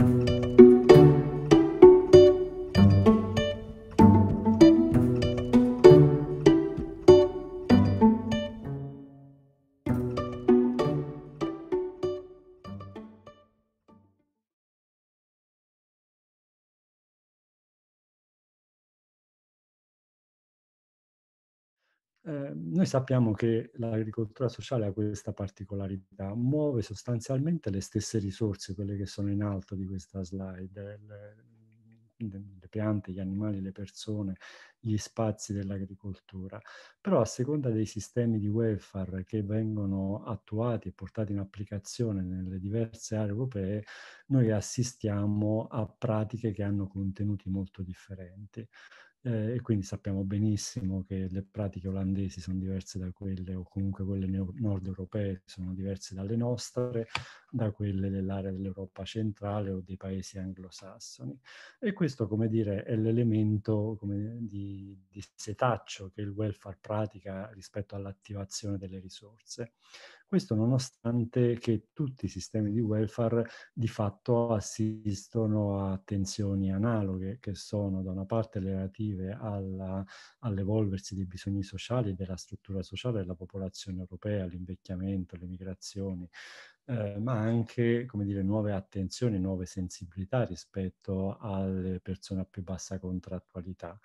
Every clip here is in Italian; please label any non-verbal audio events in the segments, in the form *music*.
thank you Noi sappiamo che l'agricoltura sociale ha questa particolarità, muove sostanzialmente le stesse risorse, quelle che sono in alto di questa slide, le, le piante, gli animali, le persone, gli spazi dell'agricoltura, però a seconda dei sistemi di welfare che vengono attuati e portati in applicazione nelle diverse aree europee, noi assistiamo a pratiche che hanno contenuti molto differenti. Eh, e quindi sappiamo benissimo che le pratiche olandesi sono diverse da quelle, o comunque quelle nord europee sono diverse dalle nostre, da quelle dell'area dell'Europa centrale o dei paesi anglosassoni. E questo, come dire, è l'elemento di, di setaccio che il welfare pratica rispetto all'attivazione delle risorse. Questo nonostante che tutti i sistemi di welfare di fatto assistono a tensioni analoghe, che sono da una parte relative alla, all'evolversi dei bisogni sociali, della struttura sociale della popolazione europea, l'invecchiamento, le migrazioni, eh, ma anche come dire, nuove attenzioni, nuove sensibilità rispetto alle persone a più bassa contrattualità.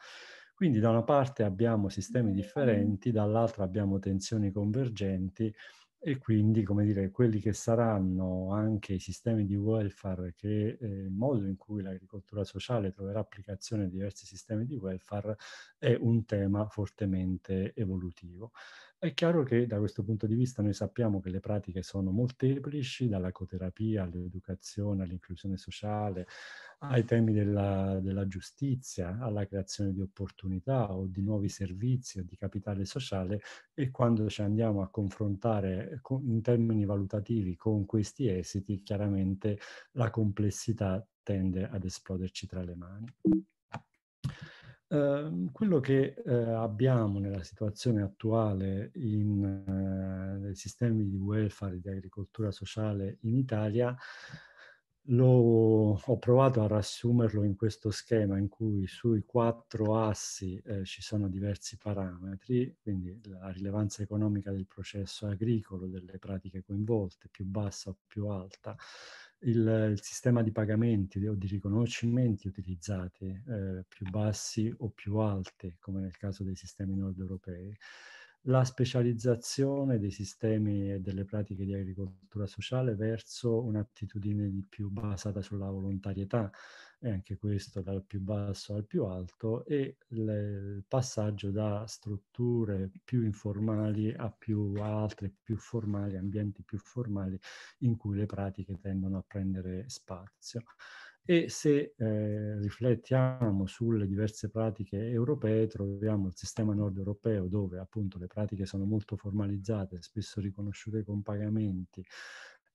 Quindi da una parte abbiamo sistemi differenti, dall'altra abbiamo tensioni convergenti e quindi, come dire, quelli che saranno anche i sistemi di welfare che eh, il modo in cui l'agricoltura sociale troverà applicazione a diversi sistemi di welfare è un tema fortemente evolutivo. È chiaro che da questo punto di vista noi sappiamo che le pratiche sono molteplici, dall'ecoterapia all'educazione, all'inclusione sociale, ai temi della, della, giustizia, alla creazione di opportunità o di nuovi servizi o di capitale sociale e quando ci andiamo a confrontare con, in termini valutativi con questi esiti, chiaramente la complessità tende ad esploderci tra le mani. Uh, quello che uh, abbiamo nella situazione attuale in, nei sistemi di welfare e di agricoltura sociale in Italia lo, ho provato a riassumerlo in questo schema in cui sui quattro assi eh, ci sono diversi parametri, quindi la rilevanza economica del processo agricolo, delle pratiche coinvolte, più bassa o più alta, il, il sistema di pagamenti o di riconoscimenti utilizzati, eh, più bassi o più alti, come nel caso dei sistemi nord europei, la specializzazione dei sistemi e delle pratiche di agricoltura sociale verso un'attitudine di più basata sulla volontarietà, e anche questo dal più basso al più alto, e il passaggio da strutture più informali a più altre, più formali, ambienti più formali in cui le pratiche tendono a prendere spazio. E se eh, riflettiamo sulle diverse pratiche europee troviamo il sistema nord europeo dove appunto le pratiche sono molto formalizzate, spesso riconosciute con pagamenti,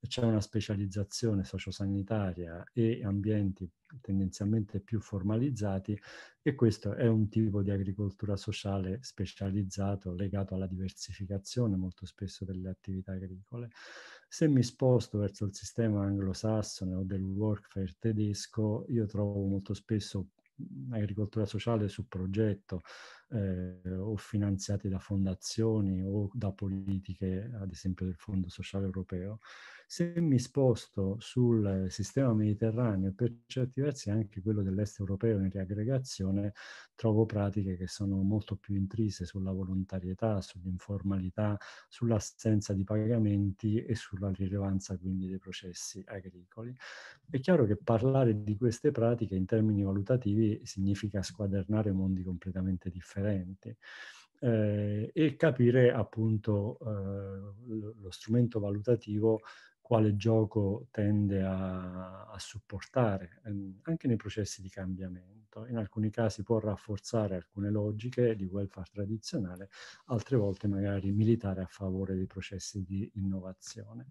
c'è una specializzazione sociosanitaria e ambienti tendenzialmente più formalizzati e questo è un tipo di agricoltura sociale specializzato legato alla diversificazione molto spesso delle attività agricole. Se mi sposto verso il sistema anglosassone o del workfare tedesco, io trovo molto spesso agricoltura sociale su progetto eh, o finanziati da fondazioni o da politiche, ad esempio del Fondo Sociale Europeo. Se mi sposto sul sistema mediterraneo per certi versi anche quello dell'est europeo in riaggregazione, trovo pratiche che sono molto più intrise sulla volontarietà, sull'informalità, sull'assenza di pagamenti e sulla rilevanza quindi dei processi agricoli. È chiaro che parlare di queste pratiche in termini valutativi significa squadernare mondi completamente differenti. Eh, e capire appunto eh, lo strumento valutativo quale gioco tende a, a supportare, ehm, anche nei processi di cambiamento. In alcuni casi può rafforzare alcune logiche di welfare tradizionale, altre volte magari militare a favore dei processi di innovazione.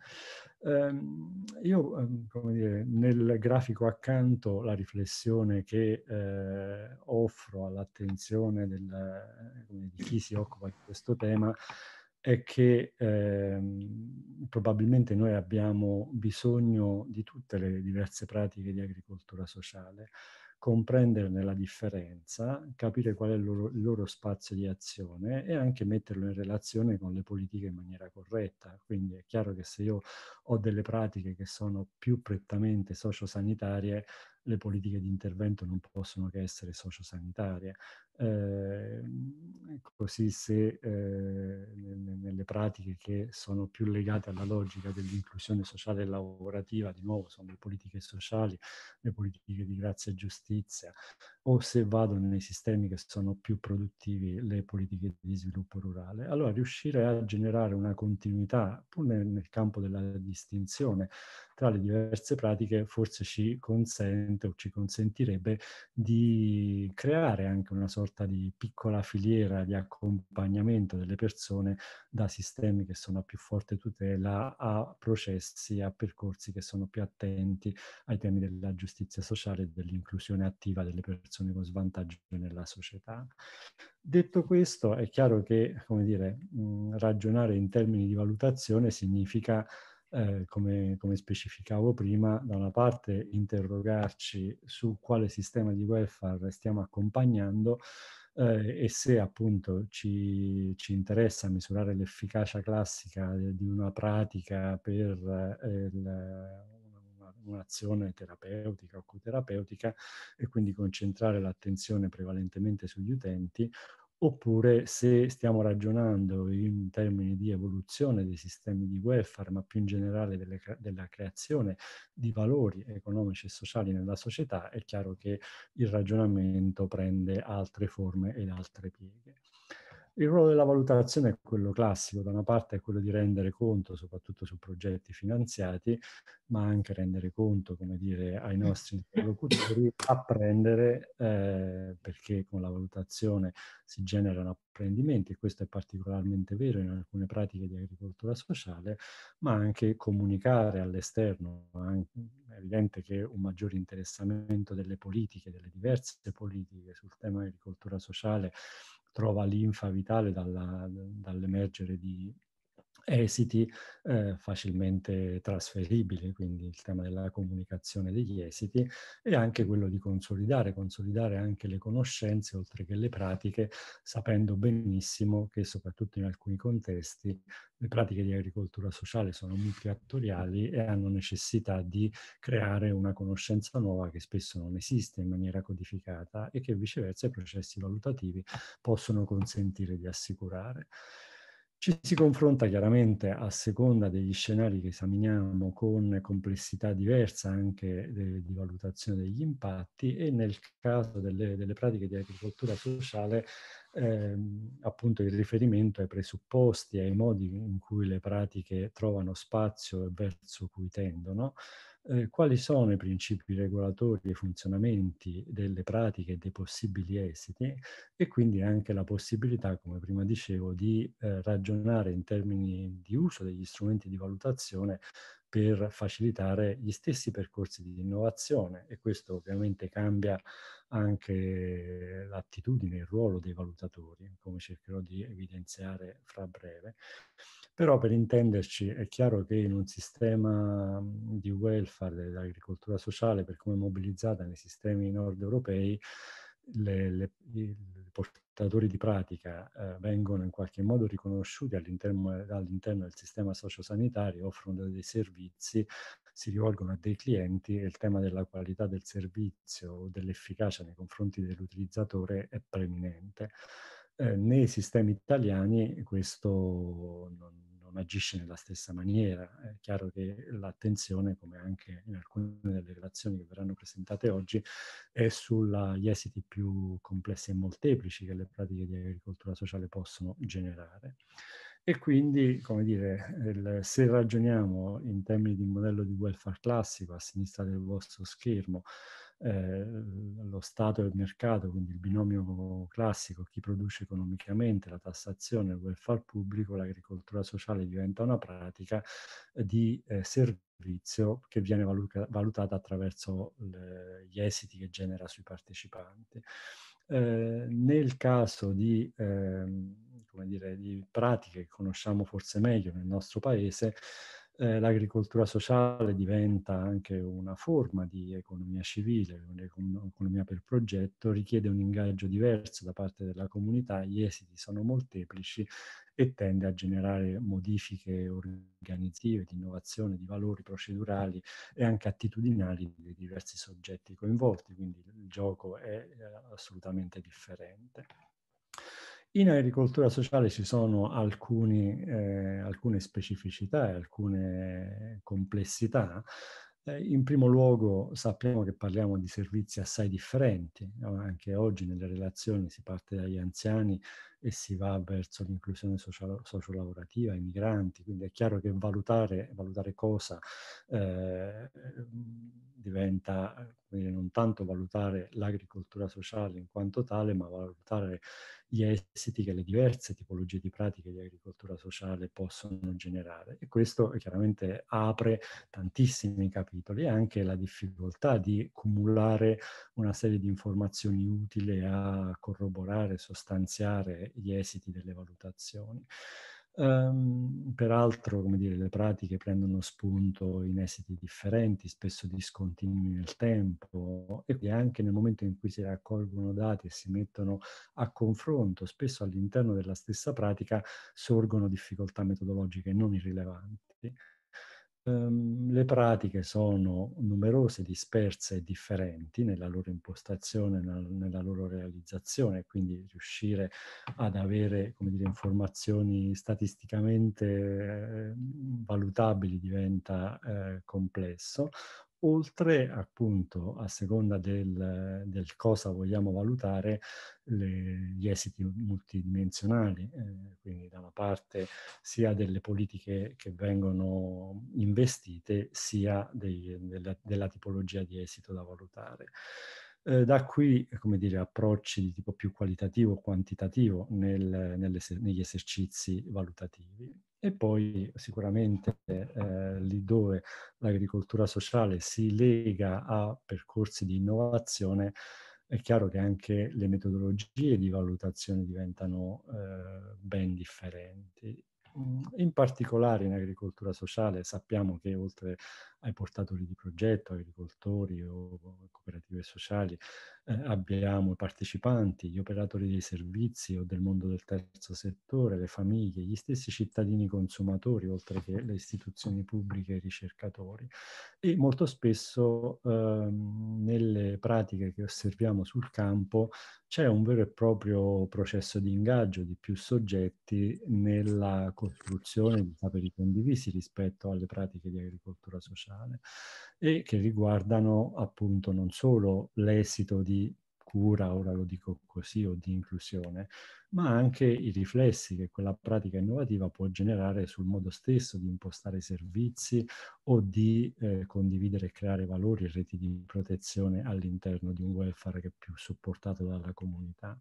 Um, io, um, come dire, nel grafico accanto la riflessione che eh, offro all'attenzione di chi si occupa di questo tema è che eh, probabilmente noi abbiamo bisogno di tutte le diverse pratiche di agricoltura sociale, comprenderne la differenza, capire qual è il loro, il loro, spazio di azione e anche metterlo in relazione con le politiche in maniera corretta. Quindi è chiaro che se io ho delle pratiche che sono più prettamente sociosanitarie, le politiche di intervento non possono che essere sociosanitarie. Eh, così se eh, nelle pratiche che sono più legate alla logica dell'inclusione sociale e lavorativa, di nuovo sono le politiche sociali, le politiche di grazia e giustizia, o se vado nei sistemi che sono più produttivi, le politiche di sviluppo rurale, allora riuscire a generare una continuità, pur nel, nel campo della distinzione tra le diverse pratiche, forse ci consente o ci consentirebbe di creare anche una sorta di piccola filiera di accompagnamento delle persone da sistemi che sono a più forte tutela a processi, a percorsi che sono più attenti ai temi della giustizia sociale e dell'inclusione attiva delle persone con svantaggio nella società. Detto questo, è chiaro che, come dire, ragionare in termini di valutazione significa eh, come, come, specificavo prima, da una parte interrogarci su quale sistema di welfare stiamo accompagnando eh, e se appunto ci, ci, interessa misurare l'efficacia classica di una pratica per eh, un'azione terapeutica o coterapeutica e quindi concentrare l'attenzione prevalentemente sugli utenti oppure se stiamo ragionando in termini di evoluzione dei sistemi di welfare, ma più in generale delle, della creazione di valori economici e sociali nella società, è chiaro che il ragionamento prende altre forme ed altre pieghe. Il ruolo della valutazione è quello classico, da una parte è quello di rendere conto, soprattutto su progetti finanziati, ma anche rendere conto, come dire, ai nostri interlocutori, apprendere, eh, perché con la valutazione si generano apprendimenti, e questo è particolarmente vero in alcune pratiche di agricoltura sociale, ma anche comunicare all'esterno. È evidente che un maggiore interessamento delle politiche, delle diverse politiche sul tema dell'agricoltura sociale trova linfa vitale dalla, dall'emergere di esiti eh, facilmente trasferibili, quindi il tema della comunicazione degli esiti e anche quello di consolidare, consolidare anche le conoscenze oltre che le pratiche, sapendo benissimo che soprattutto in alcuni contesti le pratiche di agricoltura sociale sono multiattoriali e hanno necessità di creare una conoscenza nuova che spesso non esiste in maniera codificata e che viceversa i processi valutativi possono consentire di assicurare. Ci si confronta chiaramente a seconda degli scenari che esaminiamo con complessità diversa anche de, di valutazione degli impatti e nel caso delle, delle pratiche di agricoltura sociale ehm, appunto il riferimento ai presupposti, ai modi in cui le pratiche trovano spazio e verso cui tendono eh, quali sono i principi regolatori e i funzionamenti delle pratiche e dei possibili esiti e quindi anche la possibilità, come prima dicevo, di eh, ragionare in termini di uso degli strumenti di valutazione per facilitare gli stessi percorsi di innovazione e questo ovviamente cambia anche l'attitudine, il ruolo dei valutatori, come cercherò di evidenziare fra breve. Però per intenderci è chiaro che in un sistema di welfare dell'agricoltura sociale, per come è mobilizzata nei sistemi nord europei, le, le, i portatori di pratica eh, vengono in qualche modo riconosciuti all'interno, all'interno del sistema sociosanitario, offrono dei servizi, si rivolgono a dei clienti e il tema della qualità del servizio o dell'efficacia nei confronti dell'utilizzatore è preminente. Eh, nei sistemi italiani questo non, non agisce nella stessa maniera. È chiaro che l'attenzione, come anche in alcune delle relazioni che verranno presentate oggi, è sugli esiti più complessi e molteplici che le pratiche di agricoltura sociale possono generare. E quindi, come dire, il, se ragioniamo in termini di modello di welfare classico a sinistra del vostro schermo, eh, lo Stato e il mercato, quindi il binomio classico, chi produce economicamente, la tassazione, il welfare pubblico, l'agricoltura sociale diventa una pratica di eh, servizio che viene valuta, valutata attraverso le, gli esiti che genera sui partecipanti. Eh, nel caso di ehm, come dire, di pratiche che conosciamo forse meglio nel nostro paese, eh, l'agricoltura sociale diventa anche una forma di economia civile, un'economia per progetto, richiede un ingaggio diverso da parte della comunità, gli esiti sono molteplici e tende a generare modifiche organizzative, di innovazione, di valori procedurali e anche attitudinali dei diversi soggetti coinvolti, quindi il gioco è eh, assolutamente differente. In agricoltura sociale ci sono alcuni, eh, alcune specificità e alcune complessità. Eh, in primo luogo sappiamo che parliamo di servizi assai differenti, anche oggi nelle relazioni si parte dagli anziani e si va verso l'inclusione sociolavorativa, i migranti, quindi è chiaro che valutare, valutare cosa eh, diventa dire, non tanto valutare l'agricoltura sociale in quanto tale, ma valutare gli esiti che le diverse tipologie di pratiche di agricoltura sociale possono generare. E questo chiaramente apre tantissimi capitoli e anche la difficoltà di cumulare una serie di informazioni utili a corroborare, sostanziare gli esiti delle valutazioni. Um, peraltro, come dire, le pratiche prendono spunto in esiti differenti, spesso discontinui nel tempo e anche nel momento in cui si raccolgono dati e si mettono a confronto, spesso all'interno della stessa pratica sorgono difficoltà metodologiche non irrilevanti. Um, le pratiche sono numerose, disperse e differenti nella loro impostazione, nella, loro realizzazione, quindi riuscire ad avere dire, informazioni statisticamente eh, valutabili diventa eh, complesso oltre appunto a seconda del, del cosa vogliamo valutare le, gli esiti multidimensionali, eh, quindi da una parte sia delle politiche che vengono investite sia dei, della, della tipologia di esito da valutare. Eh, da qui, come dire, approcci di tipo più qualitativo o quantitativo nel, negli esercizi valutativi. E poi sicuramente eh, lì dove l'agricoltura sociale si lega a percorsi di innovazione, è chiaro che anche le metodologie di valutazione diventano eh, ben differenti. In particolare in agricoltura sociale sappiamo che oltre ai portatori di progetto, agricoltori o cooperative sociali, eh, abbiamo i partecipanti, gli operatori dei servizi o del mondo del terzo settore, le famiglie, gli stessi cittadini consumatori, oltre che le istituzioni pubbliche e i ricercatori. E molto spesso ehm, nelle pratiche che osserviamo sul campo c'è un vero e proprio processo di ingaggio di più soggetti nella costruzione di saperi condivisi rispetto alle pratiche di agricoltura sociale e che riguardano appunto non solo l'esito di cura, ora lo dico così, o di inclusione, ma anche i riflessi che quella pratica innovativa può generare sul modo stesso di impostare servizi o di eh, condividere e creare valori e reti di protezione all'interno di un welfare che è più supportato dalla comunità.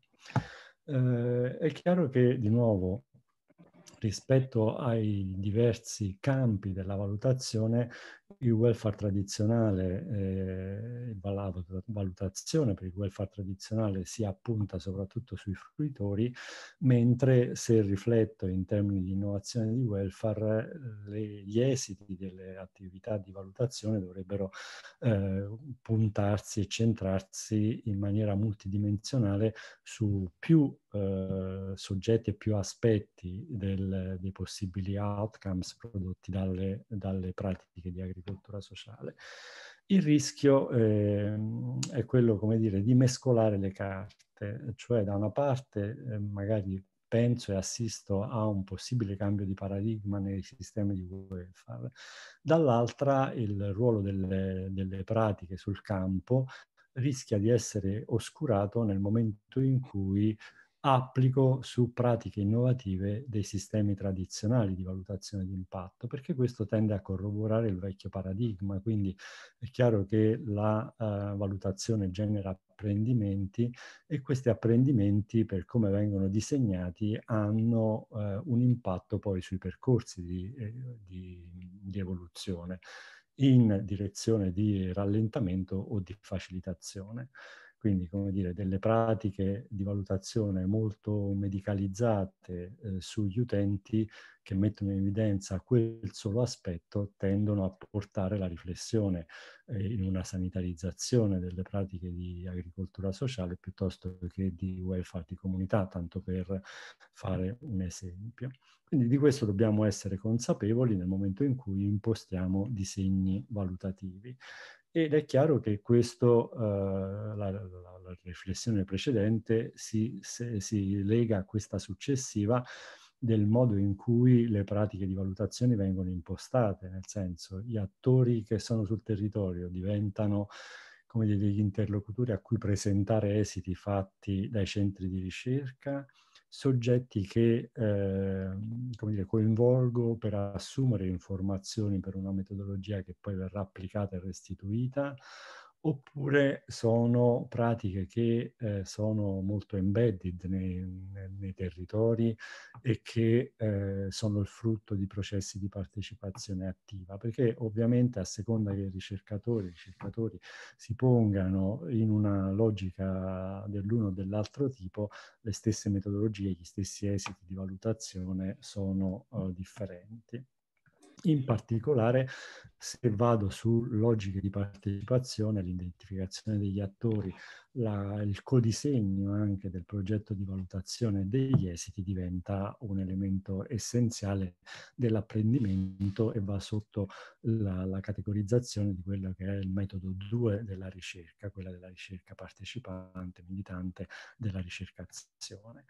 Eh, è chiaro che, di nuovo, rispetto ai diversi campi della valutazione, il welfare tradizionale, eh, la valutazione per il welfare tradizionale si appunta soprattutto sui fruitori, mentre se rifletto in termini di innovazione di welfare, le, gli esiti delle attività di valutazione dovrebbero eh, puntarsi e centrarsi in maniera multidimensionale su più eh, soggetti e più aspetti del, dei possibili outcomes prodotti dalle, dalle pratiche di agricoltura sociale. Il rischio eh, è quello, come dire, di mescolare le carte, cioè da una parte eh, magari penso e assisto a un possibile cambio di paradigma nei sistemi di welfare, dall'altra il ruolo delle, delle pratiche sul campo rischia di essere oscurato nel momento in cui applico su pratiche innovative dei sistemi tradizionali di valutazione di impatto, perché questo tende a corroborare il vecchio paradigma, quindi è chiaro che la uh, valutazione genera apprendimenti e questi apprendimenti, per come vengono disegnati, hanno uh, un impatto poi sui percorsi di, eh, di, di evoluzione in direzione di rallentamento o di facilitazione. Quindi come dire delle pratiche di valutazione molto medicalizzate eh, sugli utenti che mettono in evidenza quel solo aspetto tendono a portare la riflessione eh, in una sanitarizzazione delle pratiche di agricoltura sociale piuttosto che di welfare di comunità, tanto per fare un esempio. Quindi di questo dobbiamo essere consapevoli nel momento in cui impostiamo disegni valutativi. Ed è chiaro che questo, eh, la, la, la, riflessione precedente si, se, si lega a questa successiva del modo in cui le pratiche di valutazione vengono impostate, nel senso gli attori che sono sul territorio diventano come degli interlocutori a cui presentare esiti fatti dai centri di ricerca, soggetti che eh, dire, coinvolgo per assumere informazioni per una metodologia che poi verrà applicata e restituita, oppure sono pratiche che eh, sono molto embedded nei, nei, territori e che eh, sono il frutto di processi di partecipazione attiva, perché ovviamente a seconda che i ricercatori, i ricercatori si pongano in una logica dell'uno o dell'altro tipo, le stesse metodologie, gli stessi esiti di valutazione sono uh, differenti. In particolare, se vado su logiche di partecipazione, l'identificazione degli attori, la, il codisegno anche del progetto di valutazione degli esiti diventa un elemento essenziale dell'apprendimento e va sotto la, la categorizzazione di quello che è il metodo 2 della ricerca, quella della ricerca partecipante, militante, della ricercazione.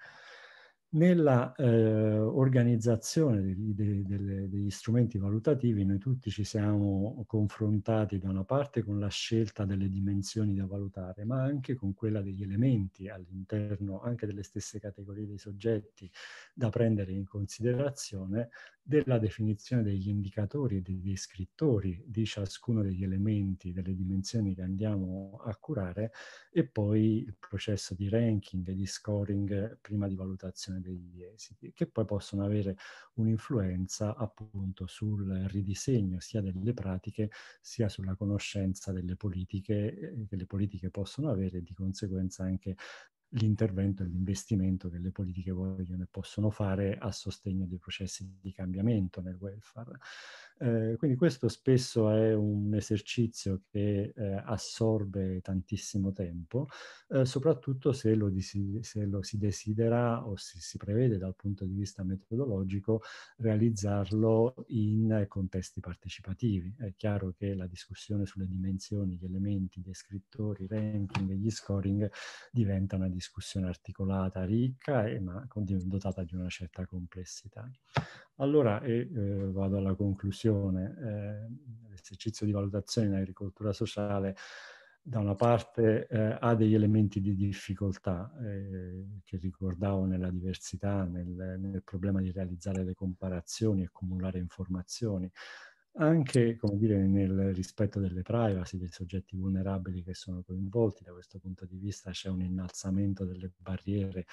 Nella eh, organizzazione degli, de, de, degli strumenti valutativi noi tutti ci siamo confrontati da una parte con la scelta delle dimensioni da valutare, ma anche con quella degli elementi all'interno anche delle stesse categorie dei soggetti da prendere in considerazione della definizione degli indicatori e dei descrittori di ciascuno degli elementi, delle dimensioni che andiamo a curare e poi il processo di ranking e di scoring prima di valutazione degli esiti, che poi possono avere un'influenza appunto sul ridisegno sia delle pratiche sia sulla conoscenza delle politiche eh, che le politiche possono avere e di conseguenza anche l'intervento e l'investimento che le politiche vogliono e possono fare a sostegno dei processi di cambiamento nel welfare. Eh, quindi questo spesso è un esercizio che eh, assorbe tantissimo tempo, eh, soprattutto se lo, se lo, si desidera o si, si, prevede dal punto di vista metodologico realizzarlo in contesti partecipativi. È chiaro che la discussione sulle dimensioni, gli elementi, gli scrittori, i ranking e gli scoring diventa una discussione articolata, ricca, e, ma dotata di una certa complessità. Allora, e eh, vado alla conclusione, eh, l'esercizio di valutazione in agricoltura sociale da una parte eh, ha degli elementi di difficoltà eh, che ricordavo nella diversità, nel, nel, problema di realizzare le comparazioni e accumulare informazioni, anche come dire, nel rispetto delle privacy dei soggetti vulnerabili che sono coinvolti. Da questo punto di vista c'è un innalzamento delle barriere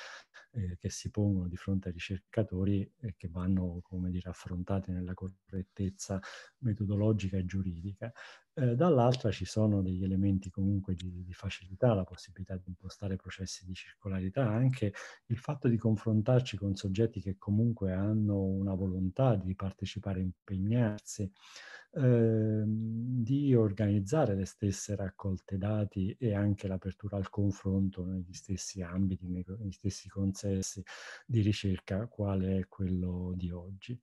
eh, che si pongono di fronte ai ricercatori e che vanno come dire, affrontate nella correttezza metodologica e giuridica. Eh, dall'altra ci sono degli elementi comunque di, di, facilità, la possibilità di impostare processi di circolarità, anche il fatto di confrontarci con soggetti che comunque hanno una volontà di partecipare, impegnarsi, eh, di organizzare le stesse raccolte dati e anche l'apertura al confronto negli stessi ambiti, negli stessi consessi di ricerca, quale è quello di oggi.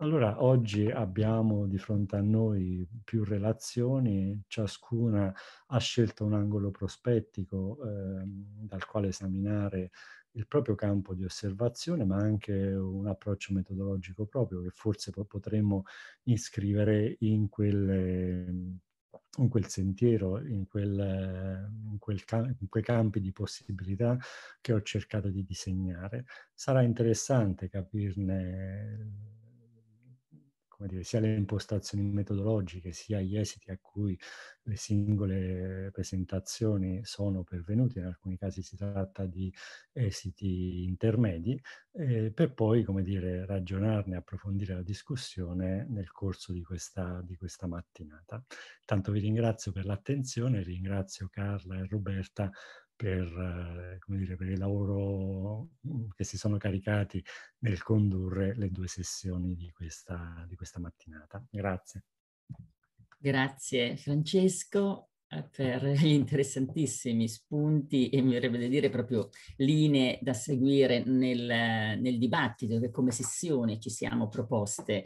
Allora, oggi abbiamo di fronte a noi più relazioni, ciascuna ha scelto un angolo prospettico eh, dal quale esaminare il proprio campo di osservazione, ma anche un approccio metodologico proprio che forse potremmo iscrivere in quelle in quel sentiero, in, quel, in, quel in, quei campi di possibilità che ho cercato di disegnare. Sarà interessante capirne come dire, sia le impostazioni metodologiche sia gli esiti a cui le singole presentazioni sono pervenuti, in alcuni casi si tratta di esiti intermedi, eh, per poi, come dire, ragionarne, approfondire la discussione nel corso di questa, di questa mattinata. Tanto vi ringrazio per l'attenzione, ringrazio Carla e Roberta per, come dire, per il lavoro mm, che si sono caricati nel condurre le due sessioni di questa, di questa mattinata. Grazie. Grazie Francesco eh, per *laughs* gli interessantissimi spunti e mi verrebbe da dire proprio linee da seguire nel, nel dibattito che come sessione ci siamo proposte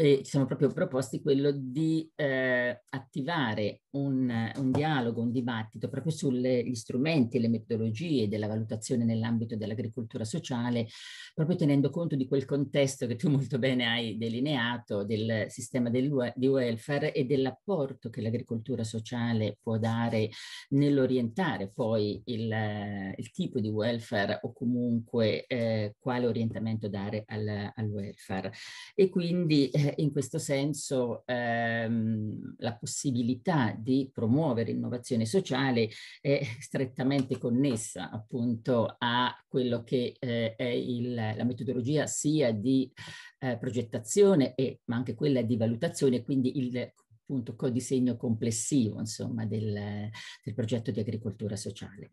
e ci siamo proprio proposti quello di eh, attivare un, un, dialogo, un dibattito proprio sugli strumenti e le metodologie della valutazione nell'ambito dell'agricoltura sociale, proprio tenendo conto di quel contesto che tu molto bene hai delineato del sistema del, di welfare e dell'apporto che l'agricoltura sociale può dare nell'orientare poi il, il, tipo di welfare o comunque eh, quale orientamento dare al, al welfare. E quindi eh, in questo senso ehm, la possibilità di promuovere innovazione sociale è *laughs* strettamente connessa appunto a quello che eh, è il, la metodologia sia di eh, progettazione e, ma anche quella di valutazione, quindi il appunto codisegno complessivo insomma del, del progetto di agricoltura sociale.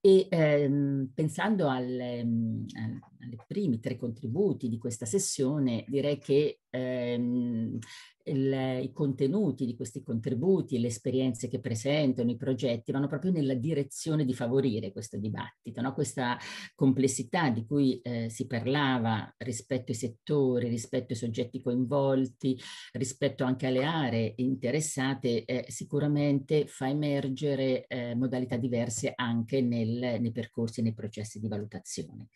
E ehm, pensando ai primi tre contributi di questa sessione, direi che ehm, i contenuti di questi contributi, le esperienze che presentano, i progetti, vanno proprio nella direzione di favorire questo dibattito, no? questa complessità di cui eh, si parlava rispetto ai settori, rispetto ai soggetti coinvolti, rispetto anche alle aree interessate, eh, sicuramente fa emergere eh, modalità diverse anche nel, nei percorsi nei processi di valutazione.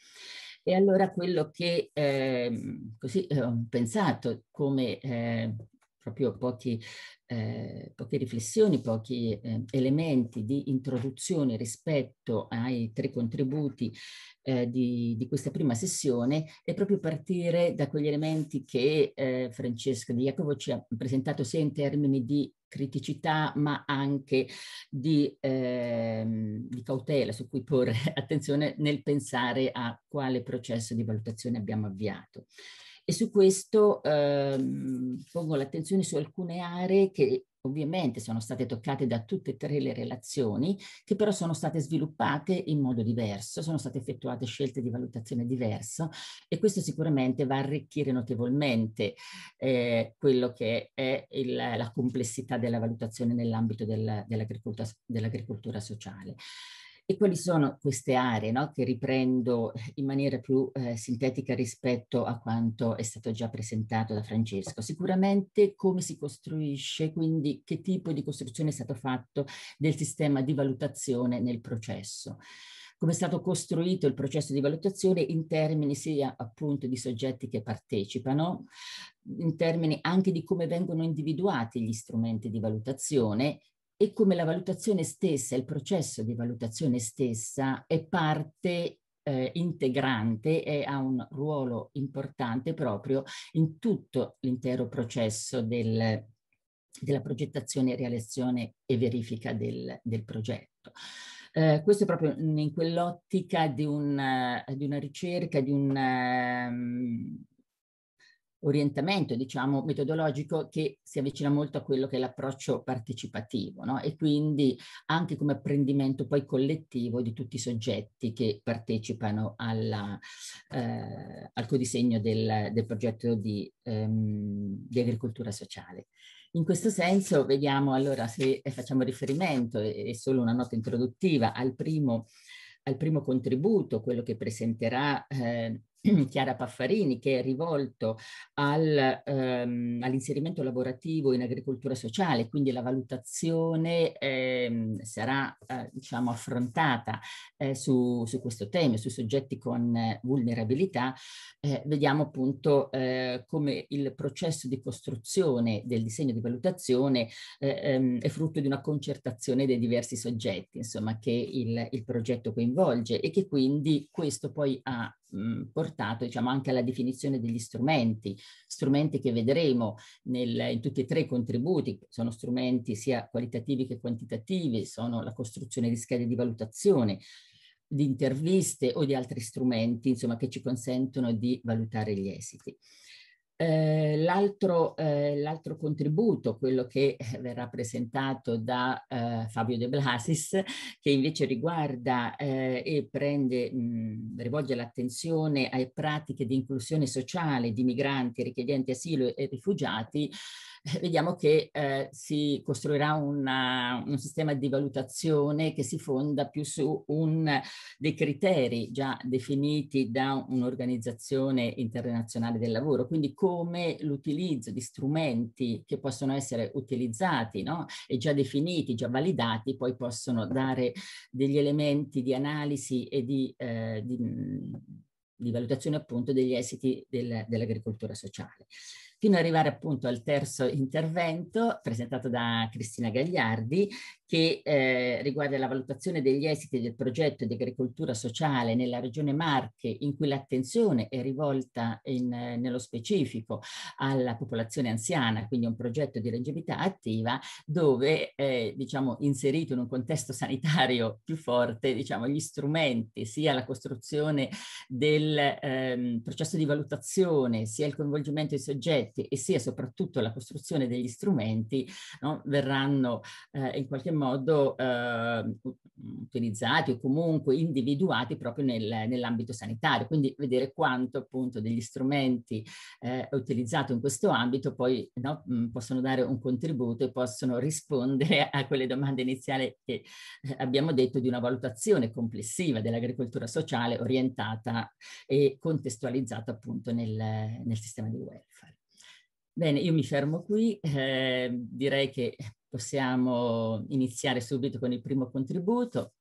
E allora quello che eh, così eh, ho pensato come eh, proprio pochi, eh, poche riflessioni, pochi eh, elementi di introduzione rispetto ai tre contributi eh, di, di, questa prima sessione e proprio partire da quegli elementi che eh, Francesco Di Jacopo ci ha presentato sia in termini di criticità ma anche di, ehm, di, cautela su cui porre *laughs* attenzione nel pensare a quale processo di valutazione abbiamo avviato. E su questo ehm, pongo l'attenzione su alcune aree che ovviamente sono state toccate da tutte e tre le relazioni, che però sono state sviluppate in modo diverso, sono state effettuate scelte di valutazione diverso e questo sicuramente va a arricchire notevolmente eh, quello che è il, la complessità della valutazione nell'ambito del, dell'agricoltura, dell'agricoltura sociale. E quali sono queste aree no, che riprendo in maniera più eh, sintetica rispetto a quanto è stato già presentato da Francesco? Sicuramente come si costruisce, quindi che tipo di costruzione è stato fatto del sistema di valutazione nel processo come è stato costruito il processo di valutazione in termini sia appunto di soggetti che partecipano, in termini anche di come vengono individuati gli strumenti di valutazione e come la valutazione stessa, il processo di valutazione stessa è parte eh, integrante e ha un ruolo importante proprio in tutto l'intero processo del, della progettazione, realizzazione e verifica del, del progetto. Eh, questo è proprio in quell'ottica di, un, di, una ricerca, di un, um, orientamento, diciamo, metodologico che si avvicina molto a quello che è l'approccio partecipativo, no? E quindi anche come apprendimento poi collettivo di tutti i soggetti che partecipano alla, eh, al codisegno del, del progetto di, ehm, di agricoltura sociale. In questo senso vediamo allora se facciamo riferimento, è solo una nota introduttiva, al primo, al primo contributo, quello che presenterà eh, *clears throat* Chiara Paffarini che è rivolto al, ehm, all'inserimento lavorativo in agricoltura sociale, quindi la valutazione ehm, sarà eh, diciamo affrontata eh, su, su, questo tema, sui soggetti con eh, vulnerabilità, vediamo appunto eh, come il processo di costruzione del disegno di valutazione eh, ehm, è frutto di una concertazione dei diversi soggetti, insomma, che il, il progetto coinvolge e che quindi questo poi ha mh, portato diciamo, anche alla definizione degli strumenti, strumenti che vedremo nel, in tutti e tre i contributi, sono strumenti sia qualitativi che quantitativi, sono la costruzione di schede di valutazione, di interviste o di altri strumenti insomma, che ci consentono di valutare gli esiti. Eh, l'altro, eh, l'altro, contributo, quello che verrà presentato da eh, Fabio De Blasis, che invece riguarda eh, e prende, mh, rivolge l'attenzione alle pratiche di inclusione sociale di migranti, richiedenti asilo e rifugiati, *laughs* vediamo che eh, si costruirà una, un sistema di valutazione che si fonda più su un, dei criteri già definiti da un'organizzazione internazionale del lavoro, quindi come l'utilizzo di strumenti che possono essere utilizzati no? e già definiti, già validati, poi possono dare degli elementi di analisi e di, eh, di, di valutazione appunto degli esiti del, dell'agricoltura sociale fino ad arrivare appunto al terzo intervento presentato da Cristina Gagliardi che eh, riguarda la valutazione degli esiti del progetto di agricoltura sociale nella regione Marche in cui l'attenzione è rivolta in, nello specifico alla popolazione anziana, quindi un progetto di reggibilità attiva dove eh, diciamo inserito in un contesto sanitario più forte diciamo gli strumenti sia la costruzione del ehm, processo di valutazione sia il coinvolgimento dei soggetti e sia soprattutto la costruzione degli strumenti no, verranno eh, in qualche modo eh, utilizzati o comunque individuati proprio nel, nell'ambito sanitario, quindi vedere quanto appunto degli strumenti eh, utilizzati in questo ambito poi no, mh, possono dare un contributo e possono rispondere a quelle domande iniziali che eh, abbiamo detto di una valutazione complessiva dell'agricoltura sociale orientata e contestualizzata appunto nel, nel sistema di welfare. Bene, io mi fermo qui, eh, direi che possiamo iniziare subito con il primo contributo.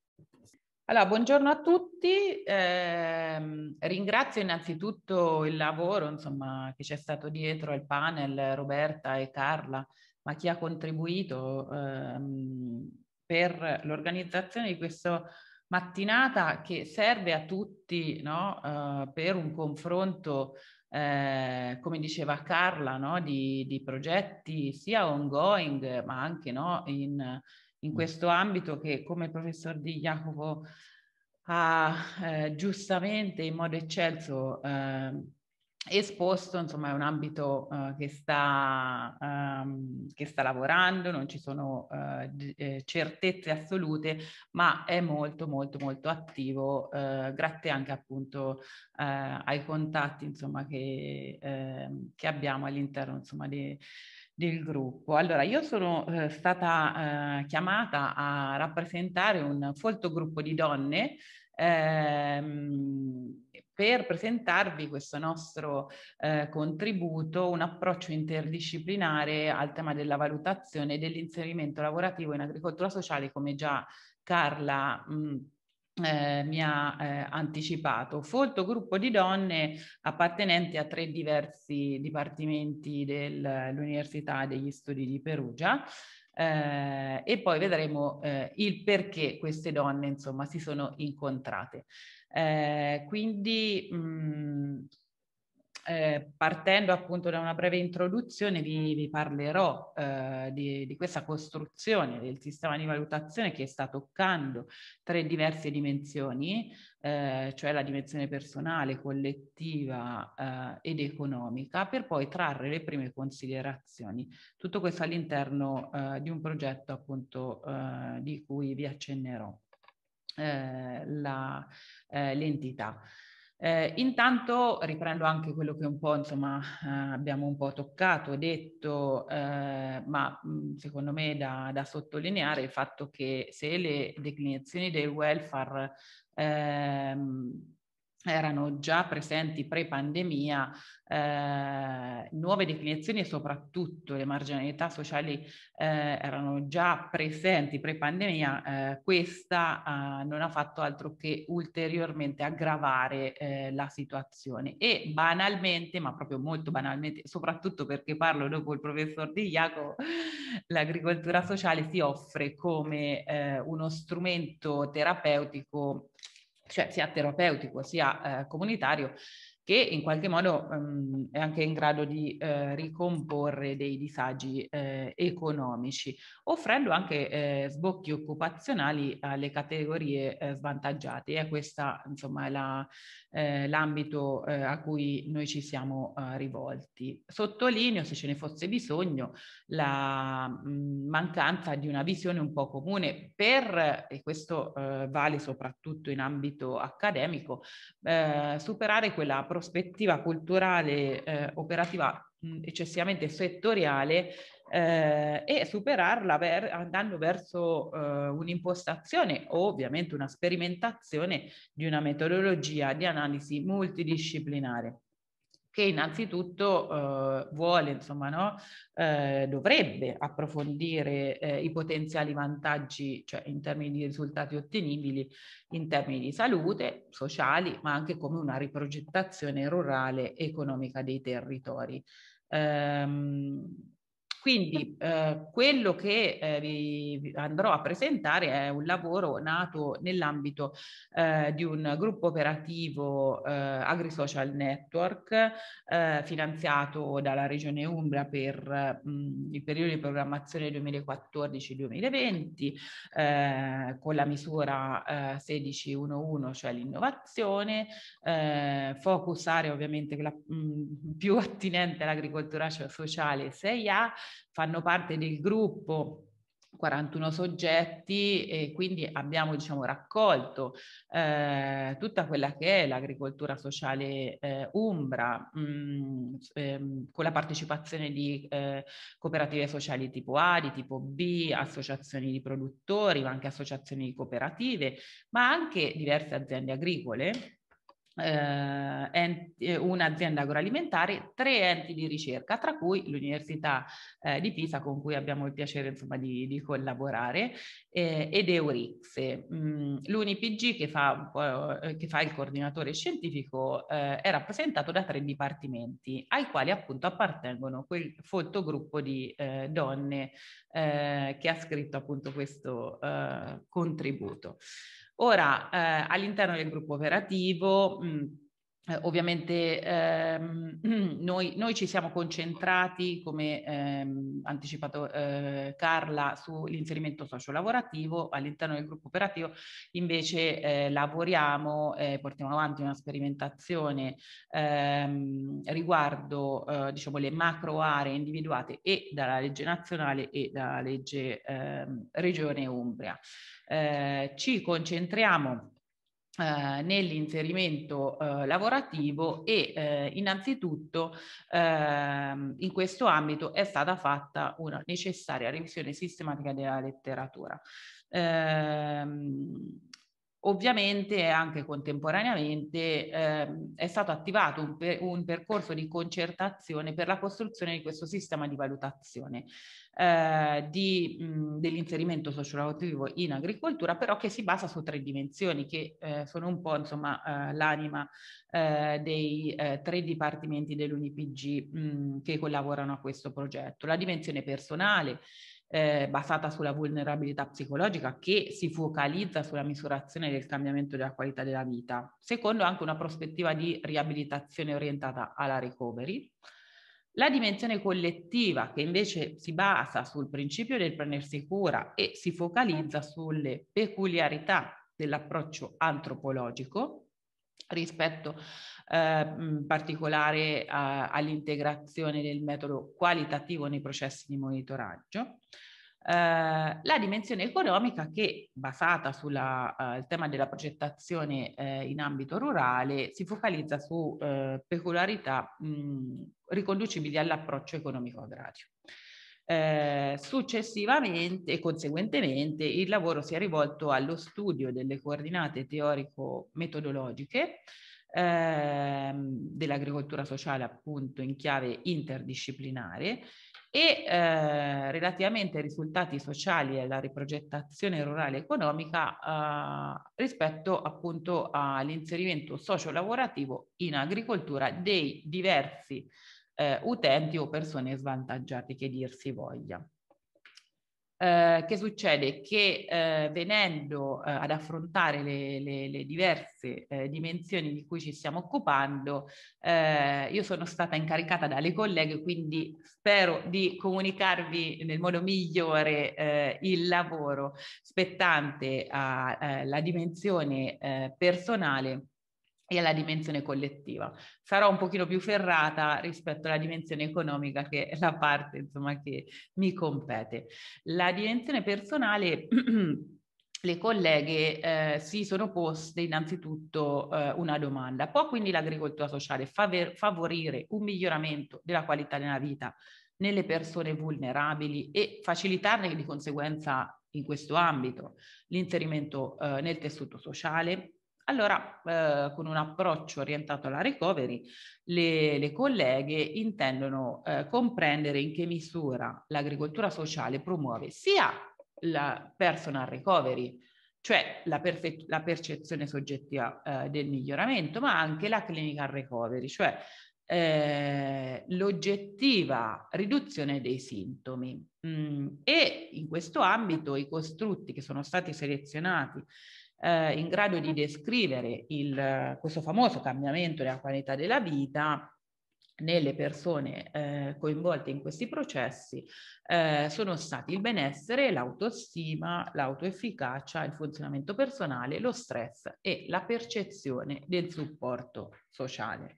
Allora, buongiorno a tutti, eh, ringrazio innanzitutto il lavoro insomma, che c'è stato dietro al panel, Roberta e Carla, ma chi ha contribuito ehm, per l'organizzazione di questa mattinata che serve a tutti no, eh, per un confronto eh, come diceva Carla, no? di, di, progetti sia ongoing ma anche no? in, in, questo ambito che come il professor Di Jacopo ha eh, giustamente in modo eccelso eh, esposto, insomma è un ambito uh, che, sta, um, che, sta, lavorando, non ci sono uh, d- certezze assolute, ma è molto molto molto attivo, uh, grazie anche appunto ai contatti insomma che, ehm, che abbiamo all'interno insomma di, del gruppo. Allora, io sono stata chiamata a rappresentare un folto gruppo di donne ehm, per presentarvi questo nostro eh, contributo, un approccio interdisciplinare al tema della valutazione e dell'inserimento lavorativo in agricoltura sociale, come già Carla mh, eh, mi ha eh, anticipato. Folto gruppo di donne appartenenti a tre diversi dipartimenti dell'Università degli Studi di Perugia. Eh, e poi vedremo eh, il perché queste donne insomma si sono incontrate. Eh, quindi mh, mm, eh, partendo appunto da una breve introduzione vi, vi parlerò eh, di, di, questa costruzione del sistema di valutazione che sta toccando tre diverse dimensioni, eh, cioè la dimensione personale, collettiva eh, ed economica, per poi trarre le prime considerazioni. Tutto questo all'interno eh, di un progetto appunto eh, di cui vi accennerò l'entità. Eh, intanto riprendo anche quello che un po' insomma eh, abbiamo un po' toccato, detto, eh, ma mh, secondo me da, da, sottolineare il fatto che se le declinazioni del welfare ehm, erano già presenti pre-pandemia, eh, nuove definizioni e soprattutto le marginalità sociali eh, erano già presenti pre-pandemia, eh, questa eh, non ha fatto altro che ulteriormente aggravare eh, la situazione. E banalmente, ma proprio molto banalmente, soprattutto perché parlo dopo il professor Di Iaco, l'agricoltura sociale si offre come eh, uno strumento terapeutico cioè sia terapeutico sia eh, comunitario, che in qualche modo um, è anche in grado di eh, ricomporre dei disagi eh, economici, offrendo anche eh, sbocchi occupazionali alle categorie eh, svantaggiate. E questa insomma è la, eh, l'ambito eh, a cui noi ci siamo rivolti. Sottolineo, se ce ne fosse bisogno, la mh, mancanza di una visione un po' comune per, e questo vale soprattutto in ambito accademico, superare quella prospettiva culturale eh, operativa mh, eccessivamente settoriale eh, e superarla ver- andando verso eh, un'impostazione o ovviamente una sperimentazione di una metodologia di analisi multidisciplinare che innanzitutto eh, vuole, insomma, no? eh, dovrebbe approfondire eh, i potenziali vantaggi, cioè in termini di risultati ottenibili, in termini di salute, sociali, ma anche come una riprogettazione rurale economica dei territori. Ehm, quindi eh, quello che eh, vi andrò a presentare è un lavoro nato nell'ambito eh, di un gruppo operativo eh, AgriSocial Network eh, finanziato dalla Regione Umbria per mh, il periodo di programmazione 2014-2020 eh, con la misura 1611, cioè l'innovazione, focus area ovviamente la, mh, più attinente all'agricoltura sociale 6A, fanno parte del gruppo 41 soggetti e quindi abbiamo diciamo, raccolto eh, tutta quella che è l'agricoltura sociale eh, Umbra mh, mm, ehm, con la partecipazione di eh, cooperative sociali tipo A, di tipo B, associazioni di produttori, ma anche associazioni di cooperative, ma anche diverse aziende agricole eh, un'azienda agroalimentare, tre enti di ricerca, tra cui l'Università eh, di Pisa, con cui abbiamo il piacere insomma, di, di collaborare, eh, ed Eurixe. Mm, L'UNIPG, che fa, eh, che fa, il coordinatore scientifico, eh, è rappresentato da tre dipartimenti, ai quali appunto appartengono quel folto gruppo di eh, donne che ha scritto appunto questo contributo. Ora, eh, all'interno del gruppo operativo, mh, eh, ovviamente ehm, *clears throat* noi, noi, ci siamo concentrati, come ehm, anticipato eh, Carla, sull'inserimento sociolavorativo. All'interno del gruppo operativo invece eh, lavoriamo, portiamo avanti una sperimentazione ehm, riguardo eh, diciamo, le macro aree individuate e dalla legge nazionale e dalla legge ehm, Regione Umbria. Eh, ci concentriamo eh, nell'inserimento eh, lavorativo e eh, innanzitutto ehm, in questo ambito è stata fatta una necessaria revisione sistematica della letteratura. Ehm, Ovviamente anche contemporaneamente eh, è stato attivato un, per, un, percorso di concertazione per la costruzione di questo sistema di valutazione eh, dell'inserimento sociolavorativo in agricoltura, però che si basa su tre dimensioni che eh, sono un po' insomma eh, l'anima eh, dei eh, tre dipartimenti dell'UNIPG mh, che collaborano a questo progetto. La dimensione personale, eh, basata sulla vulnerabilità psicologica che si focalizza sulla misurazione del cambiamento della qualità della vita, secondo anche una prospettiva di riabilitazione orientata alla recovery. La dimensione collettiva che invece si basa sul principio del prendersi cura e si focalizza sulle peculiarità dell'approccio antropologico rispetto eh, particolare all'integrazione del metodo qualitativo nei processi di monitoraggio. Uh, la dimensione economica che basata sul uh, tema della progettazione uh, in ambito rurale si focalizza su peculiarità mh, riconducibili all'approccio economico agrario. Successivamente e conseguentemente il lavoro si è rivolto allo studio delle coordinate teorico-metodologiche ehm, dell'agricoltura sociale appunto in chiave interdisciplinare e eh, relativamente ai risultati sociali e alla riprogettazione rurale economica eh, rispetto appunto all'inserimento socio-lavorativo in agricoltura dei diversi eh, utenti o persone svantaggiate che dir si voglia. Eh, che succede? Che eh, venendo eh, ad affrontare le, le, le diverse eh, dimensioni di cui ci stiamo occupando, eh, io sono stata incaricata dalle colleghe, quindi spero di comunicarvi nel modo migliore eh, il lavoro spettante alla dimensione personale e alla dimensione collettiva. Sarò un pochino più ferrata rispetto alla dimensione economica che è la parte insomma che mi compete. La dimensione personale *clears throat* le colleghe eh, si sono poste innanzitutto eh, una domanda. Può quindi l'agricoltura sociale faver, favorire un miglioramento della qualità della vita nelle persone vulnerabili e facilitarne di conseguenza in questo ambito l'inserimento eh, nel tessuto sociale? Allora, eh, con un approccio orientato alla recovery, le, le colleghe intendono eh, comprendere in che misura l'agricoltura sociale promuove sia la personal recovery, cioè la, la percezione soggettiva eh, del miglioramento, ma anche la clinical recovery, cioè eh, l'oggettiva riduzione dei sintomi. Mm, e in questo ambito i costrutti che sono stati selezionati eh, in grado di descrivere il, questo famoso cambiamento della qualità della vita nelle persone eh, coinvolte in questi processi eh, sono stati il benessere, l'autostima, l'autoefficacia, il funzionamento personale, lo stress e la percezione del supporto sociale.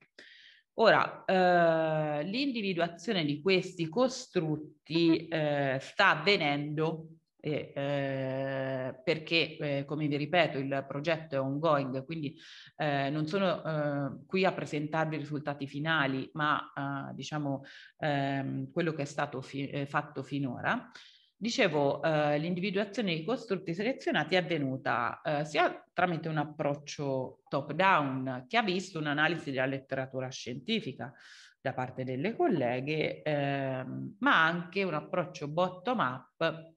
Ora, eh, l'individuazione di questi costrutti eh, sta avvenendo eh, eh, perché, eh, come vi ripeto, il progetto è ongoing, quindi eh, non sono eh, qui a presentarvi i risultati finali, ma eh, diciamo ehm, quello che è stato fi fatto finora. Dicevo, l'individuazione dei costrutti selezionati è avvenuta sia tramite un approccio top-down che ha visto un'analisi della letteratura scientifica, da parte delle colleghe, ehm, ma anche un approccio bottom-up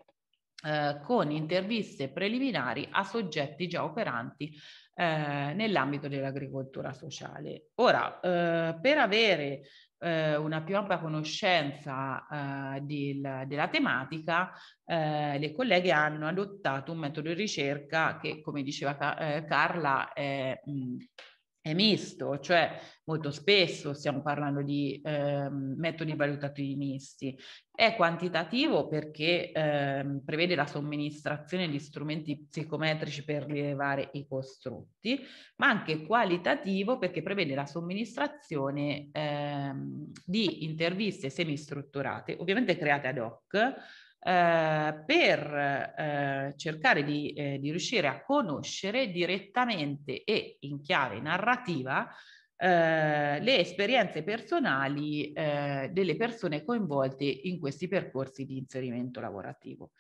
eh, con interviste preliminari a soggetti già operanti eh, nell'ambito dell'agricoltura sociale. Ora, eh, per avere eh, una più ampia conoscenza eh, del, della tematica, le colleghe hanno adottato un metodo di ricerca che, come diceva Carla, è mh, è misto, cioè molto spesso stiamo parlando di eh, metodi valutativi misti. È quantitativo perché eh, prevede la somministrazione di strumenti psicometrici per rilevare i costrutti, ma anche qualitativo perché prevede la somministrazione eh, di interviste semistrutturate, ovviamente create ad hoc, eh, per eh, cercare di, eh, di, riuscire a conoscere direttamente e in chiave narrativa eh, le esperienze personali eh, delle persone coinvolte in questi percorsi di inserimento lavorativo.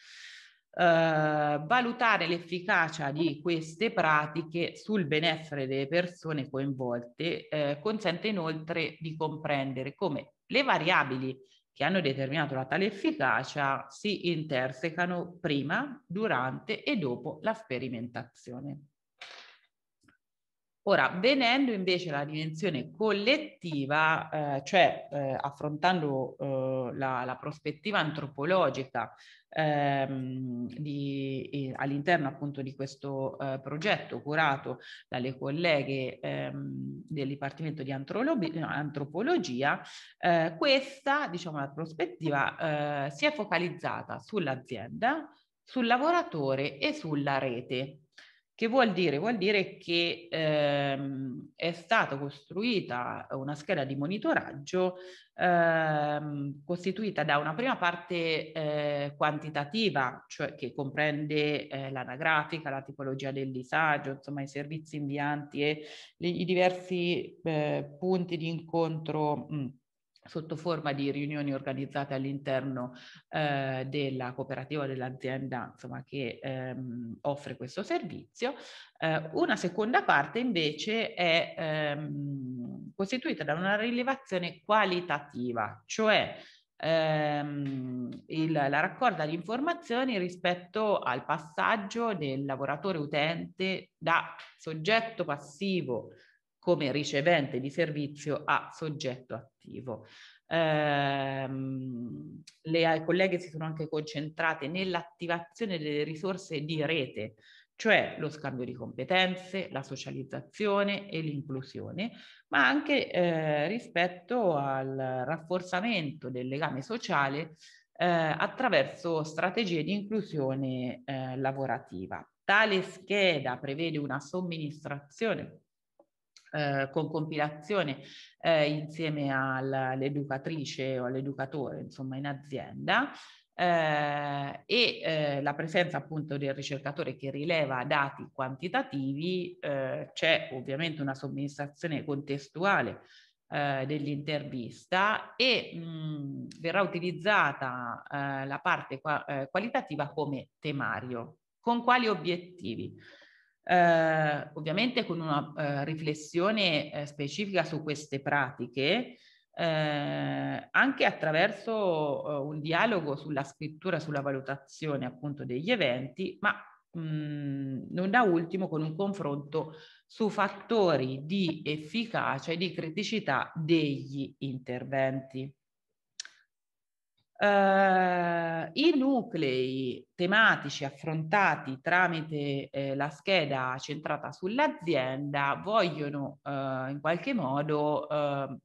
Uh, valutare l'efficacia di queste pratiche sul benessere delle persone coinvolte uh, consente inoltre di comprendere come le variabili che hanno determinato la tale efficacia si intersecano prima, durante e dopo la sperimentazione. Ora, venendo invece alla dimensione collettiva, eh, cioè eh, affrontando eh, la, la, prospettiva antropologica ehm, all'interno appunto di questo eh, progetto curato dalle colleghe ehm, del Dipartimento di Antropologia, eh, questa, diciamo, la prospettiva eh, si è focalizzata sull'azienda, sul lavoratore e sulla rete. Che vuol dire? Vuol dire che ehm, è stata costruita una scheda di monitoraggio ehm, costituita da una prima parte eh, quantitativa, cioè che comprende eh, l'anagrafica, la tipologia del disagio, insomma i servizi invianti e li, i diversi eh, punti di incontro. Mh, sotto forma di riunioni organizzate all'interno eh, della cooperativa dell'azienda insomma, che ehm, offre questo servizio. Eh, una seconda parte invece è ehm, costituita da una rilevazione qualitativa, cioè ehm, il, la raccolta di informazioni rispetto al passaggio del lavoratore utente da soggetto passivo come ricevente di servizio a soggetto attivo. Ehm, le colleghe si sono anche concentrate nell'attivazione delle risorse di rete, cioè lo scambio di competenze, la socializzazione e l'inclusione, ma anche eh, rispetto al rafforzamento del legame sociale eh, attraverso strategie di inclusione eh, lavorativa. Tale scheda prevede una somministrazione eh, con compilazione eh, insieme all'educatrice o all'educatore, insomma, in azienda, eh, e eh, la presenza appunto del ricercatore che rileva dati quantitativi, eh, c'è ovviamente una somministrazione contestuale eh, dell'intervista e mh, verrà utilizzata eh, la parte qua, eh, qualitativa come temario. Con quali obiettivi? Eh, ovviamente con una eh, riflessione eh, specifica su queste pratiche, eh, anche attraverso eh, un dialogo sulla scrittura, sulla valutazione appunto degli eventi, ma mh, non da ultimo con un confronto su fattori di efficacia e di criticità degli interventi. Uh, I nuclei tematici affrontati tramite eh, la scheda centrata sull'azienda vogliono uh, in qualche modo uh,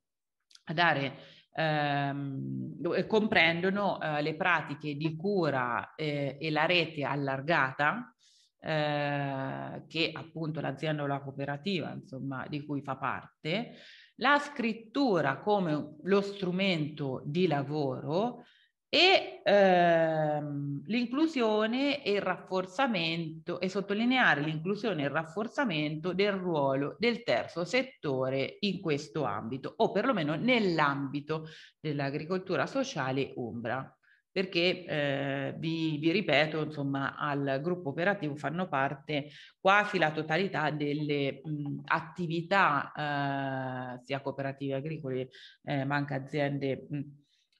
dare ehm, comprendono le pratiche di cura eh, e la rete allargata eh, che appunto l'azienda o la cooperativa insomma di cui fa parte. La scrittura come lo strumento di lavoro e ehm, l'inclusione e il rafforzamento e sottolineare l'inclusione e il rafforzamento del ruolo del terzo settore in questo ambito o perlomeno nell'ambito dell'agricoltura sociale Umbra. Perché eh, vi, vi, ripeto, insomma, al gruppo operativo fanno parte quasi la totalità delle mh, attività eh, sia cooperative agricole eh, ma anche aziende mh,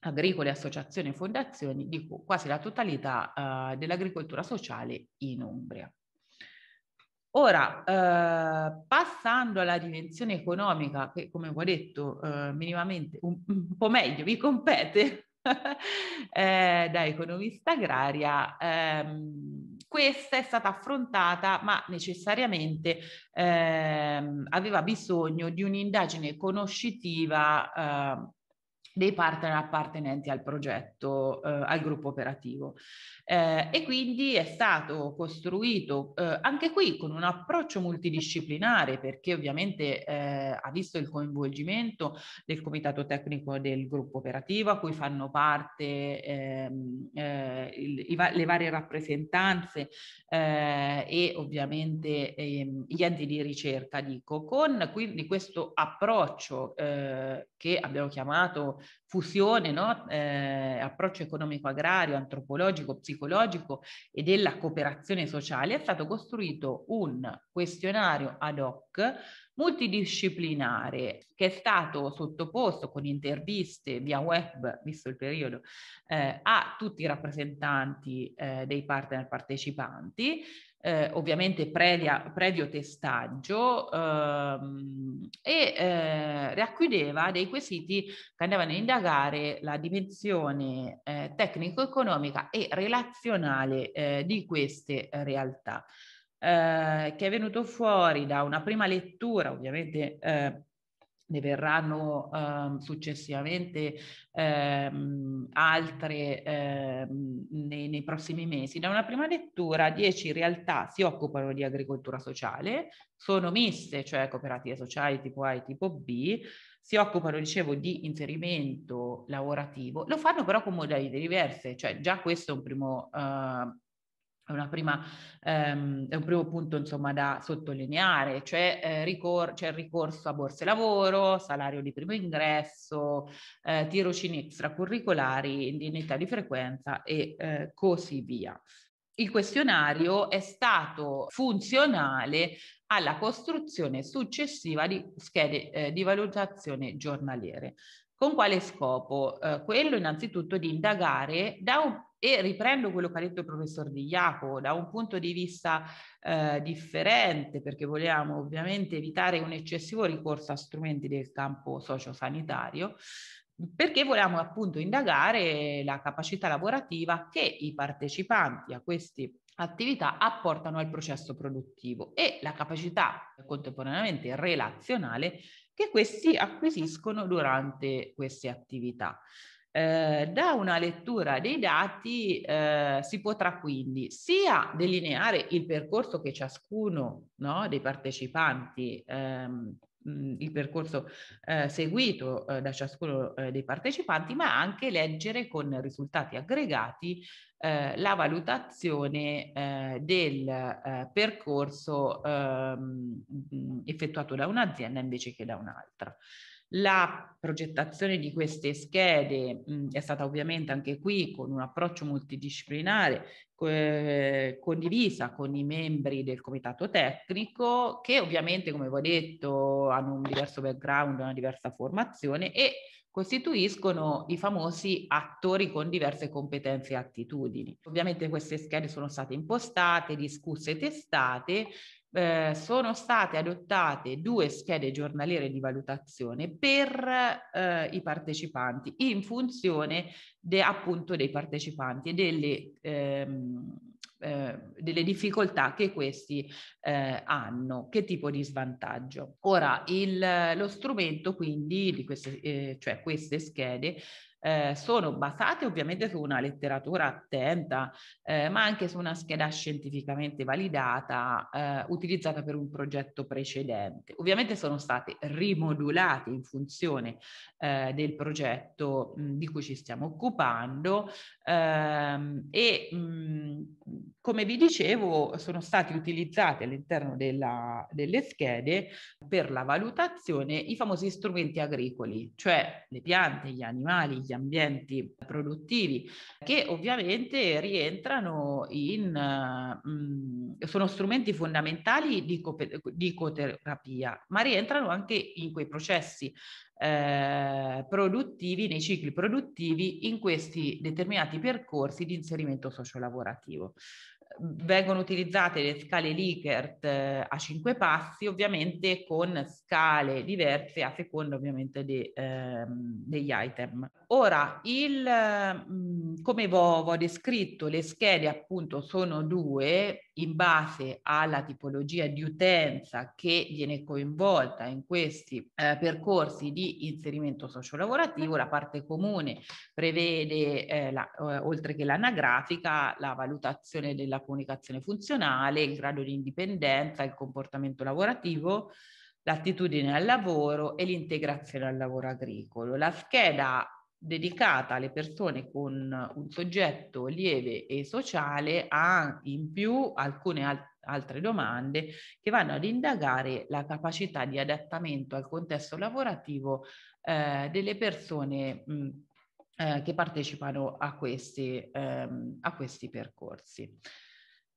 agricole, associazioni e fondazioni, di quasi la totalità uh, dell'agricoltura sociale in Umbria. Ora, eh, passando alla dimensione economica, che come ho detto eh, minimamente un, un, po' meglio vi compete *laughs* eh, da economista agraria, ehm, questa è stata affrontata, ma necessariamente ehm, aveva bisogno di un'indagine conoscitiva ehm, dei partner appartenenti al progetto, eh, al gruppo operativo. Eh, e quindi è stato costruito eh, anche qui con un approccio multidisciplinare perché ovviamente eh, ha visto il coinvolgimento del comitato tecnico del gruppo operativo a cui fanno parte ehm, eh, il, i, le varie rappresentanze eh, e ovviamente ehm, gli enti di ricerca, dico, con quindi questo approccio che abbiamo chiamato fusione, no? eh, approccio economico-agrario, antropologico, psicologico e della cooperazione sociale, è stato costruito un questionario ad hoc multidisciplinare che è stato sottoposto con interviste via web, visto il periodo, eh, a tutti i rappresentanti eh, dei partner partecipanti eh, ovviamente previa, previo testaggio ehm, e eh, racchiudeva dei quesiti che andavano a indagare la dimensione eh, tecnico-economica e relazionale eh, di queste realtà. Eh, che è venuto fuori da una prima lettura, ovviamente eh, ne verranno eh, successivamente eh, altre eh, nei, nei, prossimi mesi. Da una prima lettura, 10 realtà si occupano di agricoltura sociale, sono miste, cioè cooperative sociali tipo A e tipo B, si occupano, dicevo, di inserimento lavorativo, lo fanno però con modalità diverse, cioè già questo è un primo eh, è, prima, ehm, è, un primo punto insomma da sottolineare, cioè eh, ricor- c'è il ricorso a borse lavoro, salario di primo ingresso, eh, tirocini extracurricolari, indennità di frequenza e eh, così via. Il questionario è stato funzionale alla costruzione successiva di schede eh, di valutazione giornaliere. Con quale scopo? Eh, quello innanzitutto di indagare da un e riprendo quello che ha detto il professor Di Iaco da un punto di vista eh, differente, perché vogliamo ovviamente evitare un eccessivo ricorso a strumenti del campo sociosanitario, perché volevamo appunto indagare la capacità lavorativa che i partecipanti a queste attività apportano al processo produttivo e la capacità contemporaneamente relazionale che questi acquisiscono durante queste attività. Eh, da una lettura dei dati eh, si potrà quindi sia delineare il percorso che ciascuno no, dei partecipanti ehm, il percorso eh, seguito eh, da ciascuno eh, dei partecipanti, ma anche leggere con risultati aggregati eh, la valutazione eh, del eh, percorso ehm, effettuato da un'azienda invece che da un'altra. La progettazione di queste schede mh, è stata ovviamente anche qui con un approccio multidisciplinare eh, condivisa con i membri del comitato tecnico che ovviamente, come vi ho detto, hanno un diverso background, una diversa formazione e costituiscono i famosi attori con diverse competenze e attitudini. Ovviamente queste schede sono state impostate, discusse e testate eh, sono state adottate due schede giornaliere di valutazione per eh, i partecipanti in funzione de, appunto dei partecipanti e delle, ehm, eh, delle difficoltà che questi eh, hanno, che tipo di svantaggio. Ora, il, lo strumento quindi di queste, eh, cioè queste schede eh, sono basate ovviamente su una letteratura attenta, eh, ma anche su una scheda scientificamente validata eh, utilizzata per un progetto precedente. Ovviamente sono state rimodulate in funzione eh, del progetto mh, di cui ci stiamo occupando ehm, e mh, come vi dicevo sono stati utilizzati all'interno della, delle schede per la valutazione i famosi strumenti agricoli, cioè le piante, gli animali, gli ambienti produttivi che ovviamente rientrano in, uh, sono strumenti fondamentali di, di icoterapia, ma rientrano anche in quei processi eh, produttivi, nei cicli produttivi in questi determinati percorsi di inserimento sociolavorativo vengono utilizzate le scale Likert eh, a cinque passi, ovviamente con scale diverse a seconda ovviamente de, ehm, degli item. Ora, il, mm, come vi ho descritto, le schede appunto sono due in base alla tipologia di utenza che viene coinvolta in questi eh, percorsi di inserimento sociolavorativo. La parte comune prevede, eh, la, eh, oltre che l'anagrafica, la valutazione della comunicazione funzionale, il grado di indipendenza, il comportamento lavorativo, l'attitudine al lavoro e l'integrazione al lavoro agricolo. La scheda dedicata alle persone con un soggetto lieve e sociale ha in più alcune al- altre domande che vanno ad indagare la capacità di adattamento al contesto lavorativo eh, delle persone mh, eh, che partecipano a questi, ehm, a questi percorsi.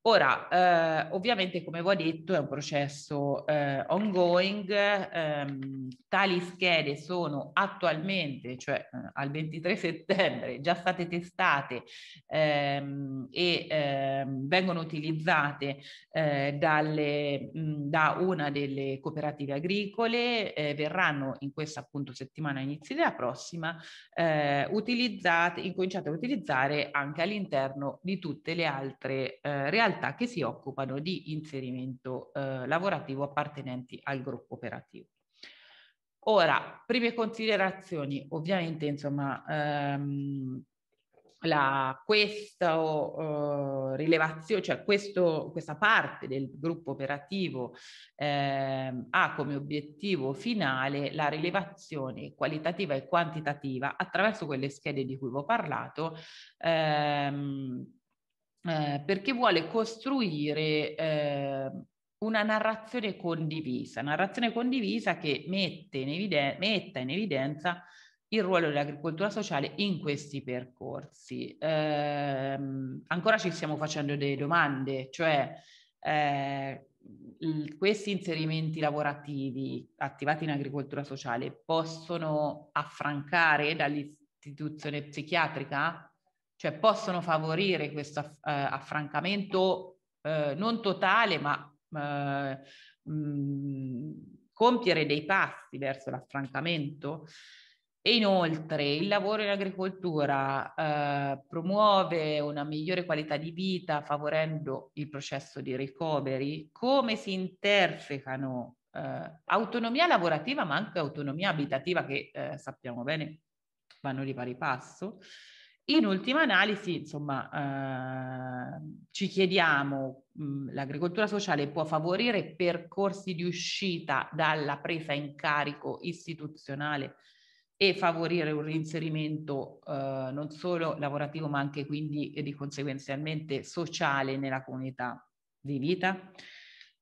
Ora, eh, ovviamente, come vi ho detto, è un processo eh, ongoing. Ehm, tali schede sono attualmente, cioè eh, al 23 settembre, già state testate ehm, e ehm, vengono utilizzate eh, dalle, mh, da una delle cooperative agricole. Eh, verranno in questa appunto settimana, inizi della prossima, eh, utilizzate, incominciate a utilizzare anche all'interno di tutte le altre realtà realtà che si occupano di inserimento eh, lavorativo appartenenti al gruppo operativo. Ora, prime considerazioni, ovviamente, insomma, ehm, la, questa uh, rilevazione, cioè questo, questa parte del gruppo operativo eh, ha come obiettivo finale la rilevazione qualitativa e quantitativa attraverso quelle schede di cui vi ho parlato ehm, eh, perché vuole costruire eh, una narrazione condivisa, narrazione condivisa che mette in, eviden- metta in evidenza il ruolo dell'agricoltura sociale in questi percorsi. Eh, ancora ci stiamo facendo delle domande, cioè eh, questi inserimenti lavorativi attivati in agricoltura sociale possono affrancare dall'istituzione psichiatrica? Cioè possono favorire questo uh, affrancamento uh, non totale, ma uh, mh, compiere dei passi verso l'affrancamento. E inoltre il lavoro in agricoltura eh, promuove una migliore qualità di vita favorendo il processo di recovery, come si intersecano eh, autonomia lavorativa ma anche autonomia abitativa che eh, sappiamo bene vanno di pari passo. In ultima analisi, insomma, eh, ci chiediamo, mh, l'agricoltura sociale può favorire percorsi di uscita dalla presa in carico istituzionale e favorire un reinserimento eh, non solo lavorativo ma anche quindi e di conseguenzialmente sociale nella comunità di vita.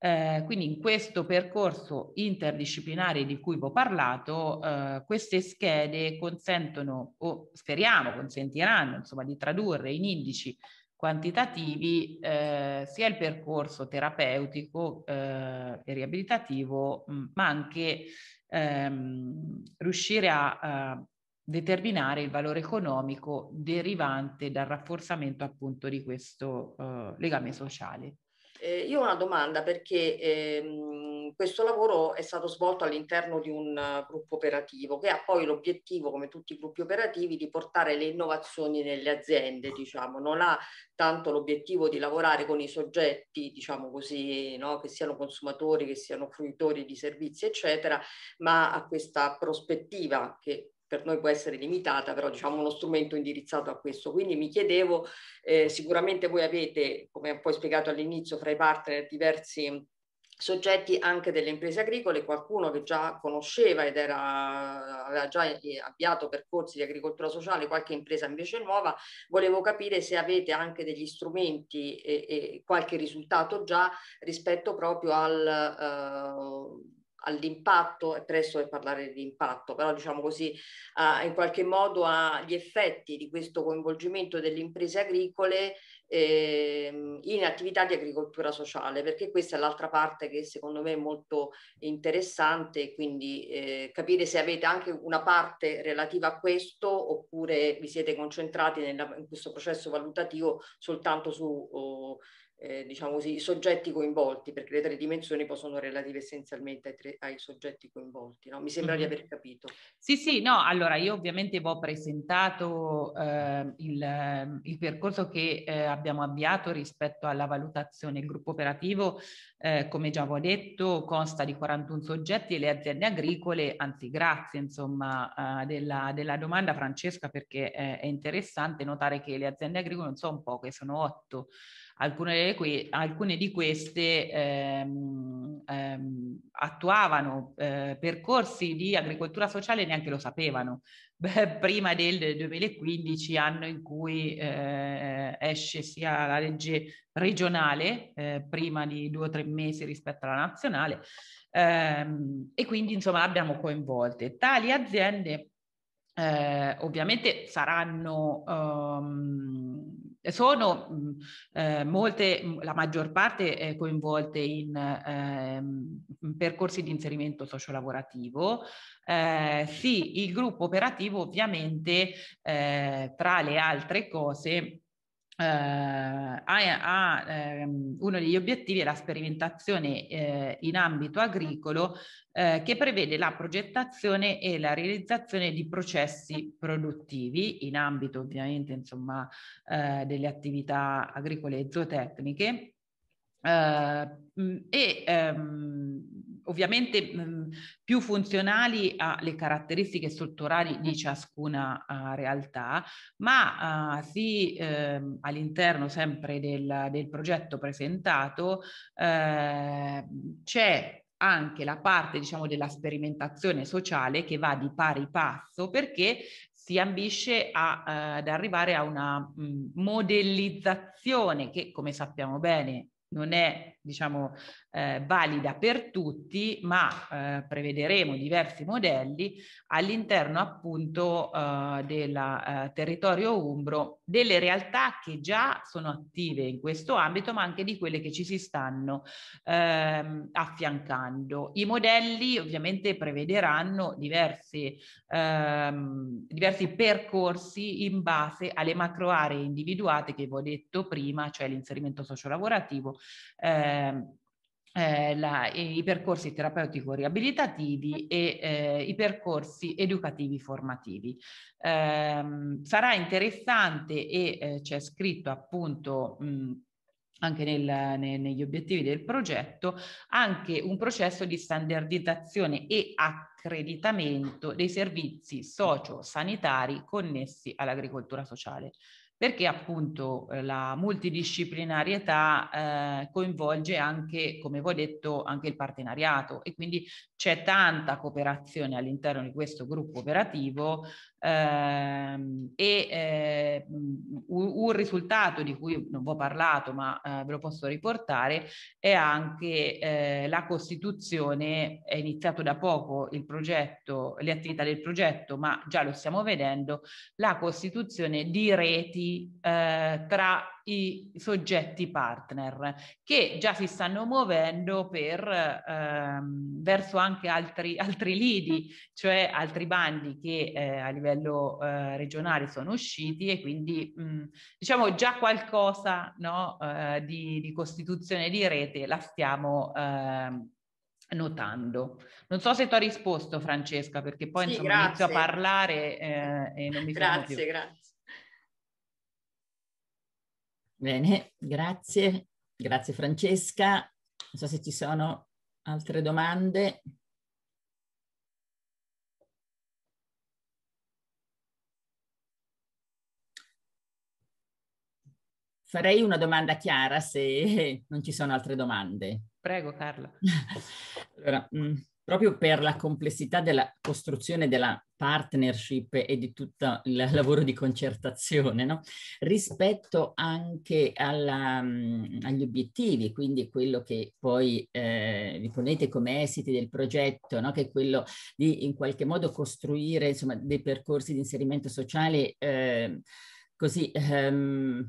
Eh, quindi in questo percorso interdisciplinare di cui vi ho parlato, eh, queste schede consentono o speriamo consentiranno insomma di tradurre in indici quantitativi eh, sia il percorso terapeutico eh, e riabilitativo, mh, ma anche ehm, riuscire a, a, determinare il valore economico derivante dal rafforzamento appunto di questo eh, legame sociale. Eh, io ho una domanda perché ehm, questo lavoro è stato svolto all'interno di un uh, gruppo operativo che ha poi l'obiettivo, come tutti i gruppi operativi, di portare le innovazioni nelle aziende, diciamo, non ha tanto l'obiettivo di lavorare con i soggetti, diciamo così, no? che siano consumatori, che siano fruitori di servizi, eccetera, ma ha questa prospettiva che per noi può essere limitata, però diciamo uno strumento indirizzato a questo. Quindi mi chiedevo, eh, sicuramente voi avete, come poi spiegato all'inizio, fra i partner diversi soggetti anche delle imprese agricole, qualcuno che già conosceva ed era, aveva già avviato percorsi di agricoltura sociale, qualche impresa invece nuova, volevo capire se avete anche degli strumenti e, e qualche risultato già rispetto proprio al... Uh, all'impatto, è presto per parlare di impatto, però diciamo così uh, in qualche modo agli effetti di questo coinvolgimento delle imprese agricole eh, in attività di agricoltura sociale, perché questa è l'altra parte che secondo me è molto interessante, quindi eh, capire se avete anche una parte relativa a questo oppure vi siete concentrati nella, in questo processo valutativo soltanto su... Oh, eh, diciamo così, i soggetti coinvolti, perché le tre dimensioni poi sono relative essenzialmente ai, tre, ai soggetti coinvolti. No? Mi sembra mm-hmm. di aver capito. Sì, sì, no, allora io ovviamente vi ho presentato eh, il, il, percorso che eh, abbiamo avviato rispetto alla valutazione. Il gruppo operativo, eh, come già avevo detto, consta di 41 soggetti e le aziende agricole, anzi grazie insomma eh, della, della, domanda Francesca perché è interessante notare che le aziende agricole non sono poche, sono otto. Alcune, que- alcune di queste ehm, ehm, attuavano eh, percorsi di agricoltura sociale e neanche lo sapevano. *laughs* Beh, prima del 2015, anno in cui eh, esce sia la legge regionale, eh, prima di due o tre mesi rispetto alla nazionale, ehm, e quindi insomma abbiamo coinvolte. Tali aziende eh, ovviamente saranno um, sono mh, eh, molte, la maggior parte eh, coinvolte in eh, percorsi di inserimento sociolavorativo. Eh, sì, il gruppo operativo ovviamente eh, tra le altre cose eh, ha, ha ehm, uno degli obiettivi è la sperimentazione eh, in ambito agricolo eh, che prevede la progettazione e la realizzazione di processi produttivi in ambito ovviamente insomma eh, delle attività agricole e zootecniche. Eh, e ehm, ovviamente mh, più funzionali alle caratteristiche strutturali di ciascuna uh, realtà, ma uh, sì uh, all'interno sempre del, del, progetto presentato eh, c'è anche la parte diciamo della sperimentazione sociale che va di pari passo perché si ambisce a, uh, ad arrivare a una mh, modellizzazione che come sappiamo bene non è diciamo, eh, valida per tutti, ma eh, prevederemo diversi modelli all'interno appunto eh, del eh, territorio umbro, delle realtà che già sono attive in questo ambito, ma anche di quelle che ci si stanno ehm, affiancando. I modelli ovviamente prevederanno diversi, ehm, diversi percorsi in base alle macro aree individuate che vi ho detto prima, cioè l'inserimento sociolavorativo, eh, eh, la, i percorsi terapeutico-riabilitativi e eh, i percorsi educativi formativi. Eh, sarà interessante e eh, c'è scritto appunto mh, anche nel, ne, negli obiettivi del progetto, anche un processo di standardizzazione e accreditamento dei servizi socio-sanitari connessi all'agricoltura sociale perché appunto eh, la multidisciplinarietà eh, coinvolge anche, come vi ho detto, anche il partenariato e quindi c'è tanta cooperazione all'interno di questo gruppo operativo ehm, e eh, un, un, risultato di cui non vi ho parlato ma eh, ve lo posso riportare è anche eh, la costituzione, è iniziato da poco il progetto, le attività del progetto ma già lo stiamo vedendo, la costituzione di reti eh, tra i soggetti partner che già si stanno muovendo per, ehm, verso anche altri, altri lidi, cioè altri bandi che eh, a livello eh, regionale sono usciti e quindi mh, diciamo già qualcosa no, eh, di, di, costituzione di rete la stiamo ehm, notando. Non so se ti ho risposto Francesca perché poi sì, insomma, inizio a parlare eh, e non mi fermo grazie, più. Grazie, Bene, grazie. Grazie Francesca. Non so se ci sono altre domande. Farei una domanda chiara se non ci sono altre domande. Prego Carla. *laughs* allora, mh, mm, proprio per la complessità della costruzione della partnership e di tutto il lavoro di concertazione, no? rispetto anche alla, agli obiettivi, quindi quello che poi eh, vi ponete come esiti del progetto, no? che è quello di in qualche modo costruire insomma, dei percorsi di inserimento sociale eh, così ehm,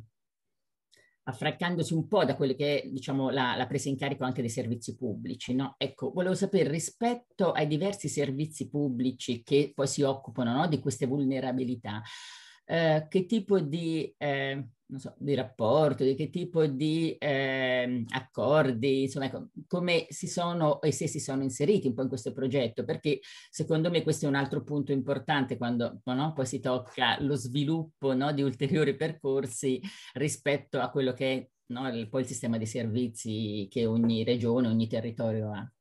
affrancandosi un po' da quelle che è diciamo, la, la, presa in carico anche dei servizi pubblici. No? Ecco, volevo sapere rispetto ai diversi servizi pubblici che poi si occupano no, di queste vulnerabilità, eh, che tipo di, eh, so, di, rapporto, di che tipo di eh, accordi, insomma, ecco, come si sono e se si sono inseriti un po' in questo progetto, perché secondo me questo è un altro punto importante quando no, poi si tocca lo sviluppo no, di ulteriori percorsi rispetto a quello che è no, il, poi il sistema di servizi che ogni regione, ogni territorio ha.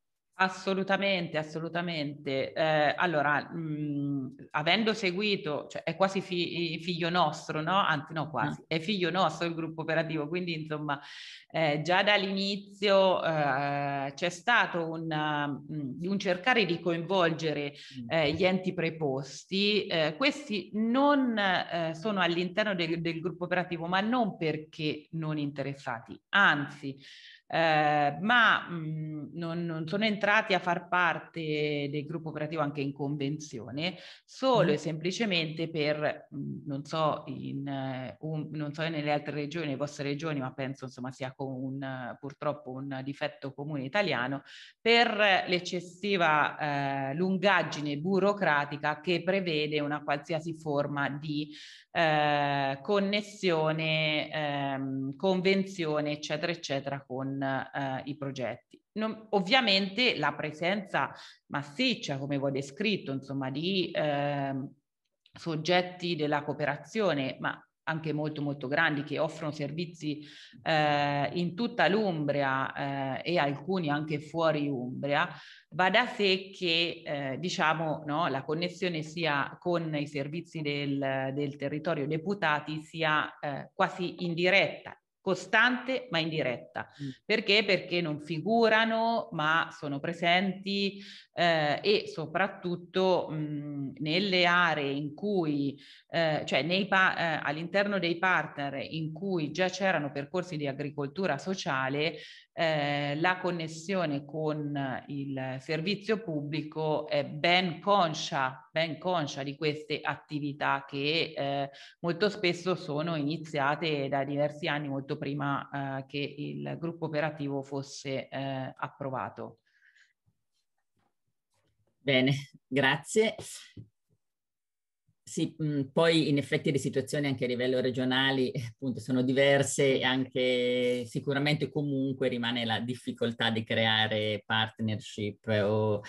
Assolutamente, assolutamente. Eh, allora, mh, avendo seguito, cioè è quasi fi- figlio nostro, no? Anzi, no, quasi, no. è figlio nostro il gruppo operativo, quindi insomma, eh, già dall'inizio eh, c'è stato un, un, cercare di coinvolgere eh, gli enti preposti. Eh, questi non eh, sono all'interno del, del gruppo operativo, ma non perché non interessati, anzi, eh, ma mh, non, non, sono entrati a far parte del gruppo operativo anche in convenzione, solo mm. e semplicemente per, mh, non, so in, uh, un, non so nelle altre regioni, le vostre regioni, ma penso insomma sia un, uh, purtroppo un difetto comune italiano, per l'eccessiva uh, lungaggine burocratica che prevede una qualsiasi forma di eh, connessione, ehm, convenzione, eccetera, eccetera, con eh, i progetti. Non, ovviamente la presenza massiccia, come ho descritto, insomma, di eh, soggetti della cooperazione, ma anche molto molto grandi che offrono servizi eh, in tutta l'Umbria eh, e alcuni anche fuori Umbria, va da sé che eh, diciamo no, la connessione sia con i servizi del, del territorio deputati sia eh, quasi indiretta costante ma indiretta. Mm. Perché? Perché non figurano ma sono presenti eh, e soprattutto mh, nelle aree in cui, eh, cioè nei pa- eh, all'interno dei partner in cui già c'erano percorsi di agricoltura sociale, eh, la connessione con il servizio pubblico è ben conscia, ben conscia di queste attività che eh, molto spesso sono iniziate da diversi anni, molto prima eh, che il gruppo operativo fosse eh, approvato. Bene, grazie. Sì, mh, poi in effetti le situazioni anche a livello regionale appunto sono diverse e anche sicuramente comunque rimane la difficoltà di creare partnership o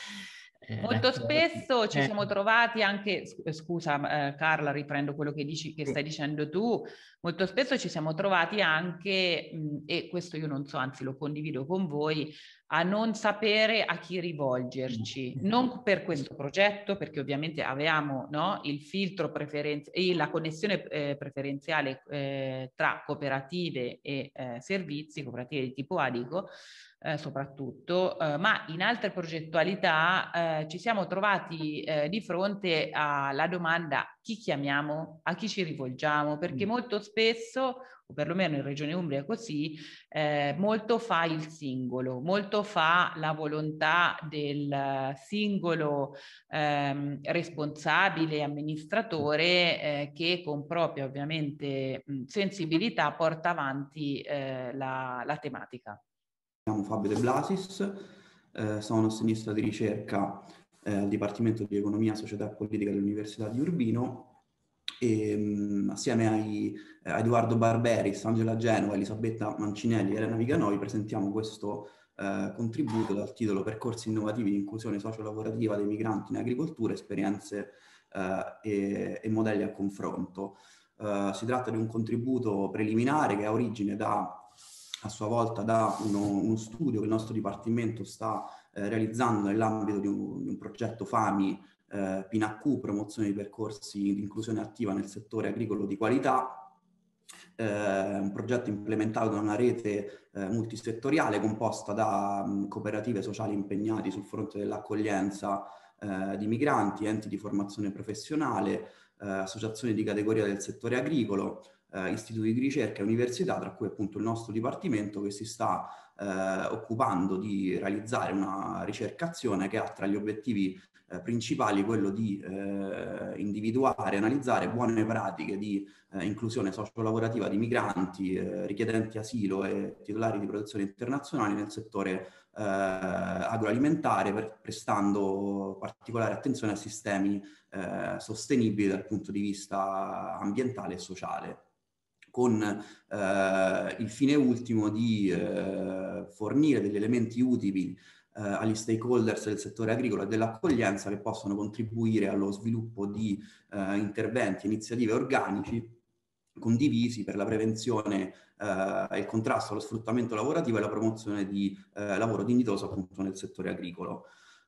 eh, Molto spesso ci eh. siamo trovati anche, scusa eh, Carla, riprendo quello che, dici, che stai dicendo tu, molto spesso ci siamo trovati anche, mh, e questo io non so, anzi lo condivido con voi, a non sapere a chi rivolgerci, non per questo progetto, perché ovviamente avevamo no, il filtro preferenziale e la connessione eh, preferenziale eh, tra cooperative e eh, servizi, cooperative di tipo Adico, eh, soprattutto, eh, ma in altre progettualità eh, ci siamo trovati di fronte alla domanda chi chiamiamo, a chi ci rivolgiamo, perché mm. molto spesso, o perlomeno in Regione Umbria così, eh, molto fa il singolo, molto fa la volontà del singolo ehm, responsabile, amministratore, eh, che con propria ovviamente sensibilità porta avanti la, la tematica. Chiamo Fabio De Blasis, eh, sono sinistra di ricerca eh, al Dipartimento di Economia, Società e Politica dell'Università di Urbino e mh, assieme ai, eh, a Edoardo Barberis, Angela Genova, Elisabetta Mancinelli e Elena Viganoi presentiamo questo eh, contributo dal titolo Percorsi innovativi di inclusione sociolavorativa dei migranti in agricoltura, esperienze eh, e, e, modelli a confronto. Uh, si tratta di un contributo preliminare che ha origine da a sua volta da uno, uno studio che il nostro dipartimento sta eh, realizzando nell'ambito di di un progetto FAMI eh, PINAQ, promozione di percorsi di inclusione attiva nel settore agricolo di qualità, eh, un progetto implementato da una rete eh, multisettoriale composta da mh, cooperative sociali impegnati sul fronte dell'accoglienza eh, di migranti, enti di formazione professionale, eh, associazioni di categoria del settore agricolo, eh, istituti di ricerca e università, tra cui appunto il nostro dipartimento che si sta eh, occupando di realizzare una ricercazione che ha tra gli obiettivi eh, principali quello di eh, individuare e analizzare buone pratiche di eh, inclusione sociolavorativa di migranti, eh, richiedenti asilo e titolari di protezione internazionale nel settore agroalimentare, per, prestando particolare attenzione a sistemi sostenibili dal punto di vista ambientale e sociale con eh, il fine ultimo di eh, fornire degli elementi utili eh, agli stakeholders del settore agricolo e dell'accoglienza che possono contribuire allo sviluppo di eh, interventi, iniziative organici condivisi per la prevenzione eh, e il contrasto allo sfruttamento lavorativo e la promozione di eh, lavoro dignitoso appunto nel settore agricolo.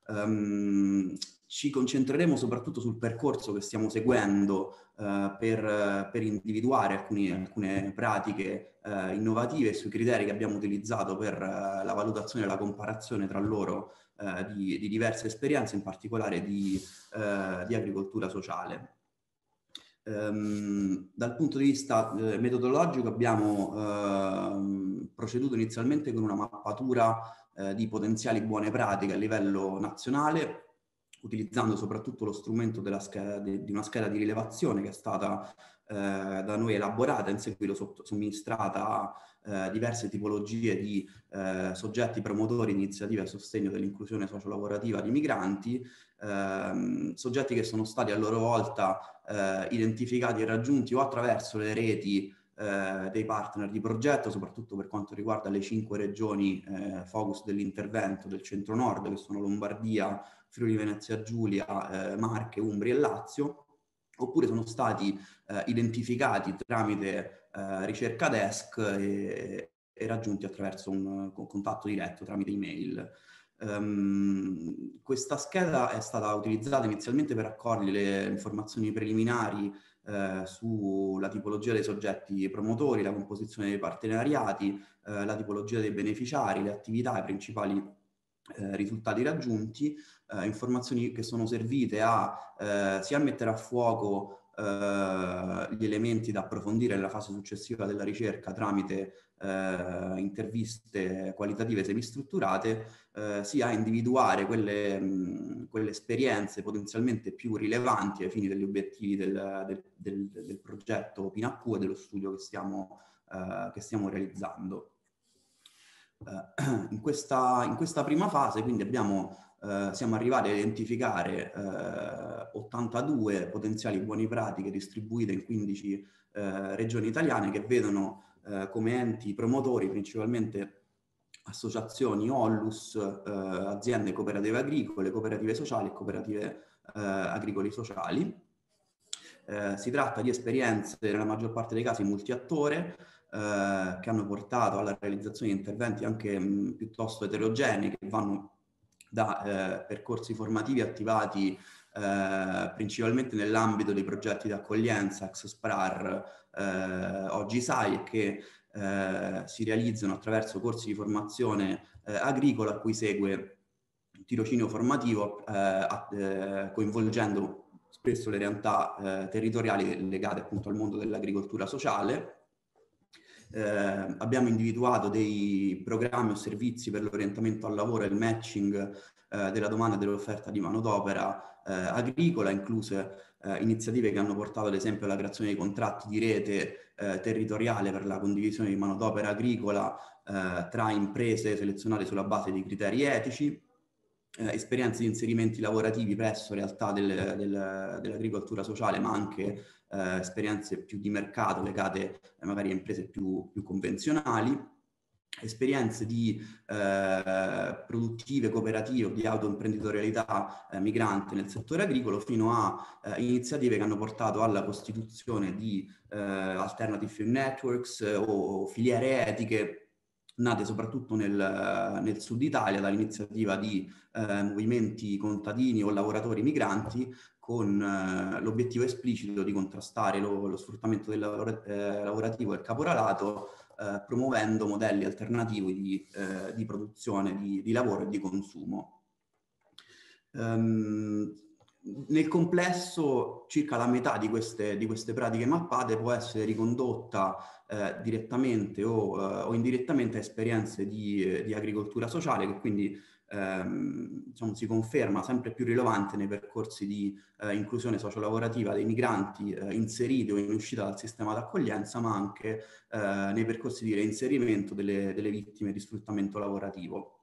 Um, ci concentreremo soprattutto sul percorso che stiamo seguendo eh, per, per, individuare alcuni, alcune pratiche eh, innovative e sui criteri che abbiamo utilizzato per eh, la valutazione e la comparazione tra loro eh, di, di, diverse esperienze, in particolare di, eh, di agricoltura sociale. Um, dal punto di vista eh, metodologico abbiamo uh, proceduto inizialmente con una mappatura di potenziali buone pratiche a livello nazionale utilizzando soprattutto lo strumento scheda, di, una scheda di rilevazione che è stata eh, da noi elaborata, in seguito sotto, somministrata a eh, diverse tipologie di eh, soggetti promotori iniziative a sostegno dell'inclusione sociolavorativa di migranti, ehm, soggetti che sono stati a loro volta eh, identificati e raggiunti o attraverso le reti eh, dei partner di progetto, soprattutto per quanto riguarda le cinque regioni eh, focus dell'intervento del centro-nord, che sono Lombardia, Friuli Venezia Giulia, eh, Marche, Umbria e Lazio, oppure sono stati eh, identificati tramite eh, ricerca desk e, e, raggiunti attraverso un, un contatto diretto tramite email. Um, questa scheda è stata utilizzata inizialmente per raccogliere le informazioni preliminari eh, sulla tipologia dei soggetti promotori, la composizione dei partenariati, eh, la tipologia dei beneficiari, le attività, i principali eh, risultati raggiunti, eh, informazioni che sono servite a eh, sia a mettere a fuoco eh, gli elementi da approfondire nella fase successiva della ricerca tramite eh, interviste qualitative semistrutturate, sia a individuare quelle, mh, quelle, esperienze potenzialmente più rilevanti ai fini degli obiettivi del, del, del, del progetto PINAQ e dello studio che stiamo, che stiamo realizzando. Eh, *clears throat* in, questa, in, questa, prima fase quindi abbiamo eh, siamo arrivati a identificare 82 eh, potenziali buone pratiche distribuite in 15 eh, regioni italiane che vedono come enti promotori principalmente associazioni, OLLUS, aziende cooperative agricole, cooperative sociali e cooperative agricoli sociali. si tratta di esperienze nella maggior parte dei casi multiattore, eh, che hanno portato alla realizzazione di interventi anche mh, piuttosto eterogenei che vanno da eh, percorsi formativi attivati eh, principalmente nell'ambito dei progetti di accoglienza, ex SPRAR, eh, oggi SAI, che eh, si realizzano attraverso corsi di formazione eh, agricola a cui segue un tirocinio formativo a, coinvolgendo spesso le realtà territoriali legate appunto al mondo dell'agricoltura sociale eh, abbiamo individuato dei programmi o servizi per l'orientamento al lavoro e il matching eh, della domanda e dell'offerta di manodopera eh, agricola, incluse eh, iniziative che hanno portato ad esempio alla creazione di contratti di rete eh, territoriale per la condivisione di manodopera agricola eh, tra imprese selezionate sulla base di criteri etici, esperienze di inserimenti lavorativi presso realtà del, del, dell'agricoltura sociale, ma anche eh, esperienze più di mercato legate eh, magari a imprese più, più convenzionali, esperienze di eh, produttive, cooperative o di autoimprenditorialità eh, migrante nel settore agricolo fino a eh, iniziative che hanno portato alla costituzione di eh, alternative networks o, o filiere etiche nate soprattutto nel, nel, sud Italia dall'iniziativa di eh, movimenti contadini o lavoratori migranti con eh, l'obiettivo esplicito di contrastare lo, lo sfruttamento del lavora, eh, lavorativo e il caporalato, eh, promuovendo modelli alternativi di, eh, di produzione di, di, lavoro e di consumo. Um, nel complesso circa la metà di queste, di queste pratiche mappate può essere ricondotta eh, direttamente o, eh, o, indirettamente a esperienze di, di agricoltura sociale che quindi ehm, diciamo, si conferma sempre più rilevante nei percorsi di eh, inclusione sociolavorativa dei migranti eh, inseriti o in uscita dal sistema d'accoglienza, ma anche eh, nei percorsi di reinserimento delle, delle vittime di sfruttamento lavorativo.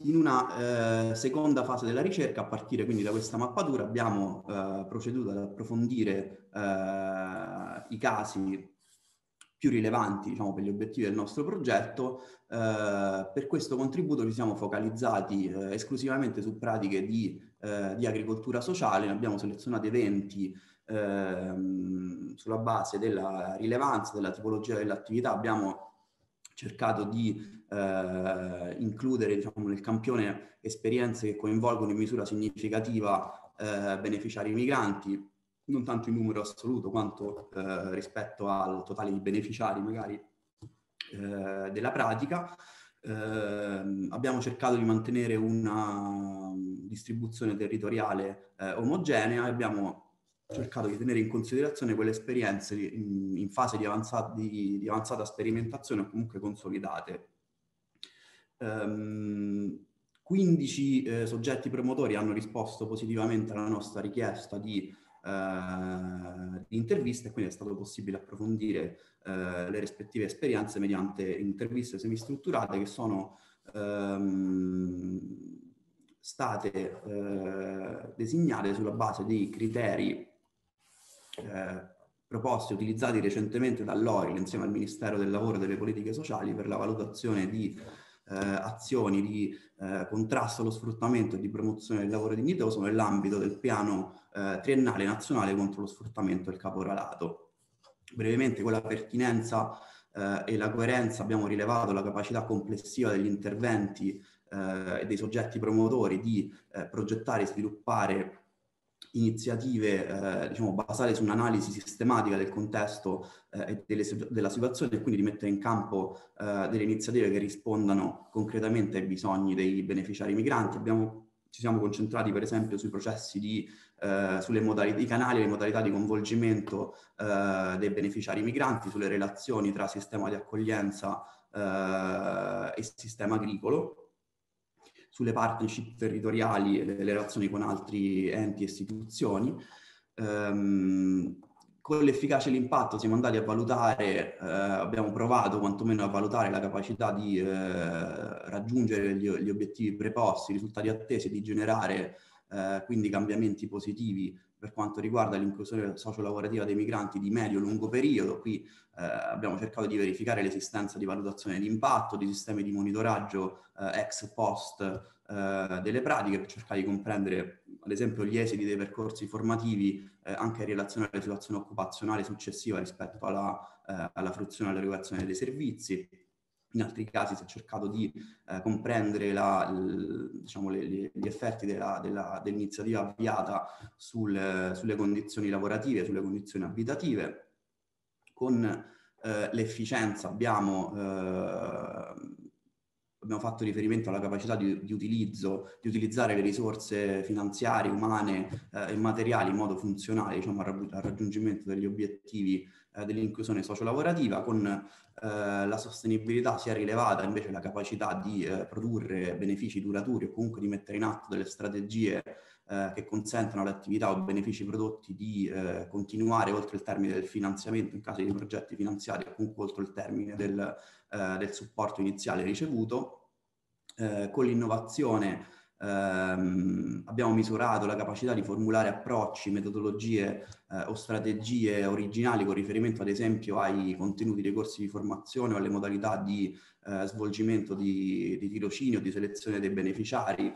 In una eh, seconda fase della ricerca, a partire quindi da questa mappatura, abbiamo eh, proceduto ad approfondire eh, i casi più rilevanti diciamo, per gli obiettivi del nostro progetto. Eh, per questo contributo ci siamo focalizzati eh, esclusivamente su pratiche di, eh, di, agricoltura sociale, ne abbiamo selezionati 20 ehm, sulla base della rilevanza, della tipologia dell'attività, abbiamo cercato di eh, includere diciamo, nel campione esperienze che coinvolgono in misura significativa eh, beneficiari migranti, non tanto in numero assoluto quanto eh, rispetto al totale di beneficiari magari eh, della pratica. Eh, abbiamo cercato di mantenere una distribuzione territoriale eh, omogenea e abbiamo cercato di tenere in considerazione quelle esperienze in, in fase di avanzata, di, di avanzata, sperimentazione o comunque consolidate. Um, 15 eh, soggetti promotori hanno risposto positivamente alla nostra richiesta di eh, di interviste quindi è stato possibile approfondire eh, le rispettive esperienze mediante interviste semistrutturate che sono ehm, state eh, designate sulla base dei criteri eh, proposti e utilizzati recentemente dall'OIL insieme al Ministero del Lavoro e delle Politiche Sociali per la valutazione di eh, azioni di eh, contrasto allo sfruttamento e di promozione del lavoro dignitoso nell'ambito del piano eh, triennale nazionale contro lo sfruttamento il caporalato. Brevemente con la pertinenza eh, e la coerenza abbiamo rilevato la capacità complessiva degli interventi eh, e dei soggetti promotori di eh, progettare e sviluppare iniziative eh, diciamo, basate su un'analisi sistematica del contesto eh, e delle, della situazione e quindi di mettere in campo eh, delle iniziative che rispondano concretamente ai bisogni dei beneficiari migranti. Abbiamo, ci siamo concentrati per esempio sui processi di, eh, sulle modalità, i canali e le modalità di coinvolgimento eh, dei beneficiari migranti, sulle relazioni tra sistema di accoglienza eh, e sistema agricolo sulle partnership territoriali e le relazioni con altri enti e istituzioni. Um, con l'efficacia e l'impatto siamo andati a valutare, eh, abbiamo provato quantomeno a valutare la capacità di eh, raggiungere gli, gli, obiettivi preposti, i risultati attesi, di generare eh, quindi cambiamenti positivi per quanto riguarda l'inclusione sociolavorativa dei migranti di medio-lungo periodo. Qui eh, abbiamo cercato di verificare l'esistenza di valutazione di impatto, di sistemi di monitoraggio eh, ex post eh, delle pratiche per cercare di comprendere ad esempio gli esiti dei percorsi formativi eh, anche in relazione alla situazione occupazionale successiva rispetto alla, eh, alla fruizione e all'erogazione dei servizi in altri casi si è cercato di eh, comprendere la, l, diciamo, le, le, gli effetti della, della, dell'iniziativa avviata sul, sulle condizioni lavorative, sulle condizioni abitative. Con eh, l'efficienza abbiamo, eh, abbiamo, fatto riferimento alla capacità di, di, utilizzo, di utilizzare le risorse finanziarie, umane eh, e materiali in modo funzionale diciamo, al, raggiungimento degli obiettivi eh, dell'inclusione sociolavorativa, con eh, la sostenibilità si è rilevata invece la capacità di eh, produrre benefici duraturi o comunque di mettere in atto delle strategie eh, che consentano alle attività o benefici prodotti di eh, continuare oltre il termine del finanziamento in caso di progetti finanziari o comunque oltre il termine del, del supporto iniziale ricevuto. Con l'innovazione ehm, abbiamo misurato la capacità di formulare approcci, metodologie eh, o strategie originali con riferimento ad esempio ai contenuti dei corsi di formazione o alle modalità di eh, svolgimento di, di tirocinio, di selezione dei beneficiari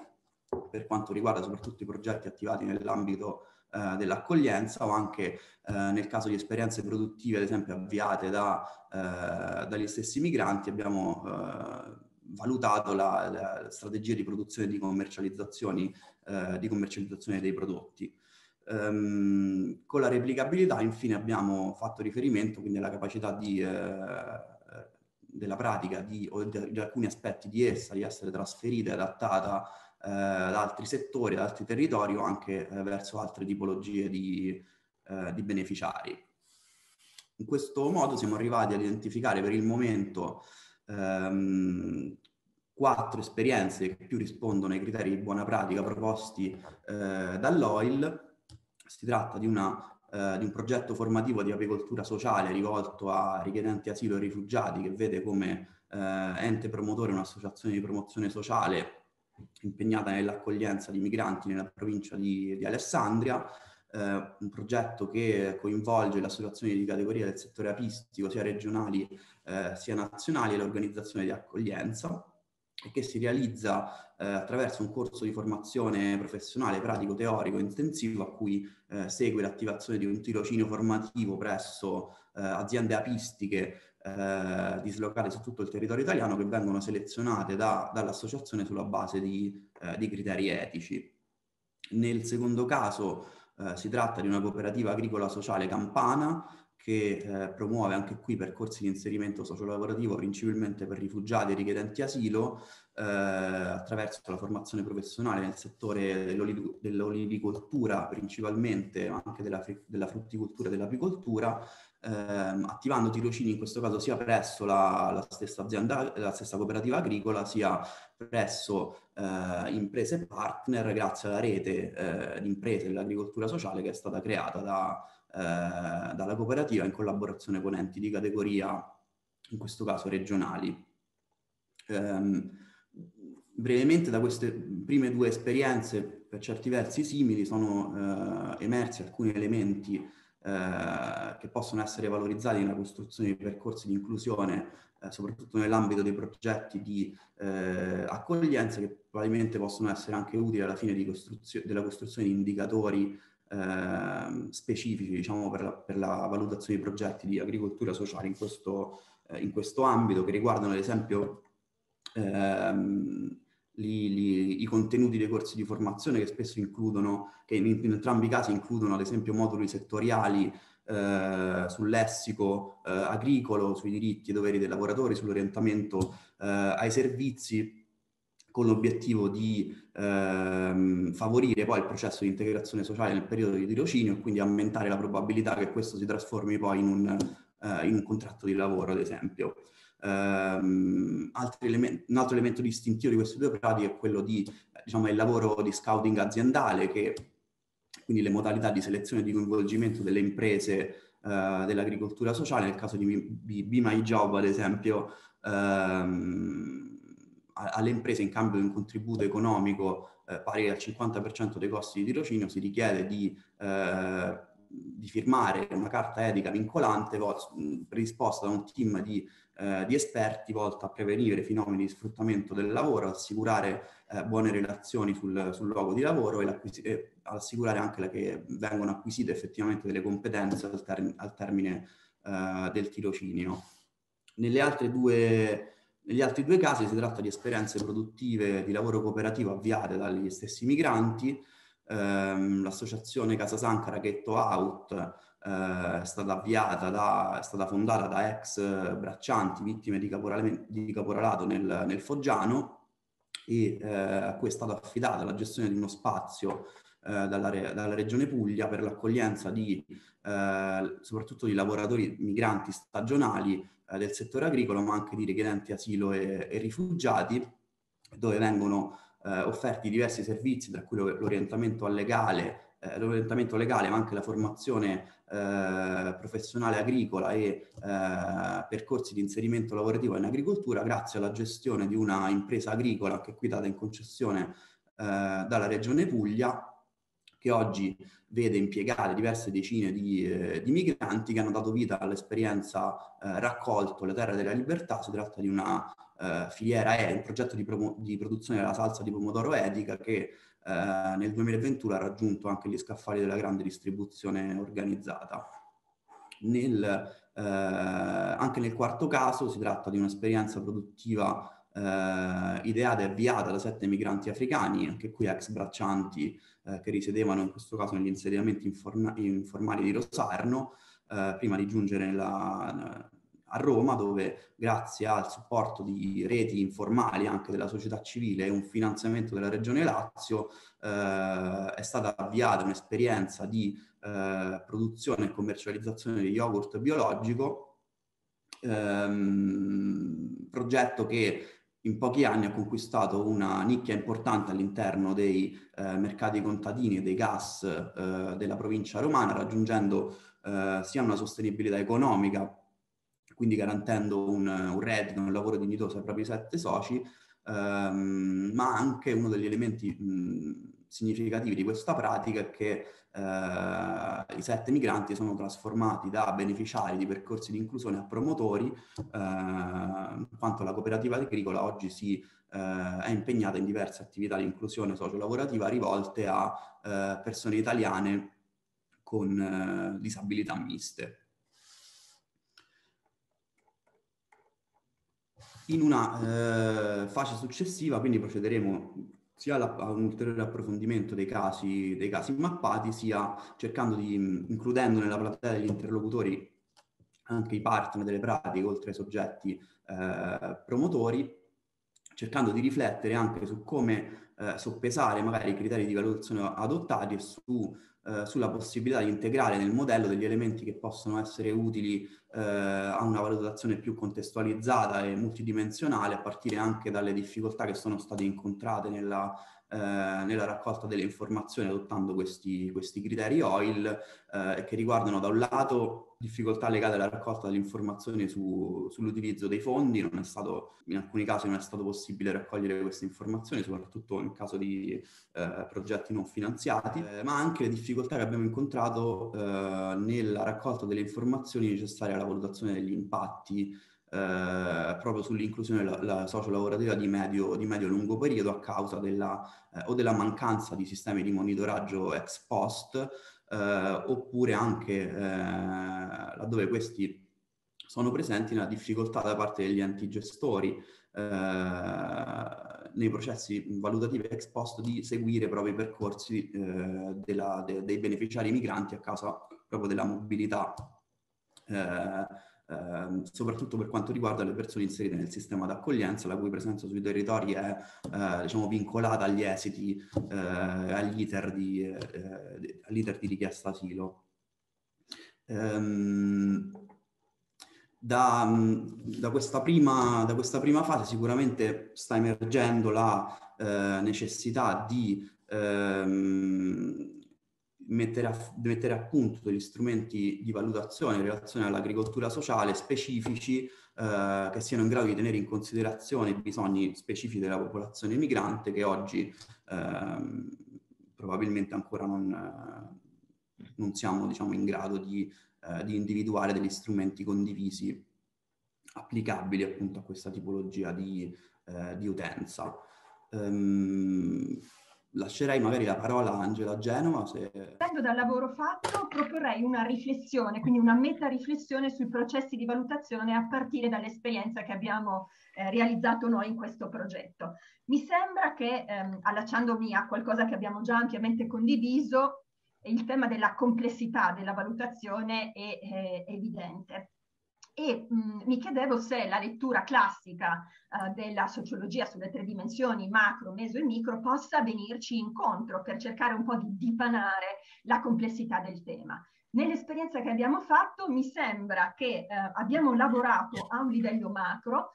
per quanto riguarda soprattutto i progetti attivati nell'ambito eh, dell'accoglienza o anche eh, nel caso di esperienze produttive, ad esempio avviate da, eh, dagli stessi migranti, abbiamo eh, valutato la, la, strategia di produzione di commercializzazione, eh, di commercializzazione dei prodotti. Um, con la replicabilità infine abbiamo fatto riferimento quindi alla capacità di, eh, della pratica di, o di, di, alcuni aspetti di essa di essere trasferita e adattata eh, ad altri settori, ad altri territori o anche eh, verso altre tipologie di, eh, di beneficiari. In questo modo siamo arrivati ad identificare per il momento ehm, quattro esperienze che più rispondono ai criteri di buona pratica proposti eh, dall'OIL. Si tratta di, una, eh, di, un progetto formativo di apicoltura sociale rivolto a richiedenti asilo e rifugiati che vede come eh, ente promotore un'associazione di promozione sociale impegnata nell'accoglienza di migranti nella provincia di, di Alessandria, eh, un progetto che coinvolge le associazioni di categoria del settore apistico, sia regionali eh, sia nazionali, e l'organizzazione di accoglienza e che si realizza eh, attraverso un corso di formazione professionale pratico teorico intensivo a cui eh, segue l'attivazione di un tirocinio formativo presso eh, aziende apistiche eh, dislocate su tutto il territorio italiano che vengono selezionate da, dall'associazione sulla base di, eh, di criteri etici. Nel secondo caso eh, si tratta di una cooperativa agricola sociale campana che eh, promuove anche qui percorsi di inserimento sociolavorativo principalmente per rifugiati e richiedenti asilo eh, attraverso la formazione professionale nel settore dell'olivicoltura principalmente, ma anche della, della frutticoltura e dell'apicoltura, ehm, attivando tirocini in questo caso sia presso la, la, stessa azienda, la stessa cooperativa agricola, sia presso eh, imprese partner grazie alla rete eh, di imprese dell'agricoltura sociale che è stata creata da, dalla cooperativa in collaborazione con enti di categoria, in questo caso regionali. Um, brevemente da queste prime due esperienze, per certi versi simili, sono eh, emersi alcuni elementi eh, che possono essere valorizzati nella costruzione di percorsi di inclusione, eh, soprattutto nell'ambito dei progetti di eh, accoglienza, che probabilmente possono essere anche utili alla fine costruzio- della costruzione di indicatori eh, specifici diciamo, per la, per, la, valutazione di progetti di agricoltura sociale in questo, eh, in questo ambito, che riguardano ad esempio ehm, li, li, i contenuti dei corsi di formazione che spesso includono, che in, in entrambi i casi includono ad esempio moduli settoriali eh, sul lessico eh, agricolo, sui diritti e doveri dei lavoratori, sull'orientamento eh, ai servizi, con l'obiettivo di ehm, favorire poi il processo di integrazione sociale nel periodo di tirocinio e quindi aumentare la probabilità che questo si trasformi poi in un, eh, in un contratto di lavoro, ad esempio. Um, element- un altro elemento distintivo di queste due pratiche è quello di, diciamo, il lavoro di scouting aziendale, che quindi le modalità di selezione e di coinvolgimento delle imprese eh, dell'agricoltura sociale, nel caso di Be My Job ad esempio, ehm, alle imprese in cambio di un contributo economico eh, pari al 50% dei costi di tirocinio si richiede di, eh, di firmare una carta etica vincolante predisposta da un team di, eh, di, esperti volta a prevenire fenomeni di sfruttamento del lavoro, assicurare eh, buone relazioni sul, sul, luogo di lavoro e, e assicurare anche che vengano acquisite effettivamente delle competenze al, ter- al termine eh, del tirocinio. Nelle altre due negli altri due casi si tratta di esperienze produttive di lavoro cooperativo avviate dagli stessi migranti. Eh, l'associazione Casa Sankara Ghetto Out eh, è stata avviata, da, è stata fondata da ex braccianti vittime di, di caporalato nel, nel, Foggiano e eh, a cui è stata affidata la gestione di uno spazio eh, dalla, dalla, Regione Puglia per l'accoglienza di eh, soprattutto di lavoratori migranti stagionali del settore agricolo, ma anche di richiedenti asilo e, e rifugiati, dove vengono eh, offerti diversi servizi, tra cui l'orientamento legale, eh, l'orientamento legale, ma anche la formazione eh, professionale agricola e eh, percorsi di inserimento lavorativo in agricoltura, grazie alla gestione di una impresa agricola che è qui data in concessione eh, dalla Regione Puglia, che oggi vede impiegare diverse decine di, eh, di migranti che hanno dato vita all'esperienza eh, raccolto le terre della libertà. Si tratta di una eh, filiera E, un progetto di, promo- di, produzione della salsa di pomodoro etica che eh, nel 2021 ha raggiunto anche gli scaffali della grande distribuzione organizzata. Nel, eh, anche nel quarto caso si tratta di un'esperienza produttiva eh, ideata e avviata da sette migranti africani, anche qui ex braccianti eh, che risiedevano in questo caso negli insediamenti informa- informali di Rosarno, eh, prima di giungere nella, a Roma, dove grazie al supporto di reti informali anche della società civile e un finanziamento della Regione Lazio, eh, è stata avviata un'esperienza di eh, produzione e commercializzazione di yogurt biologico, ehm, progetto che in pochi anni ha conquistato una nicchia importante all'interno dei eh, mercati contadini e dei gas eh, della provincia romana, raggiungendo eh, sia una sostenibilità economica, quindi garantendo un, un reddito, un lavoro dignitoso ai propri sette soci, ehm, ma anche uno degli elementi mh, significativi di questa pratica è che eh, i sette migranti sono trasformati da beneficiari di percorsi di inclusione a promotori, eh, quanto la cooperativa agricola oggi si, eh, è impegnata in diverse attività di inclusione sociolavorativa rivolte a eh, persone italiane con eh, disabilità miste. In una eh, fase successiva, quindi procederemo sia a un ulteriore approfondimento dei casi, dei casi mappati, sia cercando di, includendo nella platea degli interlocutori anche i partner delle pratiche, oltre ai soggetti eh, promotori, cercando di riflettere anche su come eh, soppesare magari i criteri di valutazione adottati e su eh, sulla possibilità di integrare nel modello degli elementi che possono essere utili eh, a una valutazione più contestualizzata e multidimensionale, a partire anche dalle difficoltà che sono state incontrate nella eh, nella raccolta delle informazioni adottando questi, questi criteri OIL eh, che riguardano da un lato difficoltà legate alla raccolta delle informazioni su, sull'utilizzo dei fondi, stato, in alcuni casi non è stato possibile raccogliere queste informazioni, soprattutto in caso di eh, progetti non finanziati, eh, ma anche le difficoltà che abbiamo incontrato eh, nella raccolta delle informazioni necessarie alla valutazione degli impatti eh, proprio sull'inclusione la, la sociolavorativa di medio, di medio-lungo periodo a causa della, eh, o della mancanza di sistemi di monitoraggio ex post eh, oppure anche eh, laddove questi sono presenti nella difficoltà da parte degli enti gestori eh, nei processi valutativi ex post di seguire proprio i percorsi della, de, dei beneficiari migranti a causa proprio della mobilità eh, Ehm, soprattutto per quanto riguarda le persone inserite nel sistema d'accoglienza, la cui presenza sui territori è eh, diciamo, vincolata agli esiti, eh, agli, di, eh, all'iter di richiesta asilo. Um, da, da, questa prima, da, questa prima, fase sicuramente sta emergendo la eh, necessità di, ehm, mettere a, mettere a, punto degli strumenti di valutazione in relazione all'agricoltura sociale specifici eh, che siano in grado di tenere in considerazione i bisogni specifici della popolazione migrante che oggi eh, probabilmente ancora non, non siamo diciamo, in grado di, eh, di, individuare degli strumenti condivisi applicabili appunto a questa tipologia di, eh, di utenza. Um, lascerei magari la parola a Angela Genova. Se... Partendo dal lavoro fatto, proporrei una riflessione, quindi una meta-riflessione sui processi di valutazione a partire dall'esperienza che abbiamo eh, realizzato noi in questo progetto. Mi sembra che, ehm, allacciandomi a qualcosa che abbiamo già ampiamente condiviso, il tema della complessità della valutazione è, è evidente e mh, mi chiedevo se la lettura classica uh, della sociologia sulle tre dimensioni macro, meso e micro possa venirci incontro per cercare un po' di dipanare la complessità del tema. Nell'esperienza che abbiamo fatto mi sembra che uh, abbiamo lavorato a un livello macro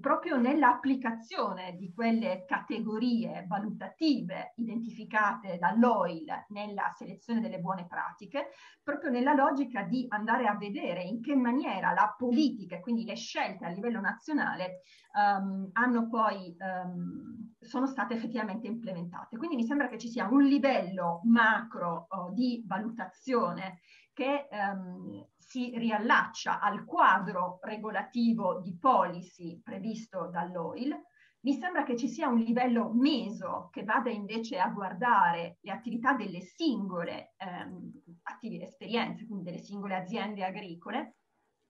proprio nell'applicazione di quelle categorie valutative identificate dall'OIL nella selezione delle buone pratiche, proprio nella logica di andare a vedere in che maniera la politica e quindi le scelte a livello nazionale um, hanno poi, um, sono state effettivamente implementate. Quindi mi sembra che ci sia un livello macro oh, di valutazione che um, si riallaccia al quadro regolativo di policy previsto dall'OIL, mi sembra che ci sia un livello meso che vada invece a guardare le attività delle singole ehm, attive, esperienze, quindi delle singole aziende agricole,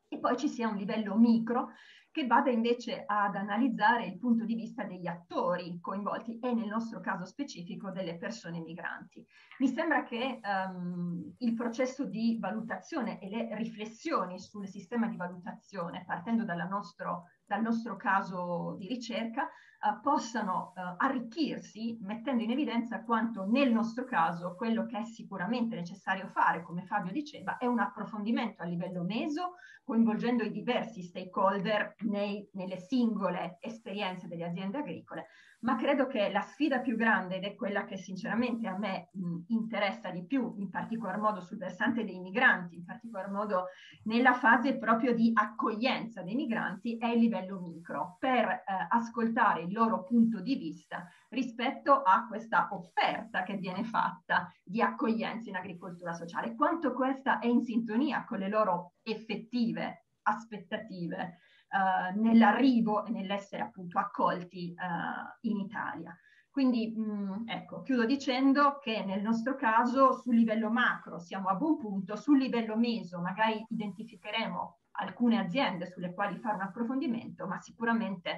e poi ci sia un livello micro che vada invece ad analizzare il punto di vista degli attori coinvolti e nel nostro caso specifico delle persone migranti. Mi sembra che um, il processo di valutazione e le riflessioni sul sistema di valutazione, partendo nostro, dal nostro caso di ricerca, uh, possano uh, arricchirsi mettendo in evidenza quanto nel nostro caso quello che è sicuramente necessario fare, come Fabio diceva, è un approfondimento a livello meso, coinvolgendo i diversi stakeholder nei, nelle singole esperienze delle aziende agricole, ma credo che la sfida più grande, ed è quella che sinceramente a me mh, interessa di più, in particolar modo sul versante dei migranti, in particolar modo nella fase proprio di accoglienza dei migranti, è il livello micro, per eh, ascoltare il loro punto di vista rispetto a questa offerta che viene fatta di accoglienza in agricoltura sociale, quanto questa è in sintonia con le loro effettive aspettative uh, nell'arrivo e nell'essere appunto accolti uh, in Italia. Quindi mh, mm, ecco, chiudo dicendo che nel nostro caso sul livello macro siamo a buon punto, sul livello meso magari identificheremo alcune aziende sulle quali fare un approfondimento, ma sicuramente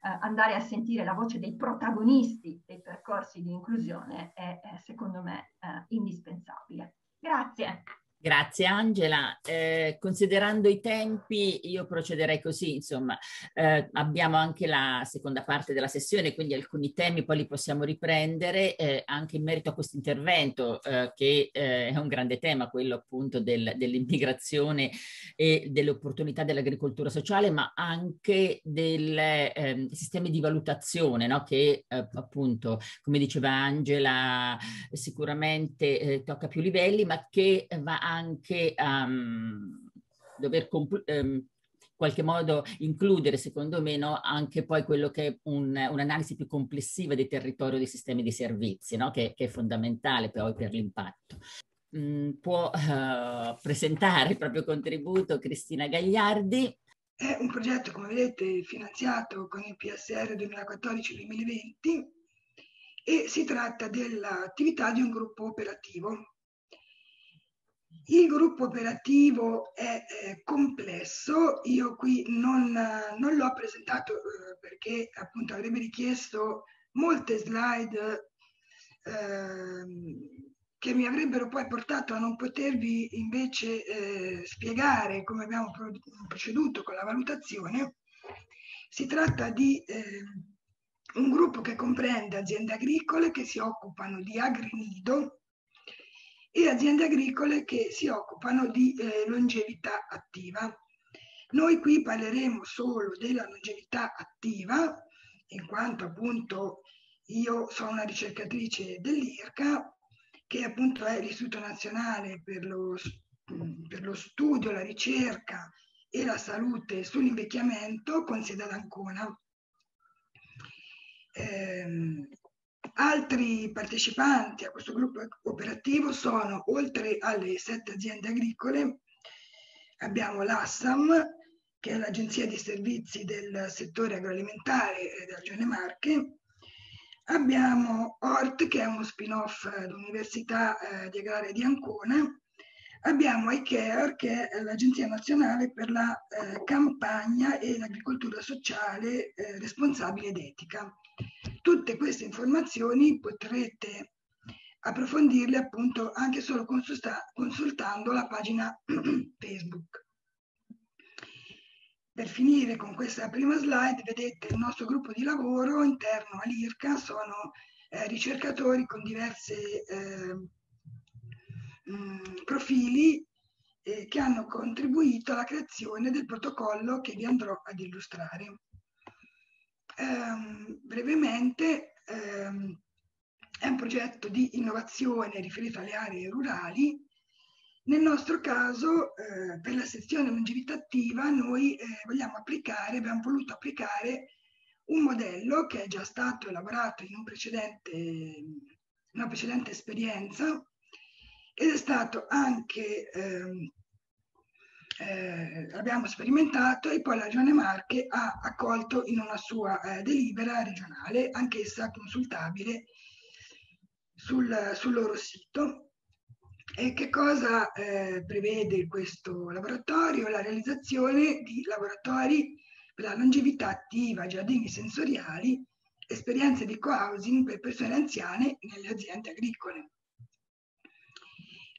eh, andare a sentire la voce dei protagonisti dei percorsi di inclusione è, è secondo me eh, indispensabile. Grazie. Grazie Angela. Eh, considerando i tempi, io procederei così, insomma, eh, abbiamo anche la seconda parte della sessione, quindi alcuni temi poi li possiamo riprendere eh, anche in merito a questo intervento, eh, che eh, è un grande tema, quello appunto del, dell'immigrazione e delle opportunità dell'agricoltura sociale, ma anche dei ehm, sistemi di valutazione, no? che eh, appunto, come diceva Angela, sicuramente tocca più livelli, ma che va anche a um, dover um, qualche modo includere, secondo me, no, anche poi quello che è un, un'analisi più complessiva del territorio dei sistemi di servizi, no? che, che, è fondamentale poi per l'impatto. Mm, può uh, presentare il proprio contributo Cristina Gagliardi. È un progetto, come vedete, finanziato con il PSR 2014-2020 e si tratta dell'attività di un gruppo operativo il gruppo operativo è eh, complesso, io qui non, non l'ho presentato eh, perché appunto avrebbe richiesto molte slide eh, che mi avrebbero poi portato a non potervi invece eh, spiegare come abbiamo proceduto con la valutazione. Si tratta di eh, un gruppo che comprende aziende agricole che si occupano di agrinido, e aziende agricole che si occupano di eh, longevità attiva. Noi qui parleremo solo della longevità attiva, in quanto appunto io sono una ricercatrice dell'IRCA che appunto è l'Istituto Nazionale per lo, per lo Studio, la ricerca e la salute sull'invecchiamento con sede ad Ancona. Eh, altri partecipanti a questo gruppo operativo sono, oltre alle sette aziende agricole, abbiamo l'ASSAM, che è l'Agenzia di Servizi del settore agroalimentare della Regione Marche, abbiamo ORT, che è uno spin-off dell'Università eh, di Agraria di Ancona, abbiamo iCare, che è l'Agenzia Nazionale per la eh, Campagna e l'Agricoltura Sociale eh, Responsabile ed Etica. Tutte queste informazioni potrete approfondirle appunto anche solo consultando la pagina *clears throat* Facebook. Per finire con questa prima slide, vedete il nostro gruppo di lavoro interno all'IRCA, sono eh, ricercatori con diversi eh, profili eh, che hanno contribuito alla creazione del protocollo che vi andrò ad illustrare. Ehm, brevemente, ehm, è un progetto di innovazione riferito alle aree rurali. Nel nostro caso, eh, per la sezione longevità attiva, noi eh, vogliamo applicare, abbiamo voluto applicare un modello che è già stato elaborato in un precedente, una precedente esperienza ed è stato anche ehm, eh, abbiamo sperimentato e poi la Regione Marche ha accolto in una sua eh, delibera regionale, anch'essa consultabile sul, sul loro sito. E che cosa eh, prevede questo laboratorio? La realizzazione di laboratori per la longevità attiva, giardini sensoriali, esperienze di co-housing per persone anziane nelle aziende agricole.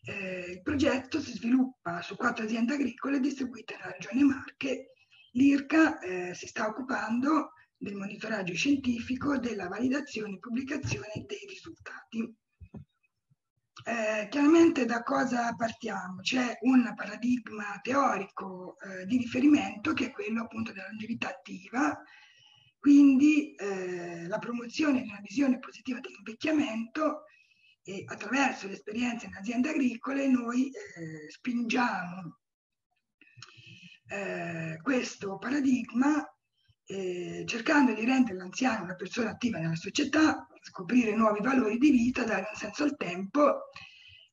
Eh, il progetto si sviluppa su quattro aziende agricole distribuite nella regione Marche. L'IRCA eh, si sta occupando del monitoraggio scientifico, della validazione e pubblicazione dei risultati. Eh, chiaramente da cosa partiamo? C'è un paradigma teorico eh, di riferimento che è quello appunto della longevità attiva, quindi eh, la promozione di una visione positiva dell'invecchiamento e attraverso l'esperienza in aziende agricole noi eh, spingiamo eh, questo paradigma eh, cercando di rendere l'anziano una persona attiva nella società, scoprire nuovi valori di vita, dare un senso al tempo,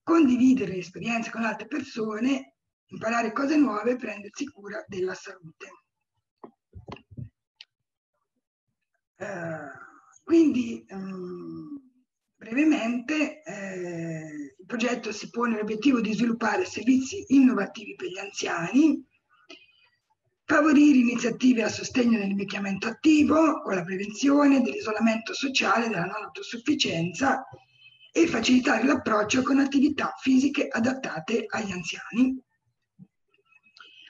condividere esperienze con altre persone, imparare cose nuove, prendersi cura della salute. Uh, quindi um, brevemente, eh, il progetto si pone l'obiettivo di sviluppare servizi innovativi per gli anziani, favorire iniziative a sostegno dell'invecchiamento attivo con la prevenzione dell'isolamento sociale, della non autosufficienza e facilitare l'approccio con attività fisiche adattate agli anziani.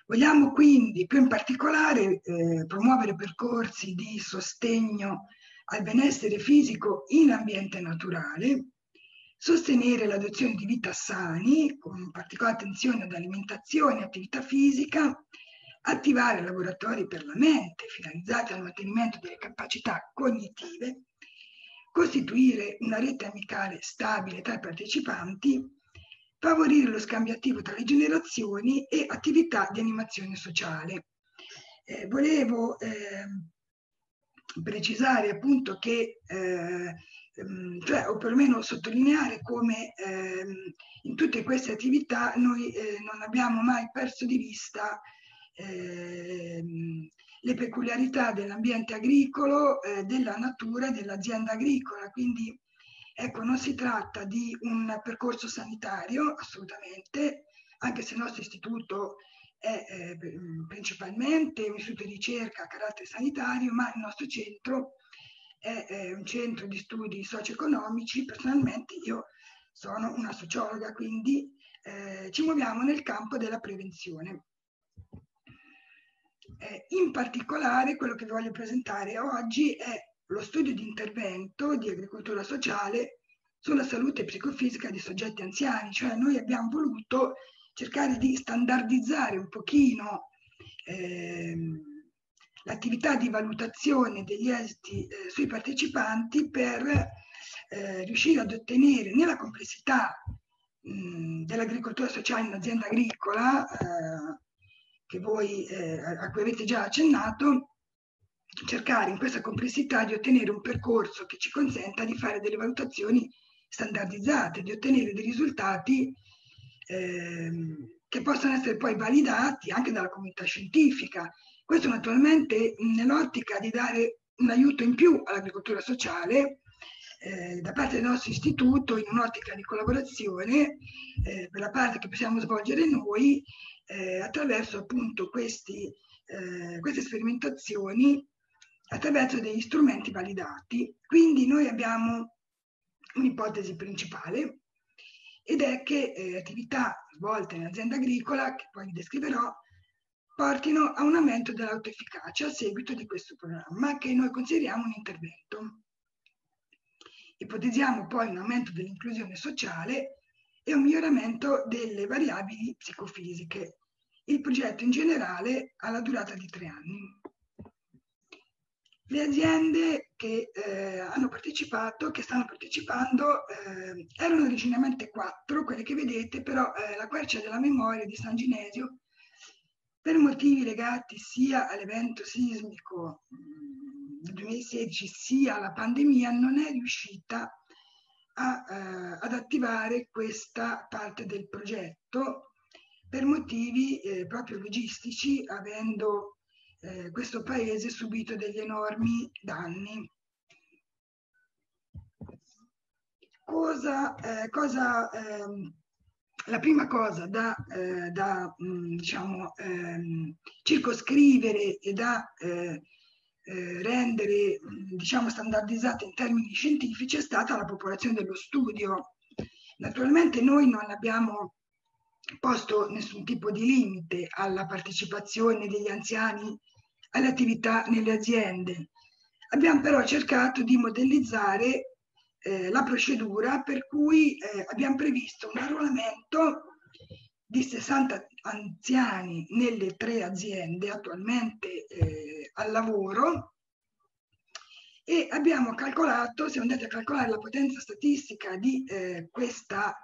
Vogliamo quindi più in particolare eh, promuovere percorsi di sostegno al benessere fisico in ambiente naturale, sostenere l'adozione di vita sani, con particolare attenzione ad alimentazione e attività fisica, attivare laboratori per la mente finalizzati al mantenimento delle capacità cognitive, costituire una rete amicale stabile tra i partecipanti, favorire lo scambio attivo tra le generazioni e attività di animazione sociale. Eh, volevo eh, precisare appunto che, eh, ehm, cioè, o perlomeno sottolineare come eh, in tutte queste attività noi eh, non abbiamo mai perso di vista ehm, le peculiarità dell'ambiente agricolo, eh, della natura dell'azienda agricola. Quindi ecco, non si tratta di un percorso sanitario assolutamente, anche se il nostro istituto è eh, principalmente un istituto di ricerca a carattere sanitario, ma il nostro centro è, è un centro di studi socio-economici. Personalmente io sono una sociologa, quindi eh, ci muoviamo nel campo della prevenzione. Eh, in particolare quello che vi voglio presentare oggi è lo studio di intervento di agricoltura sociale sulla salute psicofisica di soggetti anziani, cioè noi abbiamo voluto cercare di standardizzare un pochino ehm, l'attività di valutazione degli esiti eh, sui partecipanti per eh, riuscire ad ottenere nella complessità dell'agricoltura sociale in azienda agricola, eh, che voi, eh, a cui avete già accennato, cercare in questa complessità di ottenere un percorso che ci consenta di fare delle valutazioni standardizzate, di ottenere dei risultati eh, che possano essere poi validati anche dalla comunità scientifica. Questo naturalmente nell'ottica di dare un aiuto in più all'agricoltura sociale eh, da parte del nostro istituto in un'ottica di collaborazione eh, per la parte che possiamo svolgere noi eh, attraverso appunto questi, eh, queste sperimentazioni attraverso degli strumenti validati. Quindi noi abbiamo un'ipotesi principale ed è che eh, attività svolte in azienda agricola, che poi vi descriverò, portino a un aumento dell'autoefficacia a seguito di questo programma che noi consideriamo un intervento. Ipotizziamo poi un aumento dell'inclusione sociale e un miglioramento delle variabili psicofisiche. Il progetto in generale ha la durata di tre anni. Le aziende che eh, hanno partecipato, che stanno partecipando, eh, erano originariamente quattro, quelle che vedete, però eh, la quercia della memoria di San Ginesio, per motivi legati sia all'evento sismico mm, del 2016 sia alla pandemia, non è riuscita a, eh, ad attivare questa parte del progetto per motivi eh, proprio logistici, avendo eh, questo paese subito degli enormi danni. Cosa, eh, cosa ehm, la prima cosa da, eh, da mh, mm, diciamo, ehm, circoscrivere e da eh, eh, rendere diciamo, standardizzata in termini scientifici è stata la popolazione dello studio. Naturalmente noi non abbiamo posto nessun tipo di limite alla partecipazione degli anziani alle attività nelle aziende. Abbiamo però cercato di modellizzare eh, la procedura per cui eh, abbiamo previsto un arruolamento di 60 anziani nelle tre aziende attualmente eh, al lavoro e abbiamo calcolato, siamo andati a calcolare la potenza statistica di eh, questa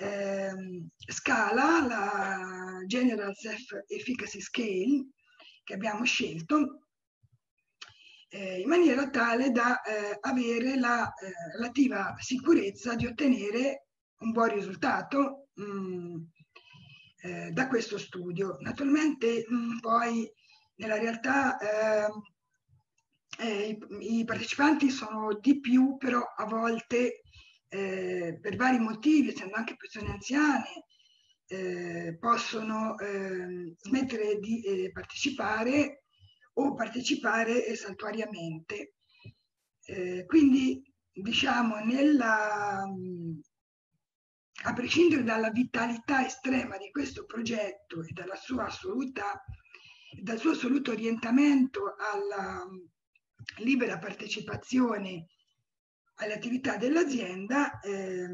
eh, scala, la General Self Efficacy Scale, che abbiamo scelto, eh, in maniera tale da eh, avere la eh, relativa sicurezza di ottenere un buon risultato mh, mm, eh, da questo studio. Naturalmente mh, mm, poi nella realtà ehm, eh, i, i, partecipanti sono di più, però a volte eh, per vari motivi, essendo anche persone anziane, eh, possono eh, smettere di eh, partecipare o partecipare saltuariamente. Eh, quindi, diciamo, nella, a prescindere dalla vitalità estrema di questo progetto e dalla sua assoluta, dal suo assoluto orientamento alla libera partecipazione alle attività dell'azienda, eh,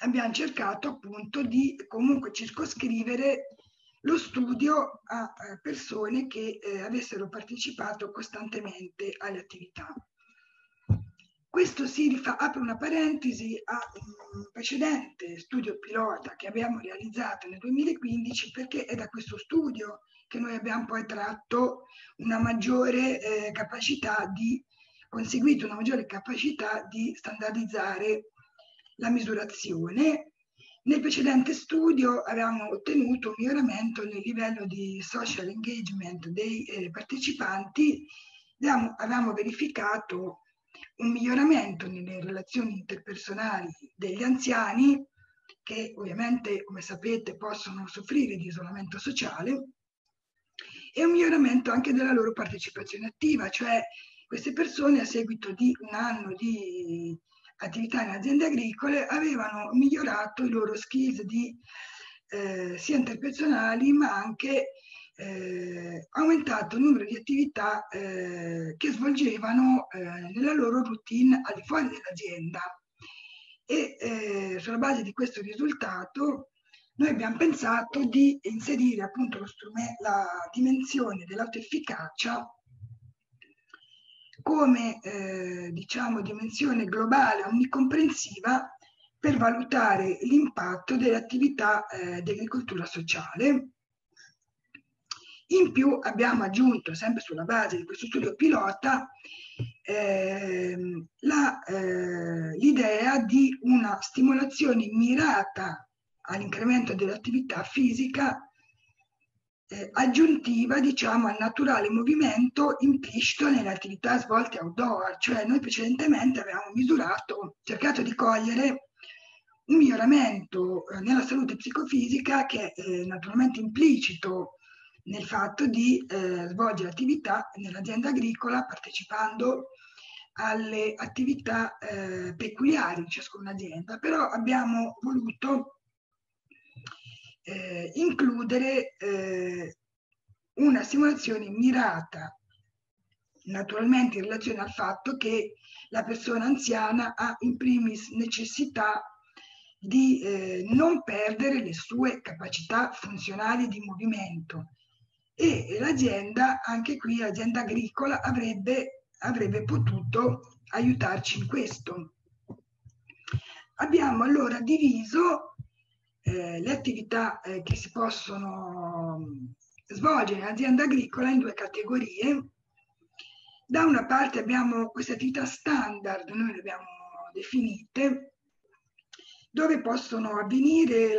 abbiamo cercato appunto di comunque circoscrivere lo studio a, persone che eh, avessero partecipato costantemente alle attività. Questo si rifà, apre una parentesi a un precedente studio pilota che abbiamo realizzato nel 2015 perché è da questo studio che noi abbiamo poi tratto una maggiore eh, capacità di, conseguito una maggiore capacità di standardizzare la misurazione. Nel precedente studio avevamo ottenuto un miglioramento nel livello di social engagement dei eh, partecipanti, avevamo, avevamo verificato un miglioramento nelle relazioni interpersonali degli anziani che ovviamente, come sapete, possono soffrire di isolamento sociale e un miglioramento anche della loro partecipazione attiva, cioè queste persone a seguito di un anno di attività in aziende agricole avevano migliorato i loro skills di, eh, sia interpersonali ma anche eh, aumentato il numero di attività eh, che svolgevano eh, nella loro routine al di fuori dell'azienda. E eh, sulla base di questo risultato noi abbiamo pensato di inserire appunto la dimensione dell'autoefficacia come eh, diciamo dimensione globale omnicomprensiva per valutare l'impatto delle attività eh, di agricoltura sociale. In più abbiamo aggiunto, sempre sulla base di questo studio pilota, eh, l'idea di una stimolazione mirata all'incremento dell'attività fisica eh, aggiuntiva diciamo al naturale movimento implicito nelle attività svolte outdoor, cioè noi precedentemente avevamo misurato, cercato di cogliere un miglioramento eh, nella salute psicofisica che è eh, naturalmente implicito nel fatto di eh, svolgere attività nell'azienda agricola partecipando alle attività eh, peculiari in ciascuna azienda, però abbiamo voluto eh, includere eh, una simulazione mirata naturalmente in relazione al fatto che la persona anziana ha in primis necessità di eh, non perdere le sue capacità funzionali di movimento e l'azienda, anche qui l'azienda agricola, avrebbe, avrebbe potuto aiutarci in questo. Abbiamo allora diviso eh, le attività eh, che si possono svolgere in azienda agricola in due categorie. Da una parte abbiamo queste attività standard, noi le abbiamo definite, dove possono avvenire,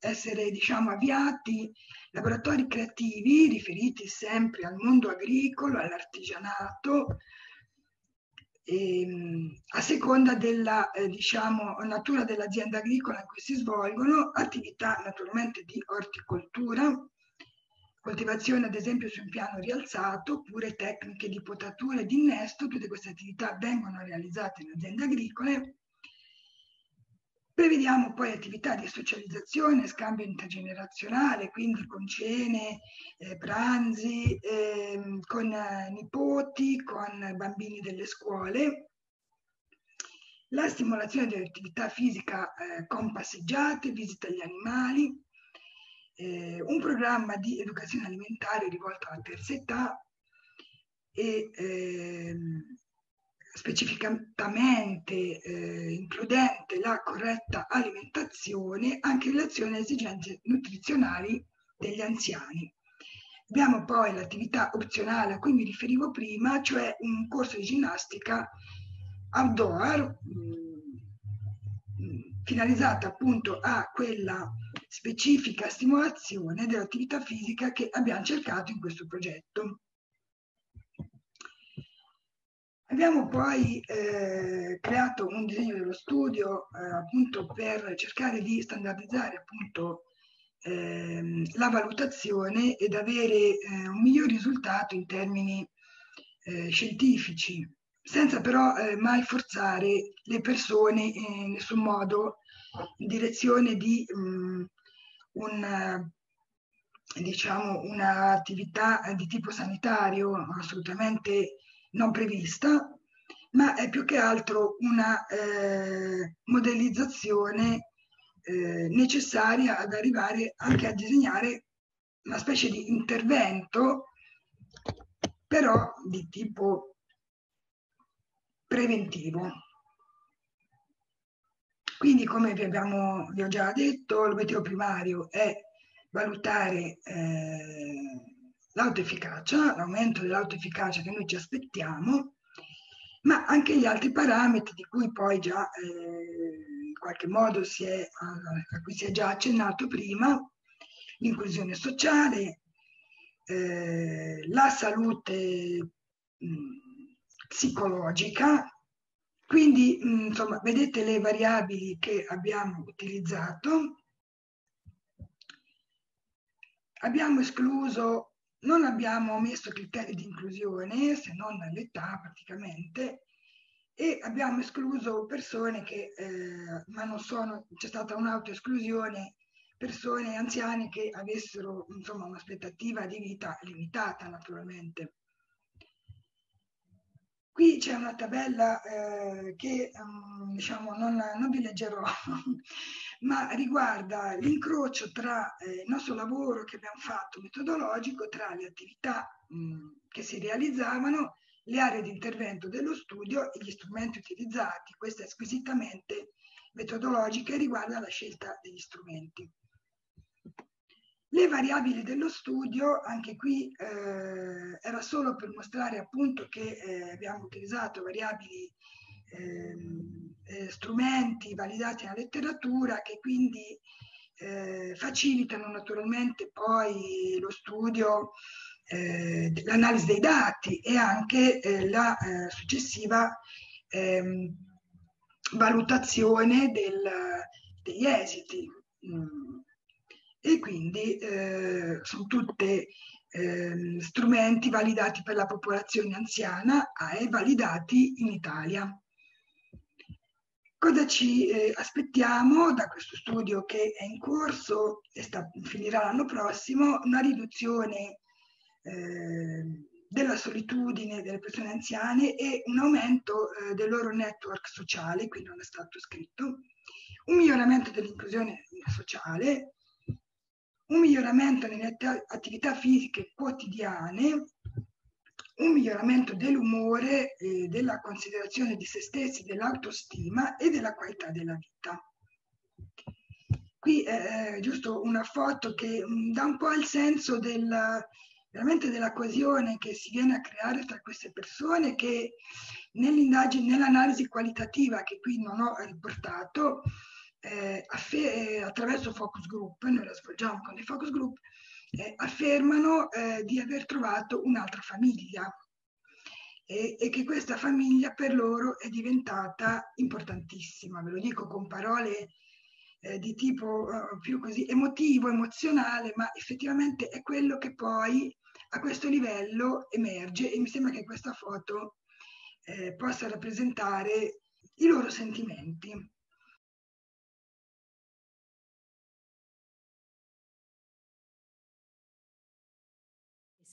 essere diciamo, avviati laboratori creativi riferiti sempre al mondo agricolo, all'artigianato, ehm, a seconda della eh, diciamo, natura dell'azienda agricola in cui si svolgono, attività naturalmente di orticoltura, coltivazione ad esempio su un piano rialzato, oppure tecniche di potatura e di innesto, tutte queste attività vengono realizzate in aziende agricole Prevediamo poi attività di socializzazione, scambio intergenerazionale, quindi con cene, eh, pranzi, eh, con nipoti, con bambini delle scuole. La stimolazione dell'attività fisica eh, con passeggiate, visita agli animali, eh, un programma di educazione alimentare rivolto alla terza età e ehm, specificatamente eh, includente la corretta alimentazione anche in relazione alle esigenze nutrizionali degli anziani. Abbiamo poi l'attività opzionale a cui mi riferivo prima, cioè un corso di ginnastica outdoor mm, finalizzata appunto a quella specifica stimolazione dell'attività fisica che abbiamo cercato in questo progetto. Abbiamo poi eh, creato un disegno dello studio eh, appunto per cercare di standardizzare appunto eh, la valutazione ed avere eh, un miglior risultato in termini eh, scientifici, senza però eh, mai forzare le persone in nessun modo in direzione di um, un, diciamo, un'attività di tipo sanitario assolutamente non prevista, ma è più che altro una eh, modellizzazione eh, necessaria ad arrivare anche a disegnare una specie di intervento, però di tipo preventivo. Quindi, come vi, abbiamo, vi ho già detto, l'obiettivo primario è valutare eh, l'autoefficacia, l'aumento dell'autoefficacia che noi ci aspettiamo, ma anche gli altri parametri di cui poi già eh, in qualche modo si è, a cui si è già accennato prima, l'inclusione sociale, eh, la salute mh, psicologica, quindi mh, insomma vedete le variabili che abbiamo utilizzato. Abbiamo escluso non abbiamo messo criteri di inclusione, se non l'età praticamente, e abbiamo escluso persone che, eh, ma non sono, c'è stata un'autoesclusione, persone anziane che avessero insomma un'aspettativa di vita limitata naturalmente. Qui c'è una tabella eh, che um, diciamo non, non vi leggerò, ma riguarda l'incrocio tra eh, il nostro lavoro che abbiamo fatto metodologico, tra le attività mh, che si realizzavano le aree di intervento dello studio e gli strumenti utilizzati. Questa è squisitamente metodologica e riguarda la scelta degli strumenti. Le variabili dello studio, anche qui eh, era solo per mostrare appunto che eh, abbiamo utilizzato variabili eh, strumenti validati nella letteratura che quindi eh, facilitano naturalmente poi lo studio, eh, l'analisi dei dati e anche eh, la successiva ehm, valutazione del, degli esiti. Mm e quindi eh, sono tutti eh, strumenti validati per la popolazione anziana e validati in Italia. Cosa ci eh, aspettiamo da questo studio che è in corso e sta, finirà l'anno prossimo? Una riduzione eh, della solitudine delle persone anziane e un aumento eh, del loro network sociale, qui non è stato scritto, un miglioramento dell'inclusione sociale, un miglioramento nelle attività fisiche quotidiane, un miglioramento dell'umore, eh, della considerazione di se stessi, dell'autostima e della qualità della vita. Qui è giusto una foto che mh, dà un po' il senso del, veramente della coesione che si viene a creare tra queste persone che nell'indagine, nell'analisi qualitativa che qui non ho riportato, eh, eh, attraverso focus group, noi la svolgiamo con i focus group, eh, affermano eh, di aver trovato un'altra famiglia e, e, che questa famiglia per loro è diventata importantissima. Ve lo dico con parole eh, di tipo uh, più così emotivo, emozionale, ma effettivamente è quello che poi a questo livello emerge e mi sembra che questa foto eh, possa rappresentare i loro sentimenti.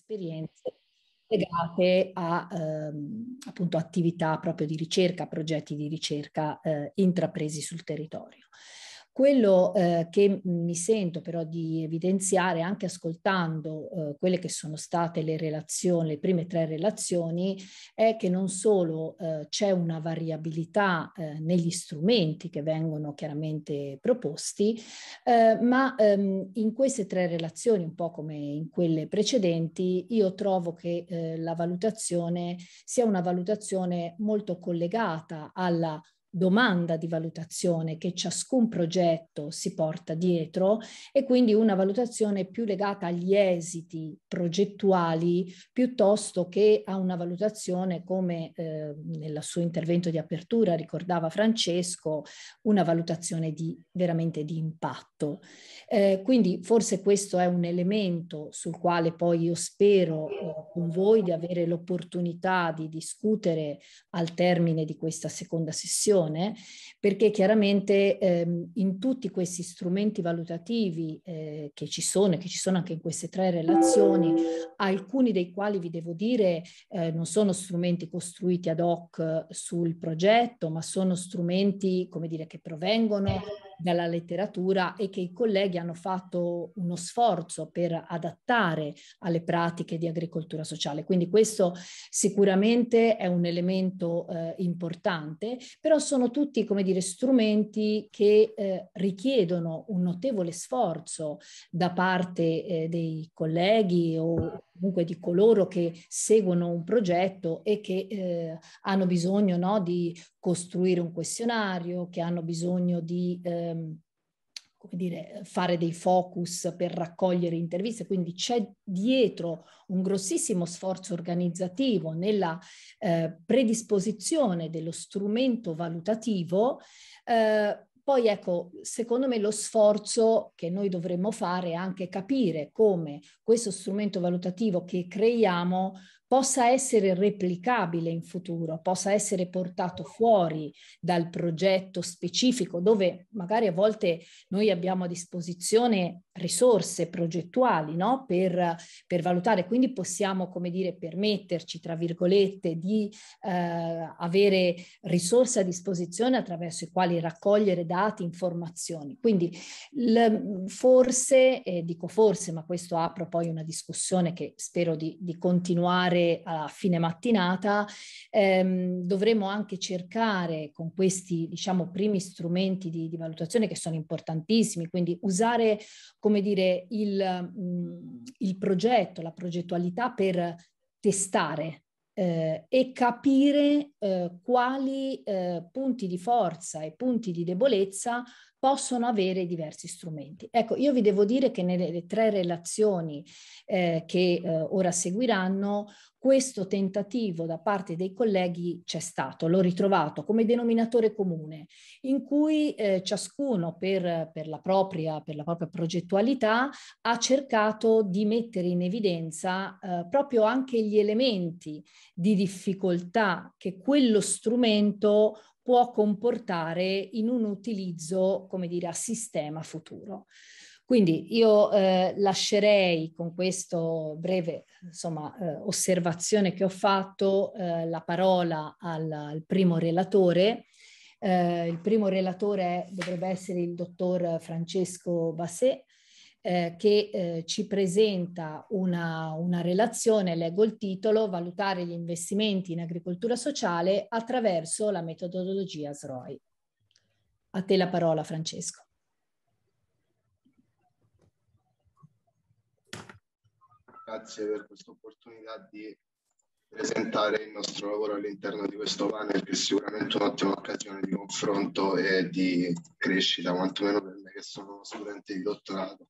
Esperienze legate a ehm, appunto attività proprio di ricerca, progetti di ricerca eh, intrapresi sul territorio. Quello eh, che mi sento però di evidenziare anche ascoltando eh, quelle che sono state le relazioni, le prime tre relazioni, è che non solo eh, c'è una variabilità eh, negli strumenti che vengono chiaramente proposti, eh, ma ehm, in queste tre relazioni, un po' come in quelle precedenti, io trovo che eh, la valutazione sia una valutazione molto collegata alla domanda di valutazione che ciascun progetto si porta dietro e quindi una valutazione più legata agli esiti progettuali piuttosto che a una valutazione come eh, nel suo intervento di apertura ricordava Francesco, una valutazione di, veramente di impatto. Eh, quindi forse questo è un elemento sul quale poi io spero eh, con voi di avere l'opportunità di discutere al termine di questa seconda sessione valutazione, perché chiaramente ehm, in tutti questi strumenti valutativi eh, che ci sono e che ci sono anche in queste tre relazioni, alcuni dei quali vi devo dire eh, non sono strumenti costruiti ad hoc sul progetto, ma sono strumenti, come dire, che provengono dalla letteratura e che i colleghi hanno fatto uno sforzo per adattare alle pratiche di agricoltura sociale. Quindi questo sicuramente è un elemento eh, importante, però sono tutti, come dire, strumenti che eh, richiedono un notevole sforzo da parte eh, dei colleghi o comunque di coloro che seguono un progetto e che eh, hanno bisogno no, di costruire un questionario, che hanno bisogno di ehm, come dire, fare dei focus per raccogliere interviste, quindi c'è dietro un grossissimo sforzo organizzativo nella eh, predisposizione dello strumento valutativo eh, poi ecco, secondo me lo sforzo che noi dovremmo fare è anche capire come questo strumento valutativo che creiamo possa essere replicabile in futuro, possa essere portato fuori dal progetto specifico dove magari a volte noi abbiamo a disposizione risorse progettuali no? per, per valutare, quindi possiamo, come dire, permetterci, tra virgolette, di eh, avere risorse a disposizione attraverso i quali raccogliere dati, informazioni. Quindi forse, eh, dico forse, ma questo apro poi una discussione che spero di, di continuare fare a fine mattinata, ehm, dovremo anche cercare con questi diciamo primi strumenti di, di, valutazione che sono importantissimi, quindi usare come dire il, mh, il progetto, la progettualità per testare eh, e capire eh, quali eh, punti di forza e punti di debolezza possono avere diversi strumenti. Ecco, io vi devo dire che nelle tre relazioni eh, che eh, ora seguiranno, questo tentativo da parte dei colleghi c'è stato, l'ho ritrovato come denominatore comune, in cui eh, ciascuno per, per, la propria, per, la propria, progettualità ha cercato di mettere in evidenza eh, proprio anche gli elementi di difficoltà che quello strumento può comportare in un utilizzo, come dire, a sistema futuro. Quindi io eh, lascerei con questa breve insomma, eh, osservazione che ho fatto eh, la parola al, al primo relatore. Eh, il primo relatore dovrebbe essere il dottor Francesco Basset, eh, che eh, ci presenta una, una, relazione, leggo il titolo, Valutare gli investimenti in agricoltura sociale attraverso la metodologia SROI. A te la parola Francesco. Grazie per questa opportunità di presentare il nostro lavoro all'interno di questo panel che è sicuramente un'ottima occasione di confronto e di crescita, quantomeno per me che sono studente di dottorato.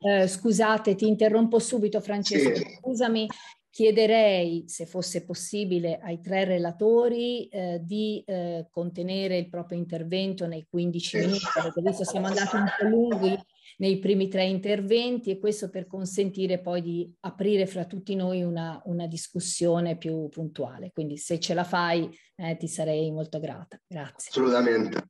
Eh, scusate, ti interrompo subito Francesco, sì. scusami, chiederei se fosse possibile ai tre relatori eh, di eh, contenere il proprio intervento nei 15 minuti, perché visto siamo andati un po' lunghi nei primi tre interventi e questo per consentire poi di aprire fra tutti noi una, una discussione più puntuale. Quindi se ce la fai eh, ti sarei molto grata. Grazie. Assolutamente.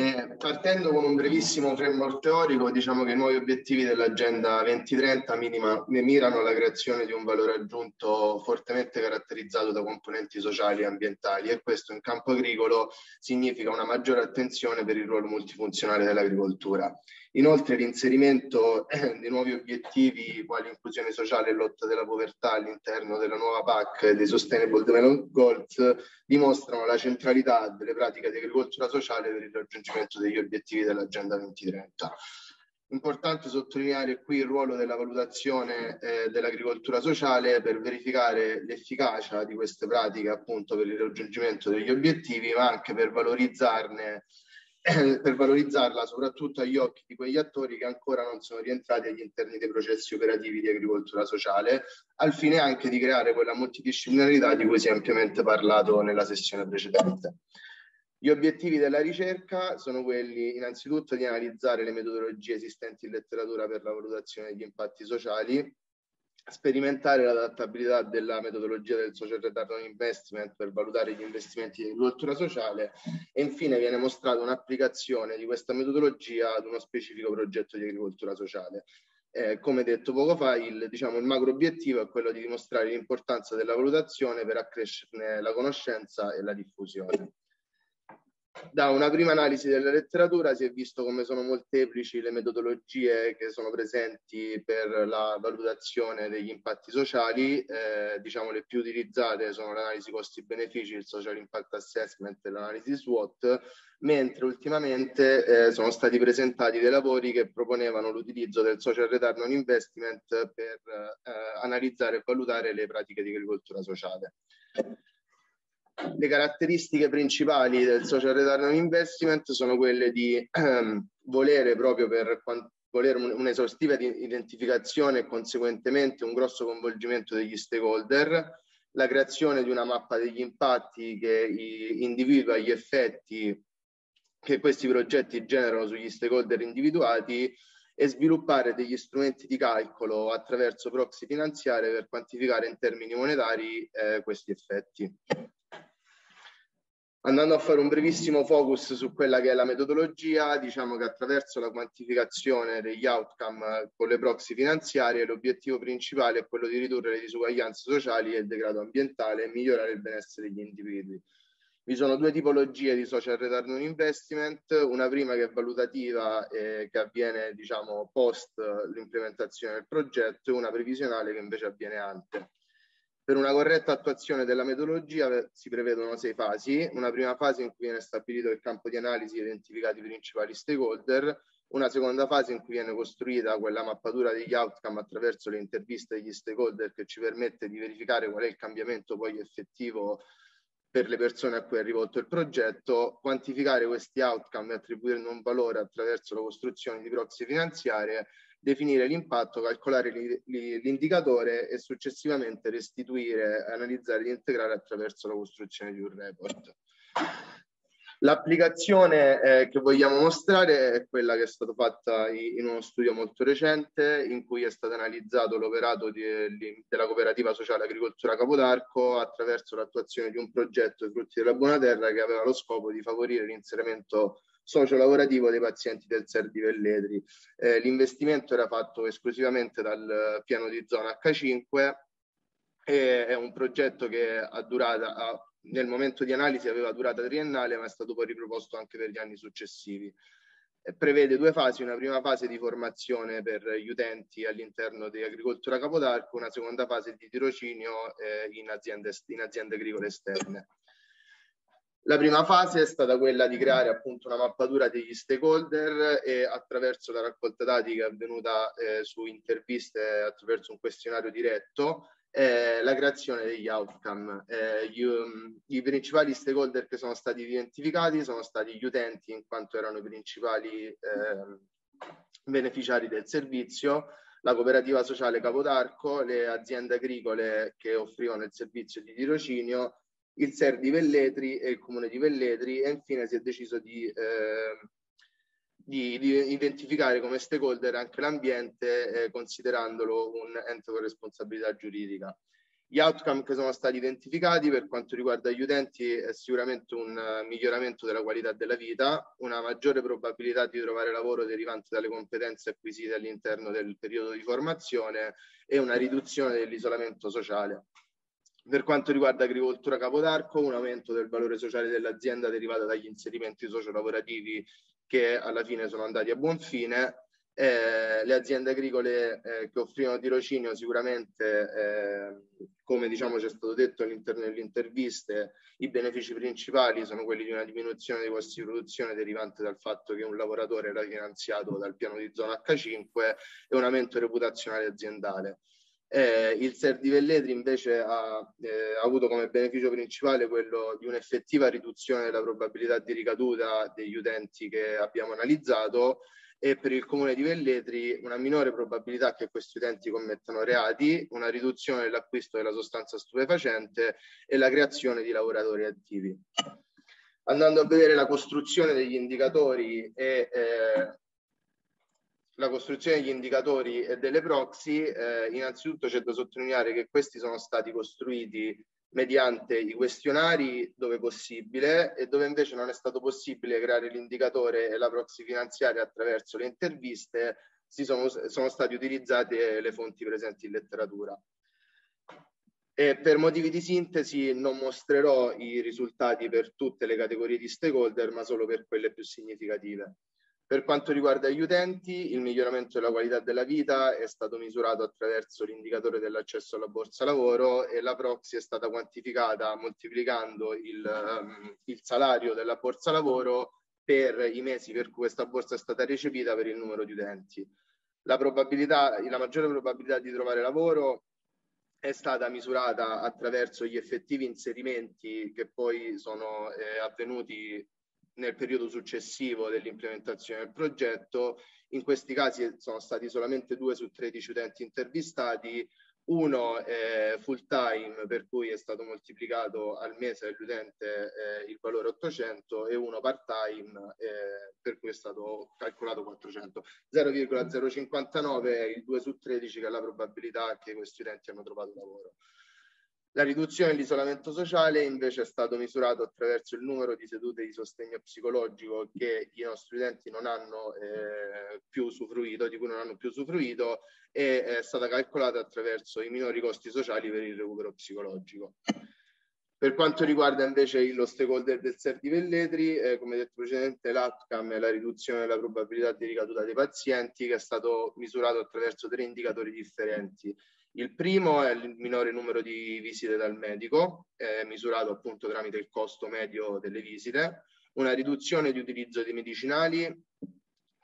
Eh, partendo con un brevissimo framework teorico, diciamo che i nuovi obiettivi dell'Agenda 2030 minima, mirano alla creazione di un valore aggiunto fortemente caratterizzato da componenti sociali e ambientali e questo in campo agricolo significa una maggiore attenzione per il ruolo multifunzionale dell'agricoltura. Inoltre l'inserimento eh, di nuovi obiettivi quali inclusione sociale e lotta della povertà all'interno della nuova PAC e dei Sustainable Development Goals dimostrano la centralità delle pratiche di agricoltura sociale per il raggiungimento degli obiettivi dell'Agenda 2030. Importante sottolineare qui il ruolo della valutazione eh, dell'agricoltura sociale per verificare l'efficacia di queste pratiche appunto per il raggiungimento degli obiettivi, ma anche per valorizzarne *coughs* per valorizzarla soprattutto agli occhi di quegli attori che ancora non sono rientrati agli interni dei processi operativi di agricoltura sociale, al fine anche di creare quella multidisciplinarità di cui si è ampiamente parlato nella sessione precedente. Gli obiettivi della ricerca sono quelli innanzitutto di analizzare le metodologie esistenti in letteratura per la valutazione degli impatti sociali, sperimentare l'adattabilità della metodologia del social return on investment per valutare gli investimenti di agricoltura sociale e infine viene mostrata un'applicazione di questa metodologia ad uno specifico progetto di agricoltura sociale. Eh, come detto poco fa, il, diciamo, il macro obiettivo è quello di dimostrare l'importanza della valutazione per accrescerne la conoscenza e la diffusione. Da una prima analisi della letteratura si è visto come sono molteplici le metodologie che sono presenti per la valutazione degli impatti sociali. Eh, diciamo le più utilizzate sono l'analisi costi-benefici, il social impact assessment e l'analisi SWOT, mentre ultimamente eh, sono stati presentati dei lavori che proponevano l'utilizzo del social return on investment per eh, analizzare e valutare le pratiche di agricoltura sociale le caratteristiche principali del social return on investment sono quelle di ehm, volere proprio per volere un'esaustiva identificazione e conseguentemente un grosso coinvolgimento degli stakeholder, la creazione di una mappa degli impatti che individua gli effetti che questi progetti generano sugli stakeholder individuati e sviluppare degli strumenti di calcolo attraverso proxy finanziarie per quantificare in termini monetari eh, questi effetti. Andando a fare un brevissimo focus su quella che è la metodologia, diciamo che attraverso la quantificazione degli outcome con le proxy finanziarie l'obiettivo principale è quello di ridurre le disuguaglianze sociali e il degrado ambientale e migliorare il benessere degli individui. Vi sono due tipologie di social return on investment, una prima che è valutativa eh, che avviene diciamo post l'implementazione del progetto e una previsionale che invece avviene ante. Per una corretta attuazione della metodologia si prevedono sei fasi, una prima fase in cui viene stabilito il campo di analisi e identificati i principali stakeholder, una seconda fase in cui viene costruita quella mappatura degli outcome attraverso le interviste degli stakeholder che ci permette di verificare qual è il cambiamento poi effettivo per le persone a cui è rivolto il progetto, quantificare questi outcome e attribuirne un valore attraverso la costruzione di proxy finanziarie, definire l'impatto, calcolare l'indicatore e successivamente restituire, analizzare ed integrare attraverso la costruzione di un report. L'applicazione eh, che vogliamo mostrare è quella che è stata fatta in uno studio molto recente in cui è stato analizzato l'operato della cooperativa sociale agricoltura Capodarco attraverso l'attuazione di un progetto di frutti della buona terra che aveva lo scopo di favorire l'inserimento socio-lavorativo dei pazienti del SER di Velletri. Eh, l'investimento era fatto esclusivamente dal piano di zona H5 e è un progetto che ha durata, ha nel momento di analisi aveva durata triennale, ma è stato poi riproposto anche per gli anni successivi. Prevede due fasi, una prima fase di formazione per gli utenti all'interno di Agricoltura Capodarco, una seconda fase di tirocinio eh, in, aziende, in aziende agricole esterne. La prima fase è stata quella di creare appunto una mappatura degli stakeholder e attraverso la raccolta dati che è avvenuta eh, su interviste attraverso un questionario diretto eh, la creazione degli outcome. Eh, gli, um, I principali stakeholder che sono stati identificati sono stati gli utenti in quanto erano i principali eh, beneficiari del servizio, la cooperativa sociale Capodarco, le aziende agricole che offrivano il servizio di tirocinio, il SER di Velletri e il comune di Velletri e infine si è deciso di eh, di, di, identificare come stakeholder anche l'ambiente eh, considerandolo un ente con responsabilità giuridica. Gli outcome che sono stati identificati per quanto riguarda gli utenti è sicuramente un uh, miglioramento della qualità della vita, una maggiore probabilità di trovare lavoro derivante dalle competenze acquisite all'interno del periodo di formazione e una riduzione dell'isolamento sociale. Per quanto riguarda agricoltura capodarco, un aumento del valore sociale dell'azienda derivato dagli inserimenti sociolavorativi che alla fine sono andati a buon fine. Eh, le aziende agricole eh, che offrivano tirocinio sicuramente, eh, come diciamo c'è stato detto all'interno delle interviste, i benefici principali sono quelli di una diminuzione dei costi di produzione derivante dal fatto che un lavoratore era finanziato dal piano di zona H5 e un aumento reputazionale aziendale. Eh, il SER di Velletri invece ha, eh, avuto come beneficio principale quello di un'effettiva riduzione della probabilità di ricaduta degli utenti che abbiamo analizzato e per il comune di Velletri una minore probabilità che questi utenti commettano reati, una riduzione dell'acquisto della sostanza stupefacente e la creazione di lavoratori attivi. Andando a vedere la costruzione degli indicatori e eh, la costruzione degli indicatori e delle proxy, eh, innanzitutto c'è da sottolineare che questi sono stati costruiti mediante i questionari dove possibile e dove invece non è stato possibile creare l'indicatore e la proxy finanziaria attraverso le interviste, si sono, sono state utilizzate le fonti presenti in letteratura. E per motivi di sintesi non mostrerò i risultati per tutte le categorie di stakeholder, ma solo per quelle più significative. Per quanto riguarda gli utenti, il miglioramento della qualità della vita è stato misurato attraverso l'indicatore dell'accesso alla borsa lavoro e la proxy è stata quantificata moltiplicando il, um, il salario della borsa lavoro per i mesi per cui questa borsa è stata recepita per il numero di utenti. La, probabilità, la maggiore probabilità di trovare lavoro è stata misurata attraverso gli effettivi inserimenti che poi sono eh, avvenuti nel periodo successivo dell'implementazione del progetto. In questi casi sono stati solamente due su 13 utenti intervistati, uno è full time per cui è stato moltiplicato al mese dell'utente eh, il valore 800 e uno part time eh, per cui è stato calcolato 400. 0,059 è il 2 su 13 che è la probabilità che questi utenti hanno trovato lavoro. La riduzione dell'isolamento sociale invece è stato misurato attraverso il numero di sedute di sostegno psicologico che i nostri utenti non hanno eh, più usufruito, di cui non hanno più usufruito e è stata calcolata attraverso i minori costi sociali per il recupero psicologico. Per quanto riguarda invece lo stakeholder del SER di Velletri, eh, come detto precedentemente, l'outcome è la riduzione della probabilità di ricaduta dei pazienti che è stato misurato attraverso tre indicatori differenti. Il primo è il minore numero di visite dal medico, eh, misurato appunto tramite il costo medio delle visite, una riduzione di utilizzo di medicinali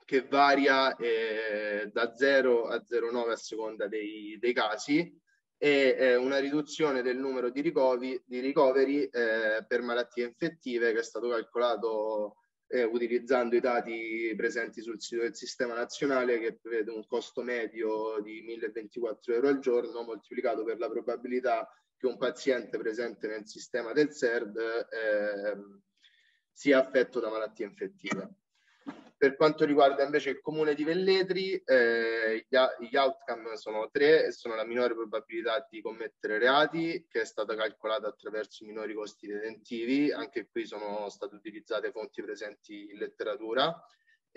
che varia eh, da 0 a 0,9 a seconda dei, dei casi e eh, una riduzione del numero di, ricovi, di ricoveri eh, per malattie infettive che è stato calcolato eh, utilizzando i dati presenti sul sito del Sistema Nazionale che prevede un costo medio di 1024 euro al giorno moltiplicato per la probabilità che un paziente presente nel sistema del SERD ehm, sia affetto da malattie infettive. Per quanto riguarda invece il comune di Velletri, eh, gli, outcome sono tre e sono la minore probabilità di commettere reati, che è stata calcolata attraverso i minori costi detentivi. Anche qui sono state utilizzate fonti presenti in letteratura.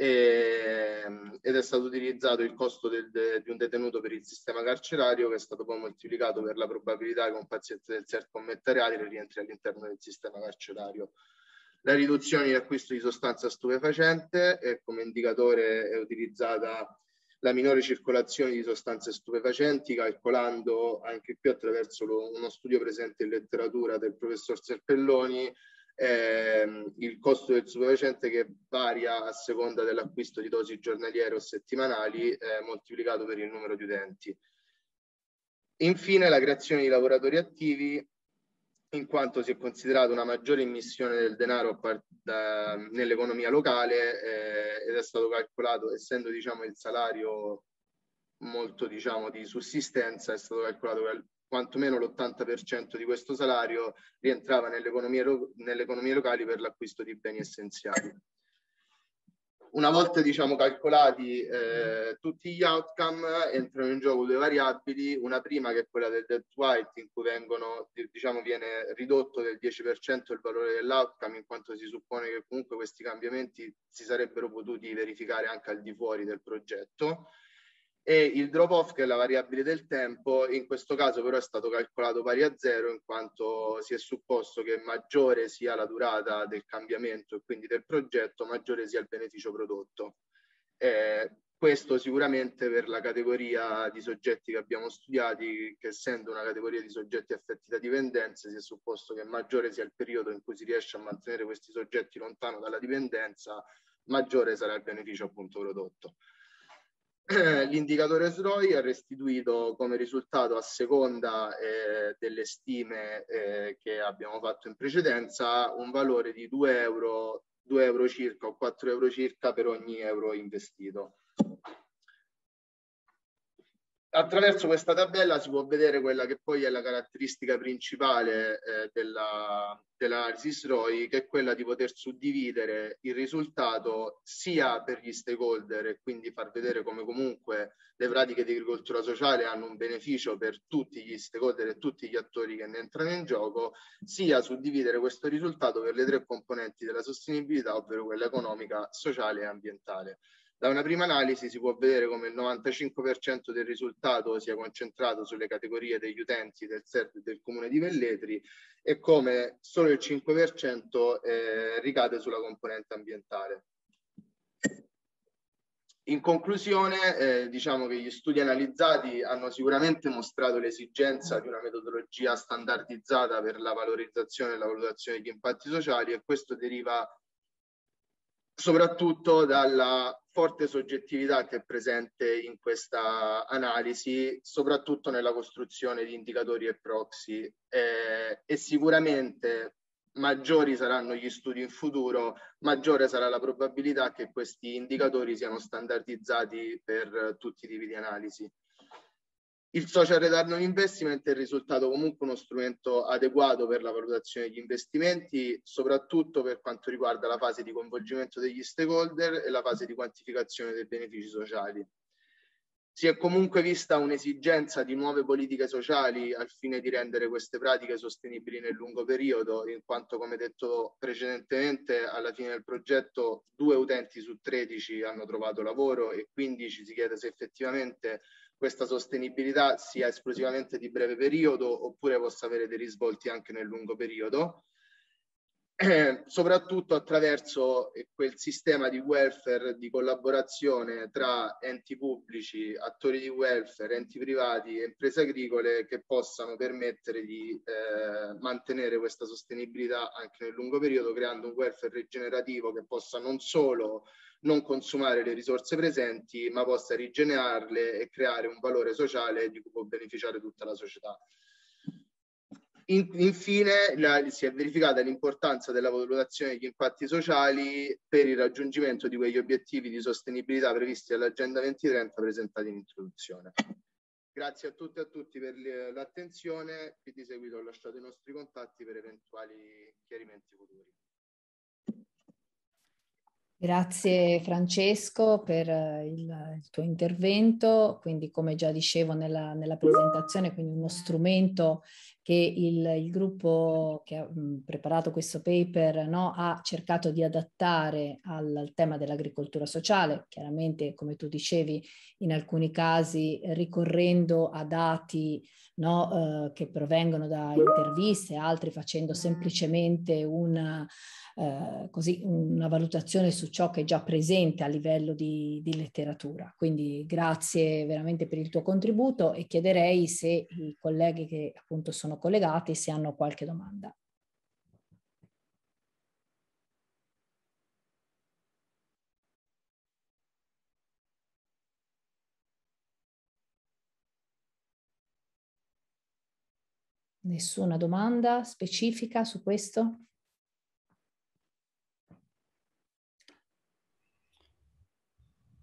E, ed è stato utilizzato il costo del, de, di un detenuto per il sistema carcerario che è stato poi moltiplicato per la probabilità che un paziente del CERT commetta reati e rientri all'interno del sistema carcerario. La riduzione di acquisto di sostanza stupefacente e come indicatore è utilizzata la minore circolazione di sostanze stupefacenti, calcolando anche qui attraverso lo, uno studio presente in letteratura del professor Serpelloni ehm, il costo del stupefacente che varia a seconda dell'acquisto di dosi giornaliere o settimanali eh, moltiplicato per il numero di utenti. Infine la creazione di lavoratori attivi in quanto si è considerata una maggiore immissione del denaro nell'economia locale eh, ed è stato calcolato, essendo diciamo, il salario molto diciamo, di sussistenza, è stato calcolato che quantomeno l'80% di questo salario rientrava nelle economie, nelle locali per l'acquisto di beni essenziali una volta diciamo, calcolati eh, tutti gli outcome entrano in gioco due variabili, una prima che è quella del dead white in cui vengono, diciamo, viene ridotto del 10% il valore dell'outcome in quanto si suppone che comunque questi cambiamenti si sarebbero potuti verificare anche al di fuori del progetto e il drop off che è la variabile del tempo, in questo caso però è stato calcolato pari a zero in quanto si è supposto che maggiore sia la durata del cambiamento e quindi del progetto, maggiore sia il beneficio prodotto. Eh, questo sicuramente per la categoria di soggetti che abbiamo studiati, che essendo una categoria di soggetti affetti da dipendenze, si è supposto che maggiore sia il periodo in cui si riesce a mantenere questi soggetti lontano dalla dipendenza, maggiore sarà il beneficio appunto prodotto. *clears throat* L'indicatore SROI ha restituito come risultato a seconda eh, delle stime eh, che abbiamo fatto in precedenza un valore di 2 euro, 2 euro circa o 4 euro circa per ogni euro investito attraverso questa tabella si può vedere quella che poi è la caratteristica principale eh, della, dell'analisi SROI, che è quella di poter suddividere il risultato sia per gli stakeholder e quindi far vedere come comunque le pratiche di agricoltura sociale hanno un beneficio per tutti gli stakeholder e tutti gli attori che ne entrano in gioco, sia suddividere questo risultato per le tre componenti della sostenibilità, ovvero quella economica, sociale e ambientale. Da una prima analisi si può vedere come il 95% del risultato sia concentrato sulle categorie degli utenti del SERP del comune di Velletri e come solo il 5% eh, ricade sulla componente ambientale. In conclusione, eh, diciamo che gli studi analizzati hanno sicuramente mostrato l'esigenza di una metodologia standardizzata per la valorizzazione e la valutazione degli impatti sociali e questo deriva soprattutto dalla forte soggettività che è presente in questa analisi, soprattutto nella costruzione di indicatori e proxy eh, e sicuramente maggiori saranno gli studi in futuro, maggiore sarà la probabilità che questi indicatori siano standardizzati per tutti i tipi di analisi. Il social return on investment è risultato comunque uno strumento adeguato per la valutazione degli investimenti, soprattutto per quanto riguarda la fase di coinvolgimento degli stakeholder e la fase di quantificazione dei benefici sociali. Si è comunque vista un'esigenza di nuove politiche sociali al fine di rendere queste pratiche sostenibili nel lungo periodo, in quanto, come detto precedentemente, alla fine del progetto due utenti su 13 hanno trovato lavoro e quindi ci si chiede se effettivamente questa sostenibilità sia esclusivamente di breve periodo oppure possa avere dei risvolti anche nel lungo periodo eh, *clears throat* soprattutto attraverso quel sistema di welfare di collaborazione tra enti pubblici, attori di welfare, enti privati e imprese agricole che possano permettere di eh, mantenere questa sostenibilità anche nel lungo periodo, creando un welfare rigenerativo che possa non solo non consumare le risorse presenti, ma possa rigenerarle e creare un valore sociale di cui può beneficiare tutta la società. In, infine la, si è verificata l'importanza della valutazione degli impatti sociali per il raggiungimento di quegli obiettivi di sostenibilità previsti dall'Agenda 2030 presentati in introduzione. Grazie a tutti e a tutti per l'attenzione e di seguito ho lasciato i nostri contatti per eventuali chiarimenti futuri. Grazie Francesco per eh, il, il, tuo intervento, quindi come già dicevo nella, nella presentazione, quindi uno strumento che il, il gruppo che ha mh, preparato questo paper no, ha cercato di adattare al, al tema dell'agricoltura sociale, chiaramente come tu dicevi in alcuni casi ricorrendo a dati no, eh, che provengono da interviste, altri facendo semplicemente una eh, così una valutazione su ciò che è già presente a livello di, di, letteratura. Quindi grazie veramente per il tuo contributo e chiederei se i colleghi che appunto sono collegati se hanno qualche domanda. Nessuna domanda specifica su questo?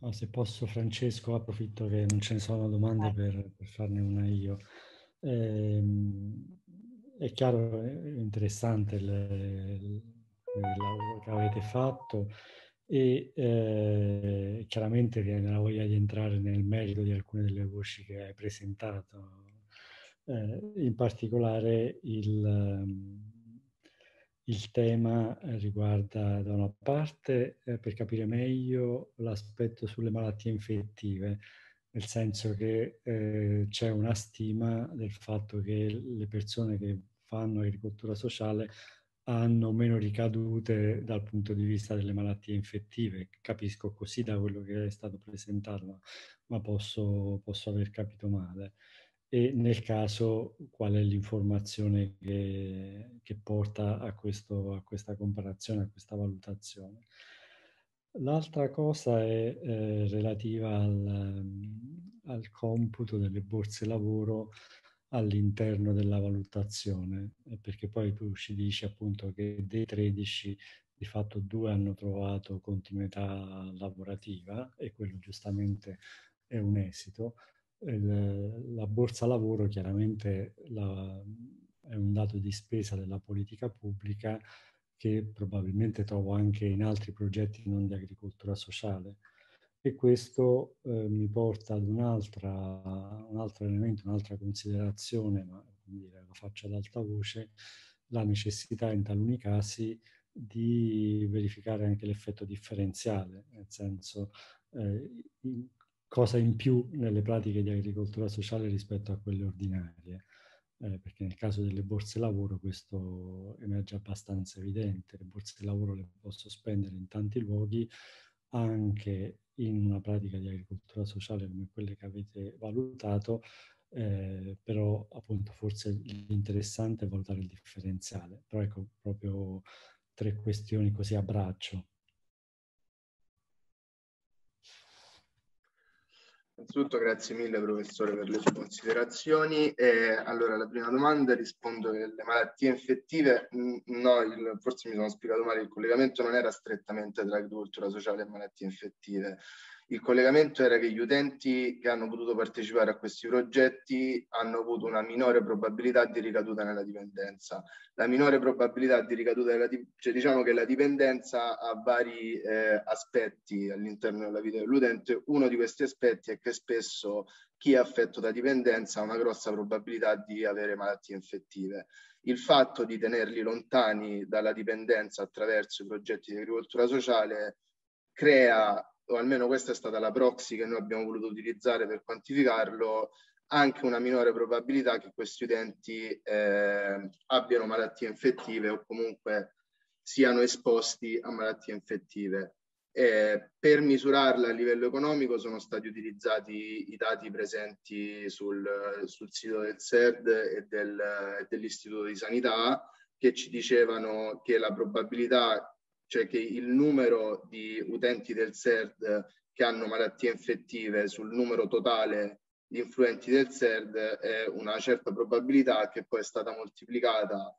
Oh, se posso, Francesco, approfitto che non ce ne sono domande per, per farne una io. Eh, è chiaro, è interessante il, lavoro che avete fatto e eh, chiaramente viene la voglia di entrare nel merito di alcune delle voci che hai presentato, eh, in particolare il il tema riguarda da una parte, eh, per capire meglio, l'aspetto sulle malattie infettive, nel senso che eh, c'è una stima del fatto che le persone che fanno agricoltura sociale hanno meno ricadute dal punto di vista delle malattie infettive. Capisco così da quello che è stato presentato, ma posso, posso aver capito male e nel caso qual è l'informazione che, che porta a, questo, a, questa comparazione, a questa valutazione. L'altra cosa è eh, relativa al, al, computo delle borse lavoro all'interno della valutazione, perché poi tu ci dici appunto che dei 13 di fatto due hanno trovato continuità lavorativa e quello giustamente è un esito, la borsa lavoro chiaramente la, è un dato di spesa della politica pubblica che probabilmente trovo anche in altri progetti non di agricoltura sociale. E questo eh, mi porta ad un'altra, un altro elemento, un'altra considerazione, ma dire, la faccio ad alta voce, la necessità in taluni casi di verificare anche l'effetto differenziale, nel senso eh, cosa in più nelle pratiche di agricoltura sociale rispetto a quelle ordinarie, eh, perché nel caso delle borse lavoro questo emerge abbastanza evidente. Le borse lavoro le posso spendere in tanti luoghi, anche in una pratica di agricoltura sociale come quelle che avete valutato, eh, però appunto forse l'interessante è valutare il differenziale. Però ecco proprio tre questioni così a braccio. Innanzitutto grazie mille professore per le sue considerazioni. E, allora, la prima domanda rispondo che le malattie infettive, no, il, forse mi sono spiegato male, il collegamento non era strettamente tra agricoltura sociale e malattie infettive. Il collegamento era che gli utenti che hanno potuto partecipare a questi progetti hanno avuto una minore probabilità di ricaduta nella dipendenza. La minore probabilità di ricaduta nella dipendenza, cioè diciamo che la dipendenza ha vari eh, aspetti all'interno della vita dell'utente. Uno di questi aspetti è che spesso chi è affetto da dipendenza ha una grossa probabilità di avere malattie infettive. Il fatto di tenerli lontani dalla dipendenza attraverso i progetti di agricoltura sociale crea o almeno questa è stata la proxy che noi abbiamo voluto utilizzare per quantificarlo, anche una minore probabilità che questi utenti eh, abbiano malattie infettive o comunque siano esposti a malattie infettive. Eh, per misurarla a livello economico sono stati utilizzati i dati presenti sul, sul sito del SERD e del, dell'Istituto di Sanità che ci dicevano che la probabilità, cioè che il numero di utenti del SERD che hanno malattie infettive sul numero totale di influenti del SERD è una certa probabilità che poi è stata moltiplicata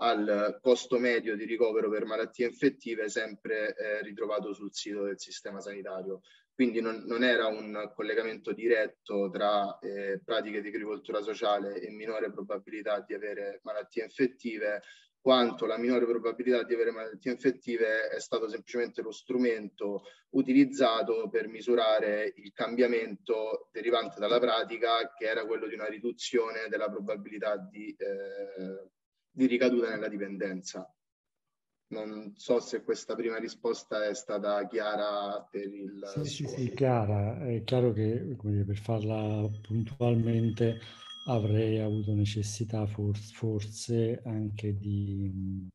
al costo medio di ricovero per malattie infettive sempre eh, ritrovato sul sito del sistema sanitario. Quindi non, non era un collegamento diretto tra eh, pratiche di agricoltura sociale e minore probabilità di avere malattie infettive, quanto la minore probabilità di avere malattie infettive è stato semplicemente lo strumento utilizzato per misurare il cambiamento derivante dalla pratica, che era quello di una riduzione della probabilità di, eh, di ricaduta nella dipendenza. Non so se questa prima risposta è stata chiara per il... Sì, sì, sì, chiara. È chiaro che dire, per farla puntualmente avrei avuto necessità forse, forse anche di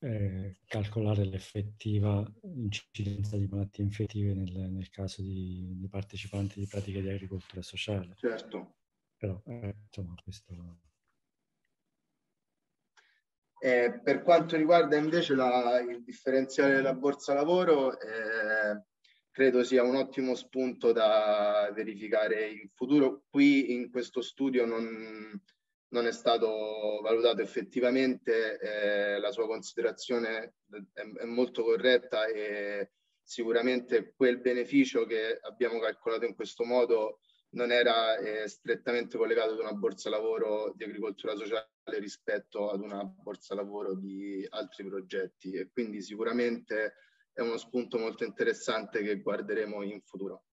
eh, calcolare l'effettiva incidenza di malattie infettive nel, nel caso di, di, partecipanti di pratiche di agricoltura sociale. Certo. Però, eh, insomma, questo... Eh, per quanto riguarda invece la, il differenziale della borsa lavoro, eh, credo sia un ottimo spunto da verificare in futuro. Qui in questo studio non, non è stato valutato effettivamente, eh, la sua considerazione è, è, molto corretta e sicuramente quel beneficio che abbiamo calcolato in questo modo non era eh, strettamente collegato ad una borsa lavoro di agricoltura sociale rispetto ad una borsa lavoro di altri progetti e quindi sicuramente è uno spunto molto interessante che guarderemo in futuro.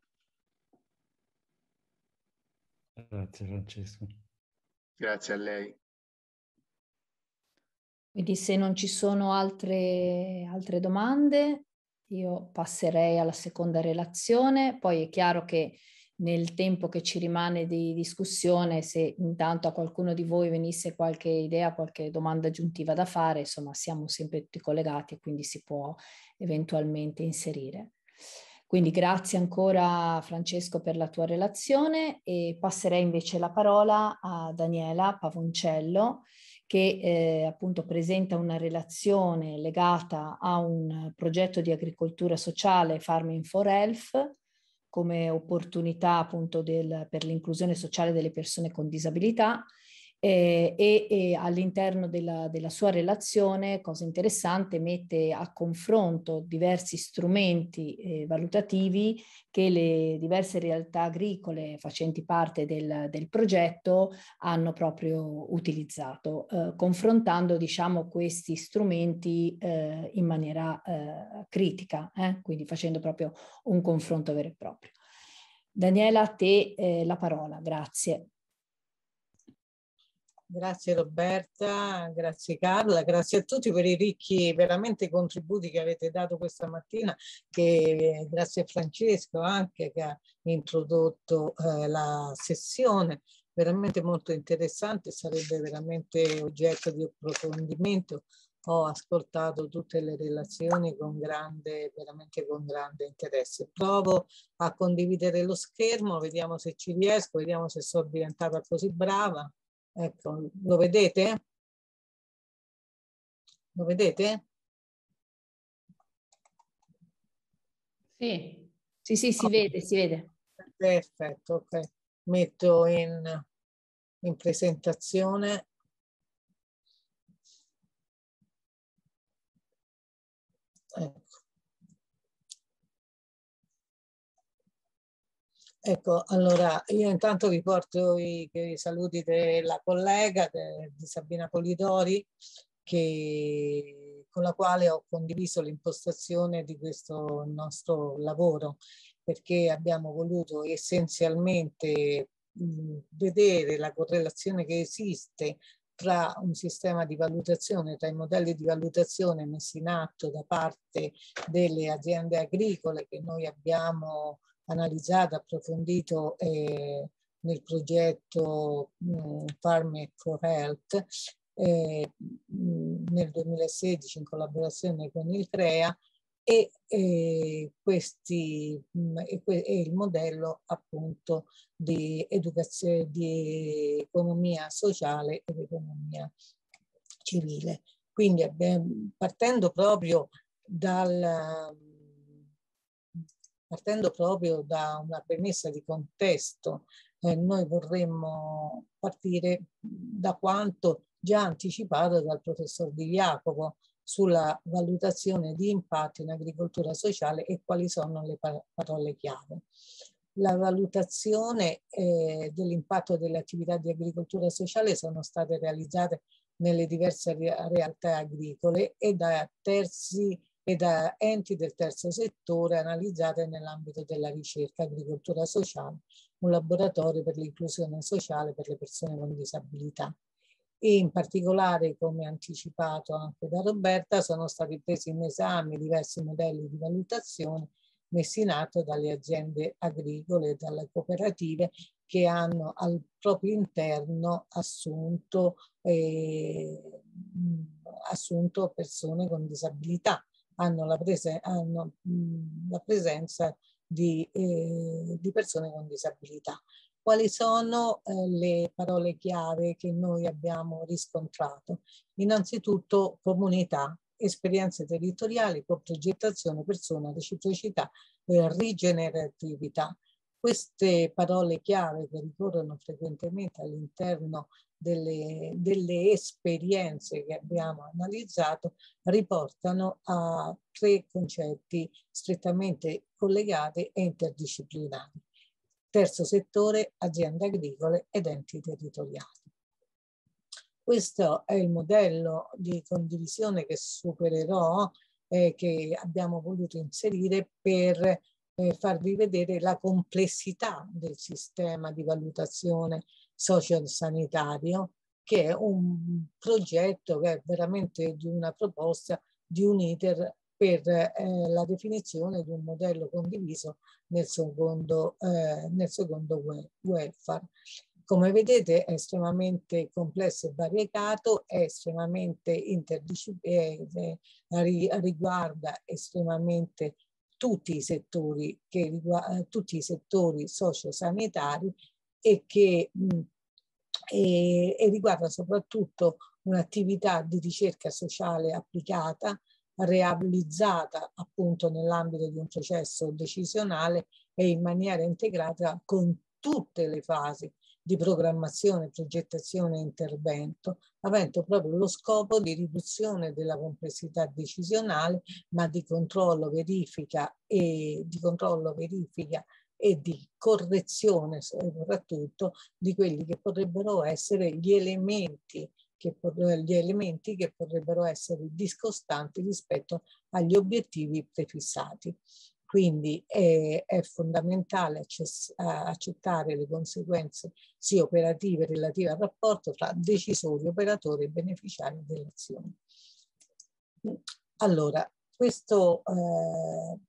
Grazie Francesco. Grazie a lei. Quindi se non ci sono altre, altre domande, io passerei alla seconda relazione. Poi è chiaro che nel tempo che ci rimane di discussione, se intanto a qualcuno di voi venisse qualche idea, qualche domanda aggiuntiva da fare, insomma siamo sempre tutti collegati e quindi si può eventualmente inserire. Quindi grazie ancora Francesco per la tua relazione e passerei invece la parola a Daniela Pavoncello che eh, appunto presenta una relazione legata a un progetto di agricoltura sociale Farming for Health come opportunità appunto del, per l'inclusione sociale delle persone con disabilità eh, e, e, all'interno della, della, sua relazione, cosa interessante, mette a confronto diversi strumenti eh, valutativi che le diverse realtà agricole facenti parte del, del progetto hanno proprio utilizzato, eh, confrontando diciamo questi strumenti eh, in maniera eh, critica, eh, quindi facendo proprio un confronto vero e proprio. Daniela, a te la parola, grazie. Grazie Roberta, grazie Carla, grazie a tutti per i ricchi veramente contributi che avete dato questa mattina, che grazie a Francesco anche che ha introdotto eh, la sessione, veramente molto interessante, sarebbe veramente oggetto di approfondimento. Ho ascoltato tutte le relazioni con grande, veramente con grande interesse. Provo a condividere lo schermo, vediamo se ci riesco, vediamo se sono diventata così brava. Ecco, lo vedete? Lo vedete? Sì. Sì, sì, si vede, si vede. Perfetto, ok. Metto in, in presentazione. Ecco. Ecco, allora io intanto vi porto i, i saluti della collega de, di Sabina Polidori che, con la quale ho condiviso l'impostazione di questo nostro lavoro perché abbiamo voluto essenzialmente mh, vedere la correlazione che esiste tra un sistema di valutazione, tra i modelli di valutazione messi in atto da parte delle aziende agricole che noi abbiamo analizzato, approfondito eh, nel progetto mh, Farming for Health eh, nel 2016 in collaborazione con il CREA e, e, questi, e, e il modello appunto di educazione, di economia sociale ed economia civile. Quindi partendo proprio dal partendo proprio da una premessa di contesto, eh, noi vorremmo partire da quanto già anticipato dal professor Di Jacopo, sulla valutazione di impatto in agricoltura sociale e quali sono le parole chiave. La valutazione eh, dell'impatto delle attività di agricoltura sociale sono state realizzate nelle diverse realtà agricole e da terzi e da enti del terzo settore analizzate nell'ambito della ricerca agricoltura sociale, un laboratorio per l'inclusione sociale per le persone con disabilità. E in particolare, come anticipato anche da Roberta, sono stati presi in esame diversi modelli di valutazione messi in atto dalle aziende agricole e dalle cooperative che hanno al proprio interno assunto, eh, assunto persone con disabilità, hanno la, prese hanno, mh, la presenza di, eh, di persone con disabilità quali sono eh, le parole chiave che noi abbiamo riscontrato. Innanzitutto comunità, esperienze territoriali, progettazione, persona, reciprocità, rigeneratività. Queste parole chiave che ricorrono frequentemente all'interno delle, delle, esperienze che abbiamo analizzato riportano a tre concetti strettamente collegati e interdisciplinari terzo settore, aziende agricole ed enti territoriali. Questo è il modello di condivisione che supererò eh, che abbiamo voluto inserire per eh, farvi vedere la complessità del sistema di valutazione sociosanitario che è un progetto che è veramente di una proposta di un iter per eh, la definizione di un modello condiviso nel secondo, eh, nel secondo welfare. Come vedete è estremamente complesso e variegato, è estremamente interdisciplinare, eh, riguarda estremamente tutti i settori, che riguarda, tutti i settori sociosanitari e che mh, e, e riguarda soprattutto un'attività di ricerca sociale applicata realizzata appunto nell'ambito di un processo decisionale e in maniera integrata con tutte le fasi di programmazione, progettazione e intervento, avendo proprio lo scopo di riduzione della complessità decisionale, ma di controllo, verifica e di controllo, verifica e di correzione soprattutto di quelli che potrebbero essere gli elementi che, gli elementi che potrebbero essere discostanti rispetto agli obiettivi prefissati. Quindi è, è fondamentale accettare le conseguenze sia operative relative al rapporto tra decisori, operatori e beneficiari dell'azione. Allora, questo, eh,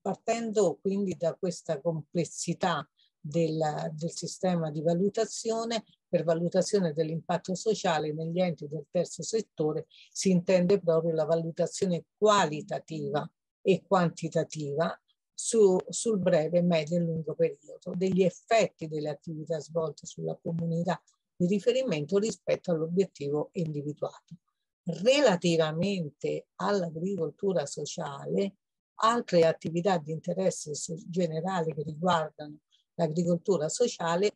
partendo quindi da questa complessità del, del sistema di valutazione, per valutazione dell'impatto sociale negli enti del terzo settore si intende proprio la valutazione qualitativa e quantitativa su, sul breve, medio e lungo periodo degli effetti delle attività svolte sulla comunità di riferimento rispetto all'obiettivo individuato. Relativamente all'agricoltura sociale, altre attività di interesse generale che riguardano l'agricoltura sociale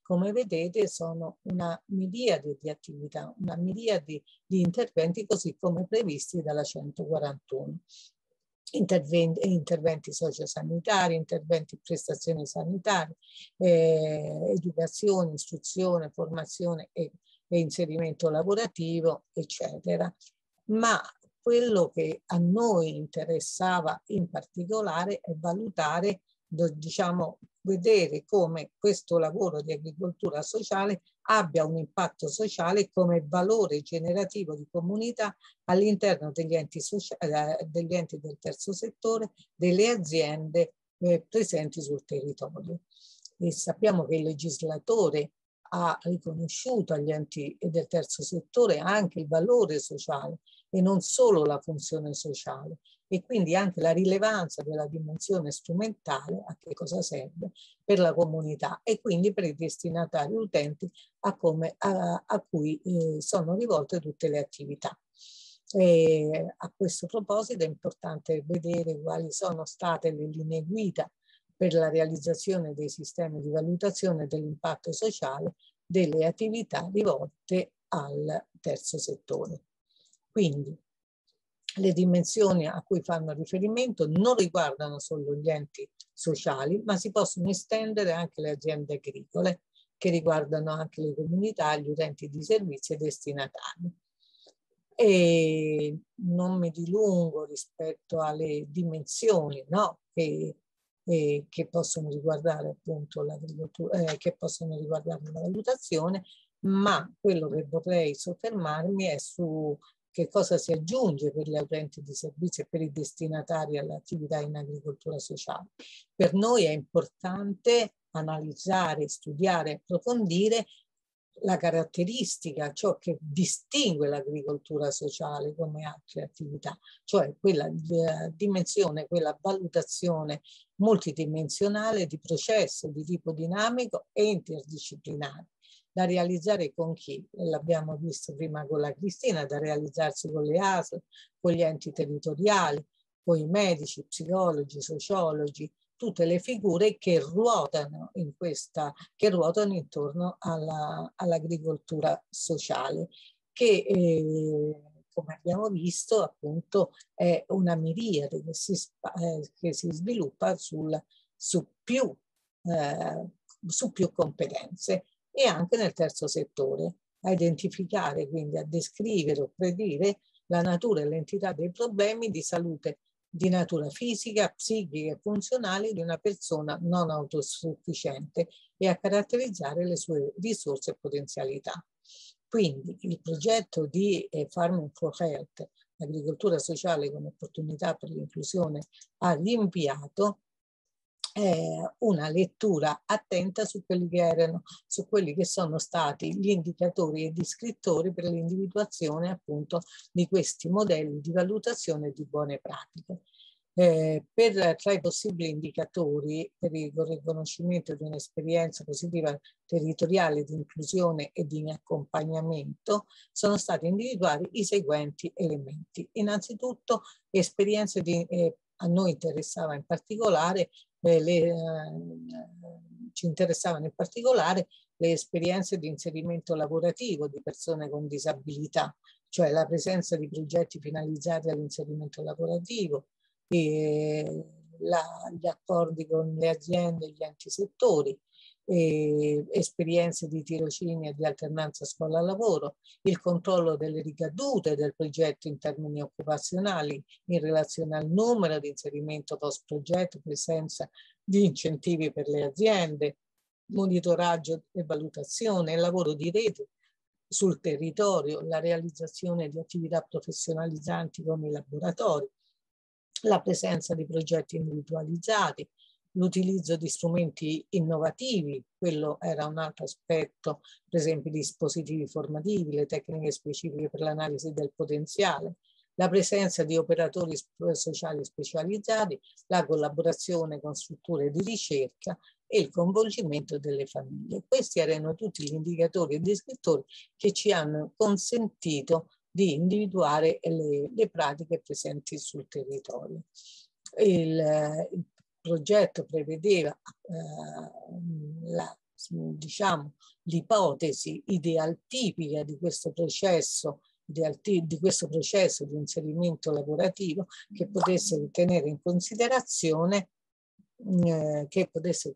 come vedete sono una miriade di attività, una miriade di interventi così come previsti dalla 141. Interventi, interventi sociosanitari, interventi prestazioni sanitarie, eh, educazione, istruzione, formazione e, e inserimento lavorativo, eccetera. Ma quello che a noi interessava in particolare è valutare diciamo, vedere come questo lavoro di agricoltura sociale abbia un impatto sociale come valore generativo di comunità all'interno degli enti, eh, degli enti del terzo settore, delle aziende eh, presenti sul territorio. E sappiamo che il legislatore ha riconosciuto agli enti del terzo settore anche il valore sociale e non solo la funzione sociale e quindi anche la rilevanza della dimensione strumentale a che cosa serve per la comunità e quindi per i destinatari utenti a, come, a, a cui eh, sono rivolte tutte le attività. E a questo proposito è importante vedere quali sono state le linee guida per la realizzazione dei sistemi di valutazione dell'impatto sociale delle attività rivolte al terzo settore. Quindi le dimensioni a cui fanno riferimento non riguardano solo gli enti sociali, ma si possono estendere anche le aziende agricole, che riguardano anche le comunità, gli utenti di servizi e destinatari. E non mi dilungo rispetto alle dimensioni no? che, eh, che possono riguardare appunto l'agricoltura, eh, che possono riguardare la valutazione, ma quello che vorrei soffermarmi è su che cosa si aggiunge per gli utenti di servizi e per i destinatari all'attività in agricoltura sociale. Per noi è importante analizzare, studiare, approfondire la caratteristica, ciò che distingue l'agricoltura sociale come altre attività, cioè quella eh, dimensione, quella valutazione multidimensionale di processo di tipo dinamico e interdisciplinare da realizzare con chi? L'abbiamo visto prima con la Cristina, da realizzarsi con le ASL, con gli enti territoriali, con i medici, psicologi, sociologi, tutte le figure che ruotano, in questa, che ruotano intorno alla, all'agricoltura sociale, che eh, come abbiamo visto appunto è una miriade che si, eh, che si sviluppa sul, su, più, eh, su più competenze e anche nel terzo settore, a identificare, quindi a descrivere o predire la natura e l'entità dei problemi di salute di natura fisica, psichica e funzionale di una persona non autosufficiente e a caratterizzare le sue risorse e potenzialità. Quindi il progetto di eh, Farming for Health, agricoltura sociale come opportunità per l'inclusione, ha rinviato eh, una lettura attenta su quelli che erano, su quelli che sono stati gli indicatori e gli scrittori per l'individuazione appunto di questi modelli di valutazione di buone pratiche. Eh, per, tra i possibili indicatori per il riconoscimento di un'esperienza positiva territoriale di inclusione e di accompagnamento sono stati individuati i seguenti elementi. Innanzitutto esperienze di, eh, a noi interessava in particolare eh, le, eh, ci interessavano in particolare le esperienze di inserimento lavorativo di persone con disabilità, cioè la presenza di progetti finalizzati all'inserimento lavorativo, e la, gli accordi con le aziende e gli enti settori, eh, esperienze di tirocinio e di alternanza scuola-lavoro, il controllo delle ricadute del progetto in termini occupazionali in relazione al numero di inserimento post-progetto, presenza di incentivi per le aziende, monitoraggio e valutazione, lavoro di rete sul territorio, la realizzazione di attività professionalizzanti come i laboratori, la presenza di progetti individualizzati, l'utilizzo di strumenti innovativi, quello era un altro aspetto, per esempio i dispositivi formativi, le tecniche specifiche per l'analisi del potenziale, la presenza di operatori sociali specializzati, la collaborazione con strutture di ricerca e il coinvolgimento delle famiglie. Questi erano tutti gli indicatori e descrittori che ci hanno consentito di individuare le, le pratiche presenti sul territorio. Il, il progetto prevedeva eh, la, diciamo, l'ipotesi idealtipica di questo processo di, questo processo di inserimento lavorativo che potesse tenere in considerazione eh, che potesse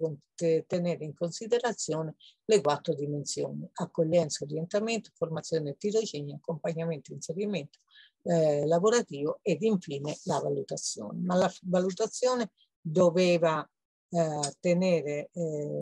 tenere in considerazione le quattro dimensioni, accoglienza, orientamento, formazione tirocinio, accompagnamento, inserimento eh, lavorativo ed infine la valutazione. Ma la valutazione doveva eh, tenere eh,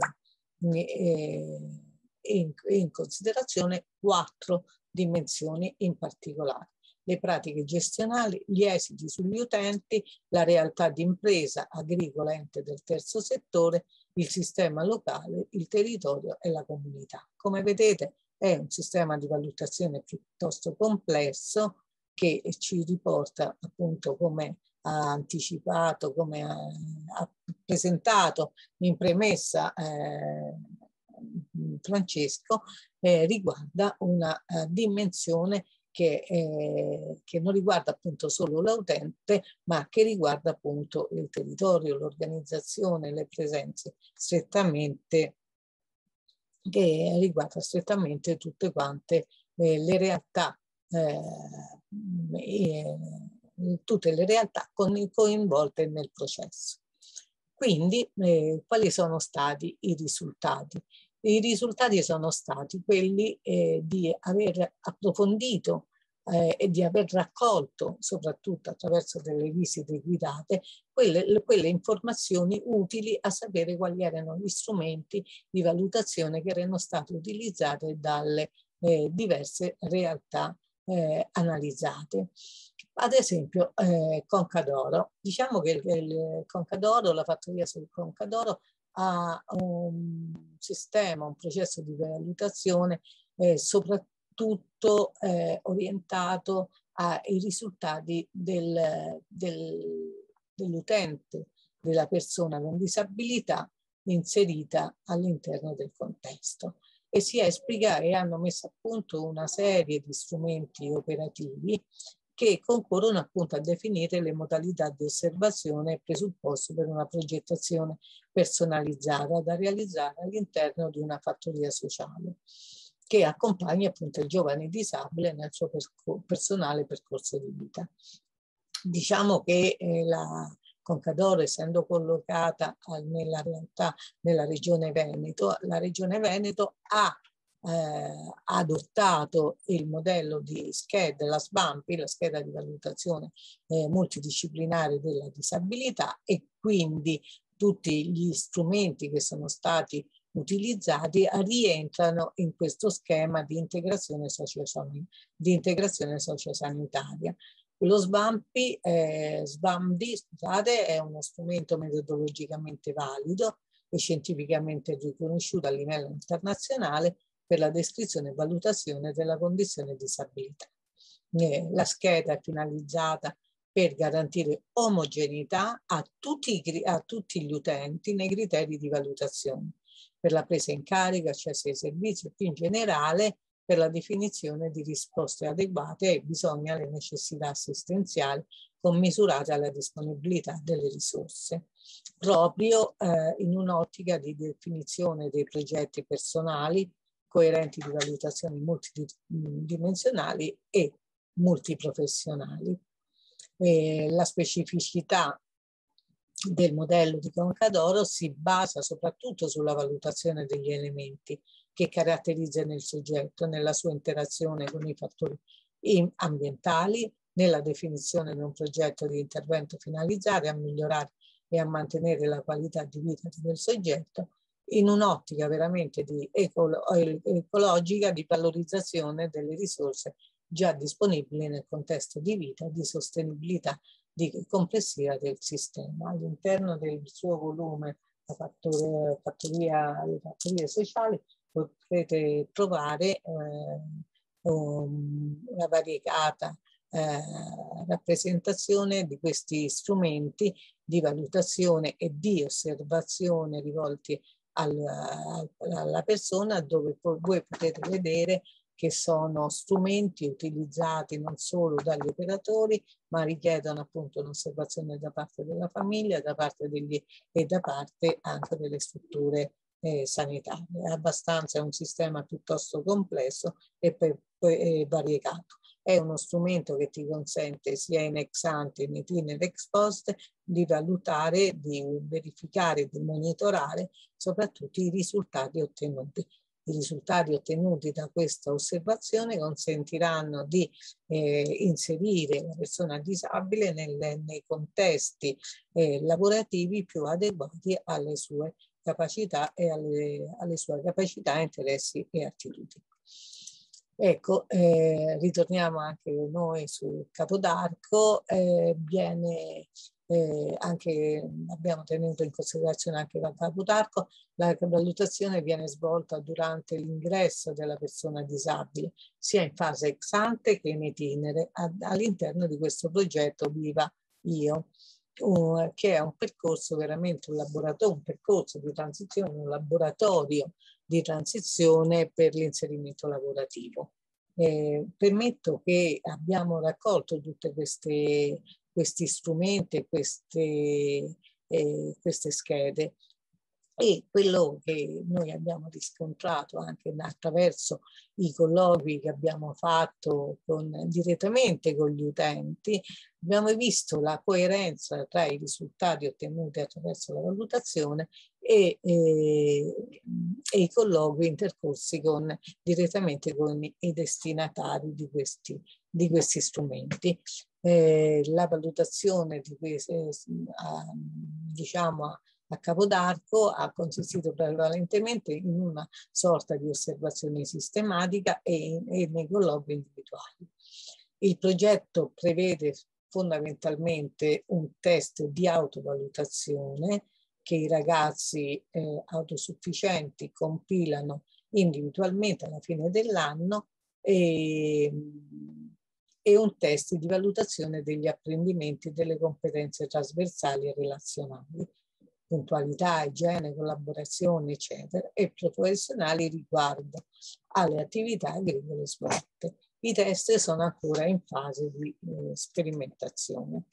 in, in considerazione quattro dimensioni in particolare le pratiche gestionali, gli esiti sugli utenti, la realtà di impresa, agricola, ente del terzo settore, il sistema locale, il territorio e la comunità. Come vedete è un sistema di valutazione piuttosto complesso che ci riporta appunto come ha anticipato, come ha, presentato in premessa eh, Francesco, eh, riguarda una uh, dimensione che, eh, che, non riguarda appunto solo l'utente, ma che riguarda appunto il territorio, l'organizzazione, le presenze strettamente, che riguarda strettamente tutte quante eh, le realtà, eh, tutte le realtà coinvolte nel processo. Quindi, eh, quali sono stati i risultati? I risultati sono stati quelli eh, di aver approfondito eh, e di aver raccolto, soprattutto attraverso delle visite guidate, quelle, quelle, informazioni utili a sapere quali erano gli strumenti di valutazione che erano stati utilizzati dalle eh, diverse realtà eh, analizzate. Ad esempio, eh, Concadoro. Diciamo che il, il Concadoro, la fattoria sul Concadoro, ha un sistema, un processo di valutazione eh, soprattutto eh, orientato ai risultati del, del, dell'utente, della persona con disabilità inserita all'interno del contesto e si esplica e hanno messo a punto una serie di strumenti operativi che concorrono appunto a definire le modalità di osservazione e presupposto per una progettazione personalizzata da realizzare all'interno di una fattoria sociale che accompagna appunto il giovane disabile nel suo percor personale percorso di vita. Diciamo che eh, la Concadoro, essendo collocata nella realtà nella regione Veneto, la regione Veneto ha eh, adottato il modello di scheda, la SBAMPI, la scheda di valutazione eh, multidisciplinare della disabilità e quindi tutti gli strumenti che sono stati utilizzati rientrano in questo schema di integrazione, di integrazione sociosanitaria. Lo SBAMPI, eh, SBAMDI, scusate, è uno strumento metodologicamente valido e scientificamente riconosciuto a livello internazionale per la descrizione e valutazione della condizione di disabilità. La scheda è finalizzata per garantire omogeneità a tutti, a tutti gli utenti nei criteri di valutazione, per la presa in carico, accesso ai servizi e più in generale per la definizione di risposte adeguate ai bisogni e alle necessità assistenziali commisurate alla disponibilità delle risorse, proprio eh, in un'ottica di definizione dei progetti personali coerenti di valutazioni multidimensionali e multiprofessionali. E la specificità del modello di Concadoro si basa soprattutto sulla valutazione degli elementi che caratterizzano il soggetto nella sua interazione con i fattori ambientali, nella definizione di un progetto di intervento finalizzato a migliorare e a mantenere la qualità di vita del soggetto in un'ottica veramente di ecolo ecologica di valorizzazione delle risorse già disponibili nel contesto di vita di sostenibilità di, complessiva del sistema. All'interno del suo volume la fattoria, fattoria, le fattorie sociali potrete trovare eh, una variegata eh, rappresentazione di questi strumenti di valutazione e di osservazione rivolti alla, alla persona dove voi potete vedere che sono strumenti utilizzati non solo dagli operatori, ma richiedono appunto un'osservazione da parte della famiglia, da parte degli, e da parte anche delle strutture eh, sanitarie. È abbastanza un sistema piuttosto complesso e, per, e variegato è uno strumento che ti consente sia in ex ante che in ex post di valutare, di verificare, di monitorare soprattutto i risultati ottenuti. i risultati ottenuti da questa osservazione consentiranno di eh, inserire la persona disabile nel, nei contesti eh, lavorativi più adeguati alle sue capacità e alle, alle sue capacità, interessi e attitudini. Ecco, eh, ritorniamo anche noi sul Capodarco, eh, viene eh, anche, abbiamo tenuto in considerazione anche la Capodarco, la valutazione viene svolta durante l'ingresso della persona disabile, sia in fase ex ante che in itinere all'interno di questo progetto Viva Io. Uh, che è un percorso veramente un laboratorio, un percorso di transizione, un laboratorio di transizione per l'inserimento lavorativo. Eh, permetto che abbiamo raccolto tutti questi strumenti, queste, eh, queste schede e quello che noi abbiamo riscontrato anche attraverso i colloqui che abbiamo fatto con, direttamente con gli utenti, abbiamo visto la coerenza tra i risultati ottenuti attraverso la valutazione e, e, e i colloqui intercorsi con, direttamente con i destinatari di questi, di questi strumenti. Eh, la valutazione di questi, eh, diciamo, a Capodarco ha consistito prevalentemente in una sorta di osservazione sistematica e, e nei colloqui individuali. Il progetto prevede fondamentalmente un test di autovalutazione che i ragazzi eh, autosufficienti compilano individualmente alla fine dell'anno e, e un test di valutazione degli apprendimenti delle competenze trasversali e relazionali puntualità, igiene, collaborazione, eccetera, e professionali riguardo alle attività agricole svolte. I test sono ancora in fase di eh, sperimentazione.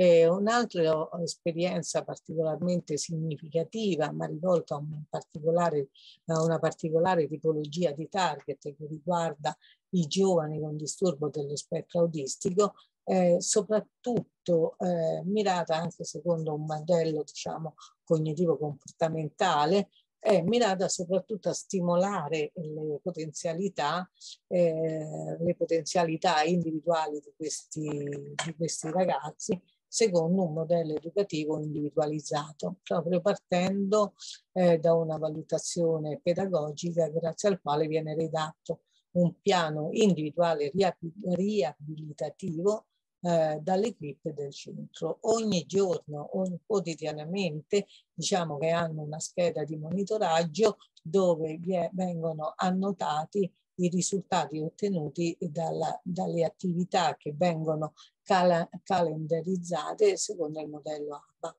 Un'altra esperienza particolarmente significativa, ma rivolta a, un particolare, a una particolare tipologia di target che riguarda i giovani con disturbo dello spettro autistico, eh, soprattutto eh, mirata anche secondo un modello diciamo cognitivo comportamentale è mirata soprattutto a stimolare le potenzialità, eh, le potenzialità individuali di questi, di questi ragazzi secondo un modello educativo individualizzato, proprio partendo eh, da una valutazione pedagogica grazie al quale viene redatto un piano individuale riabilitativo eh, dall'equipe del centro. Ogni giorno, ogni, quotidianamente, diciamo che hanno una scheda di monitoraggio dove vengono annotati i risultati ottenuti dalla, dalle attività che vengono cal calendarizzate secondo il modello ABA.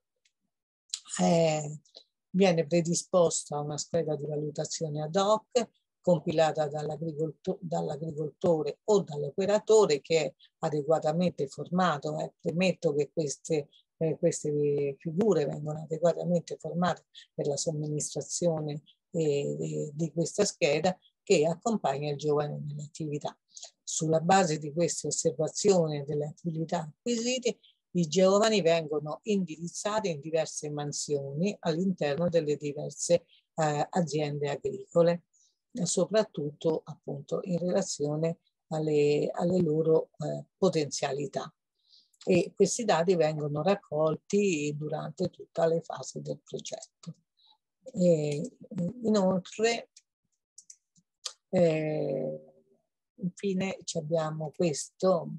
Eh, viene predisposta una scheda di valutazione ad hoc compilata dall'agricoltore, o dall'operatore che è adeguatamente formato. Eh. Premetto che queste, eh, queste figure vengono adeguatamente formate per la somministrazione eh, di questa scheda che accompagna il giovane nell'attività. Sulla base di queste osservazioni delle abilità acquisite, i giovani vengono indirizzati in diverse mansioni all'interno delle diverse eh, aziende agricole soprattutto appunto in relazione alle, alle loro eh, potenzialità. E questi dati vengono raccolti durante tutta le fasi del progetto. E, inoltre, eh, infine abbiamo questo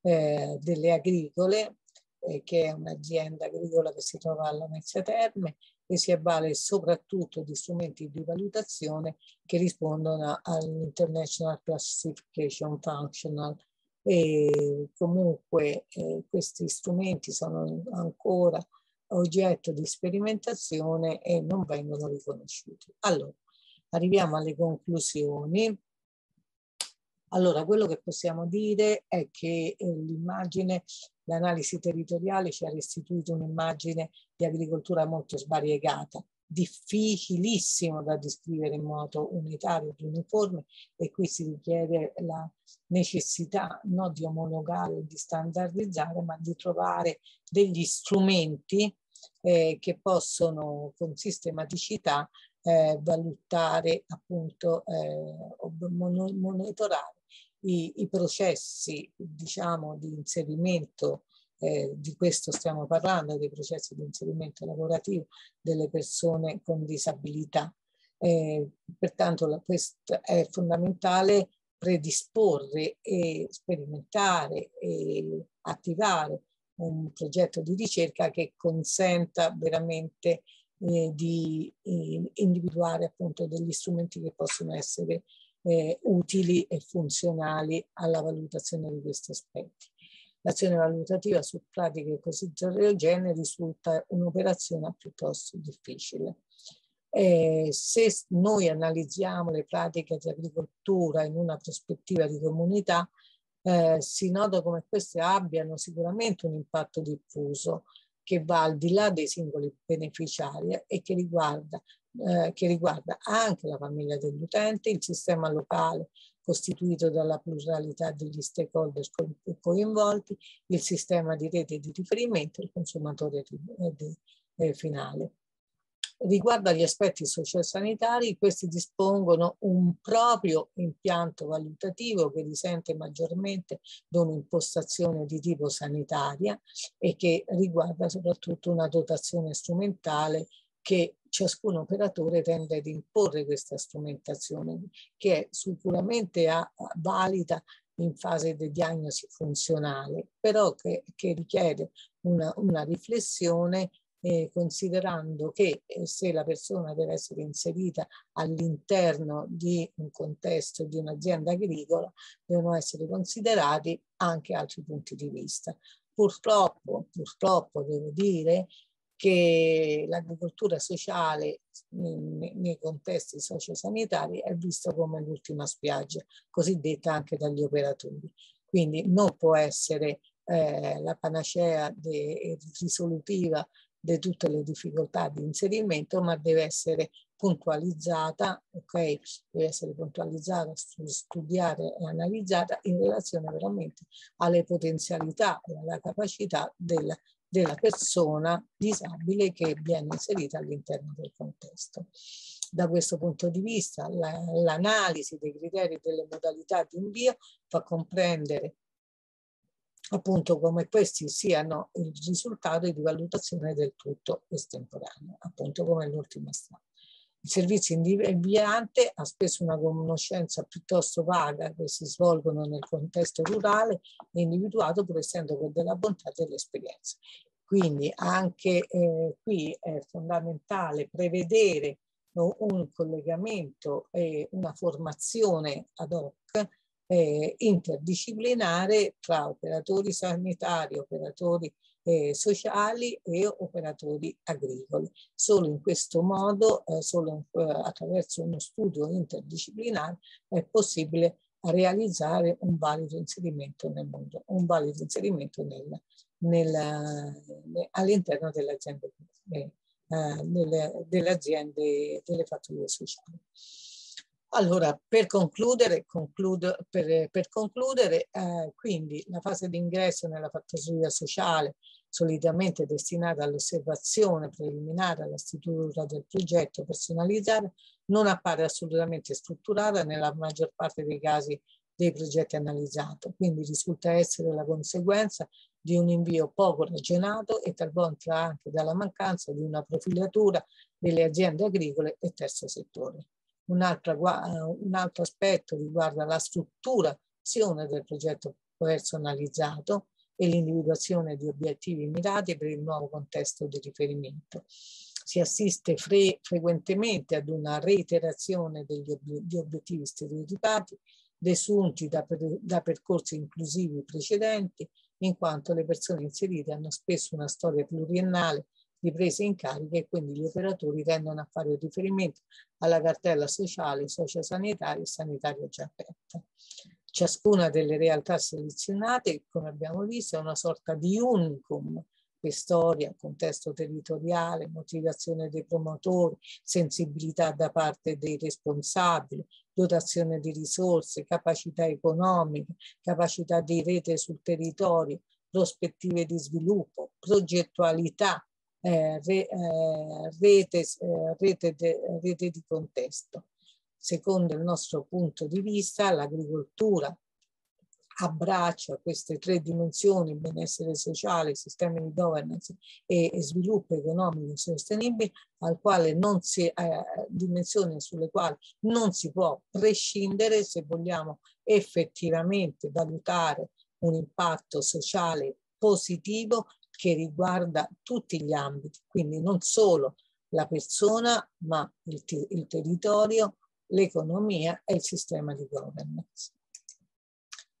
eh, delle agricole, eh, che è un'azienda agricola che si trova alla Lamezia Terme e si avvale soprattutto di strumenti di valutazione che rispondono all'International Classification Functional e comunque eh, questi strumenti sono ancora oggetto di sperimentazione e non vengono riconosciuti. Allora, arriviamo alle conclusioni. Allora, quello che possiamo dire è che eh, l'immagine l'analisi territoriale ci ha restituito un'immagine di agricoltura molto svariegata, difficilissimo da descrivere in modo unitario ed uniforme e qui si richiede la necessità non di omologare o di standardizzare, ma di trovare degli strumenti eh, che possono con sistematicità eh, valutare appunto eh, monitorare i, i, processi diciamo di inserimento eh, di questo stiamo parlando dei processi di inserimento lavorativo delle persone con disabilità. Eh, pertanto la, è fondamentale predisporre e sperimentare e attivare un progetto di ricerca che consenta veramente eh, di eh, individuare appunto degli strumenti che possono essere eh, utili e funzionali alla valutazione di questi aspetti. L'azione valutativa su pratiche così del genere risulta un'operazione piuttosto difficile. Eh, se noi analizziamo le pratiche di agricoltura in una prospettiva di comunità, eh, si nota come queste abbiano sicuramente un impatto diffuso che va al di là dei singoli beneficiari e che riguarda, eh, che riguarda anche la famiglia dell'utente, il sistema locale costituito dalla pluralità degli stakeholder coinvolti, il sistema di rete di riferimento e il consumatore eh, finale. Riguardo agli aspetti sociosanitari, questi dispongono un proprio impianto valutativo che risente maggiormente di un'impostazione di tipo sanitaria e che riguarda soprattutto una dotazione strumentale che ciascun operatore tende ad imporre questa strumentazione, che è sicuramente valida in fase di diagnosi funzionale, però che, che richiede una, una riflessione eh, considerando che eh, se la persona deve essere inserita all'interno di un contesto di un'azienda agricola, devono essere considerati anche altri punti di vista. Purtroppo, purtroppo devo dire che l'agricoltura sociale nei, contesti sociosanitari è vista come l'ultima spiaggia, cosiddetta anche dagli operatori. Quindi non può essere eh, la panacea de, risolutiva di tutte le difficoltà di inserimento, ma deve essere puntualizzata, ok? Deve essere puntualizzata, studiata e analizzata in relazione veramente alle potenzialità e alla capacità della, della persona disabile che viene inserita all'interno del contesto. Da questo punto di vista l'analisi dei criteri e delle modalità di invio fa comprendere appunto come questi siano il risultato di valutazione del tutto estemporaneo, appunto come l'ultima strada. Il servizio inviante ha spesso una conoscenza piuttosto vaga che si svolgono nel contesto rurale e individuato pur essendo quel della bontà dell'esperienza. Quindi anche eh, qui è fondamentale prevedere un collegamento e una formazione ad hoc eh, interdisciplinare tra operatori sanitari, operatori eh, sociali e operatori agricoli. Solo in questo modo, eh, solo eh, attraverso uno studio interdisciplinare è possibile realizzare un valido inserimento nel mondo, un valido inserimento nel, nel, all'interno delle aziende, eh, delle, delle aziende, delle fattorie sociali. Allora, per concludere, concludo, per, per concludere eh, quindi la fase di ingresso nella fattoria sociale solitamente destinata all'osservazione preliminare alla stesura del progetto personalizzato non appare assolutamente strutturata nella maggior parte dei casi dei progetti analizzati, quindi risulta essere la conseguenza di un invio poco ragionato e talvolta anche dalla mancanza di una profilatura delle aziende agricole e terzo settore. Un altro, un altro aspetto riguarda la strutturazione del progetto personalizzato e l'individuazione di obiettivi mirati per il nuovo contesto di riferimento. Si assiste fre frequentemente ad una reiterazione degli ob di obiettivi stereotipati desunti da, per da percorsi inclusivi precedenti, in quanto le persone inserite hanno spesso una storia pluriennale di prese in carica e quindi gli operatori tendono a fare riferimento alla cartella sociale, sociosanitaria e sanitaria già aperta. Ciascuna delle realtà selezionate, come abbiamo visto, è una sorta di unicum per storia, contesto territoriale, motivazione dei promotori, sensibilità da parte dei responsabili, dotazione di risorse, capacità economiche, capacità di rete sul territorio, prospettive di sviluppo, progettualità, eh, re, eh, rete, eh, rete, de, rete di contesto. Secondo il nostro punto di vista, l'agricoltura abbraccia queste tre dimensioni, benessere sociale, sistemi di governance e, e sviluppo economico sostenibile, al quale non si, eh, dimensioni sulle quali non si può prescindere se vogliamo effettivamente valutare un impatto sociale positivo che riguarda tutti gli ambiti, quindi non solo la persona, ma il, il territorio, l'economia e il sistema di governance.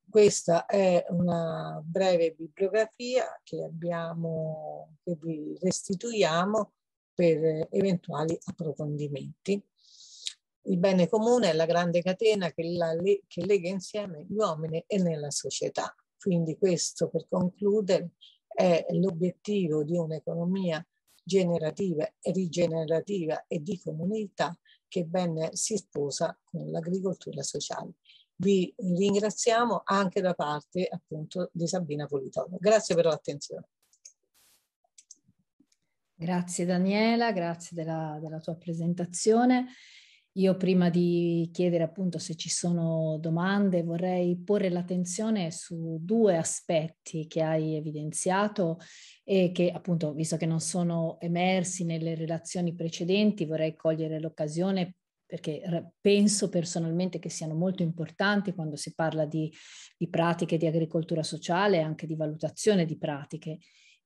Questa è una breve bibliografia che, abbiamo, che vi restituiamo per eventuali approfondimenti. Il bene comune è la grande catena che, la, che lega insieme gli uomini e nella società. Quindi questo, per concludere, è l'obiettivo di un'economia generativa e rigenerativa e di comunità che ben si sposa con l'agricoltura sociale vi ringraziamo anche da parte appunto di Sabina Politano. Grazie per l'attenzione. Grazie Daniela, grazie della, della tua presentazione. Io prima di chiedere appunto se ci sono domande vorrei porre l'attenzione su due aspetti che hai evidenziato e che appunto visto che non sono emersi nelle relazioni precedenti vorrei cogliere l'occasione perché penso personalmente che siano molto importanti quando si parla di, di pratiche di agricoltura sociale e anche di valutazione di pratiche.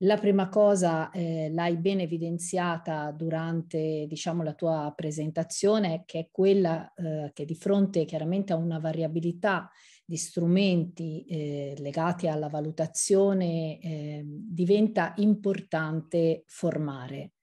La prima cosa eh, l'hai ben evidenziata durante diciamo, la tua presentazione, che è quella eh, che di fronte chiaramente a una variabilità di strumenti eh, legati alla valutazione ehm, diventa importante formare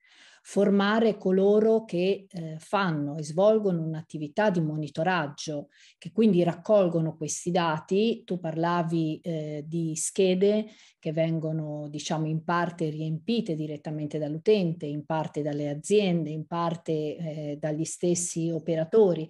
formare coloro che eh, fanno e svolgono un'attività di monitoraggio, che quindi raccolgono questi dati. Tu parlavi eh, di schede che vengono, diciamo, in parte riempite direttamente dall'utente, in parte dalle aziende, in parte eh, dagli stessi operatori.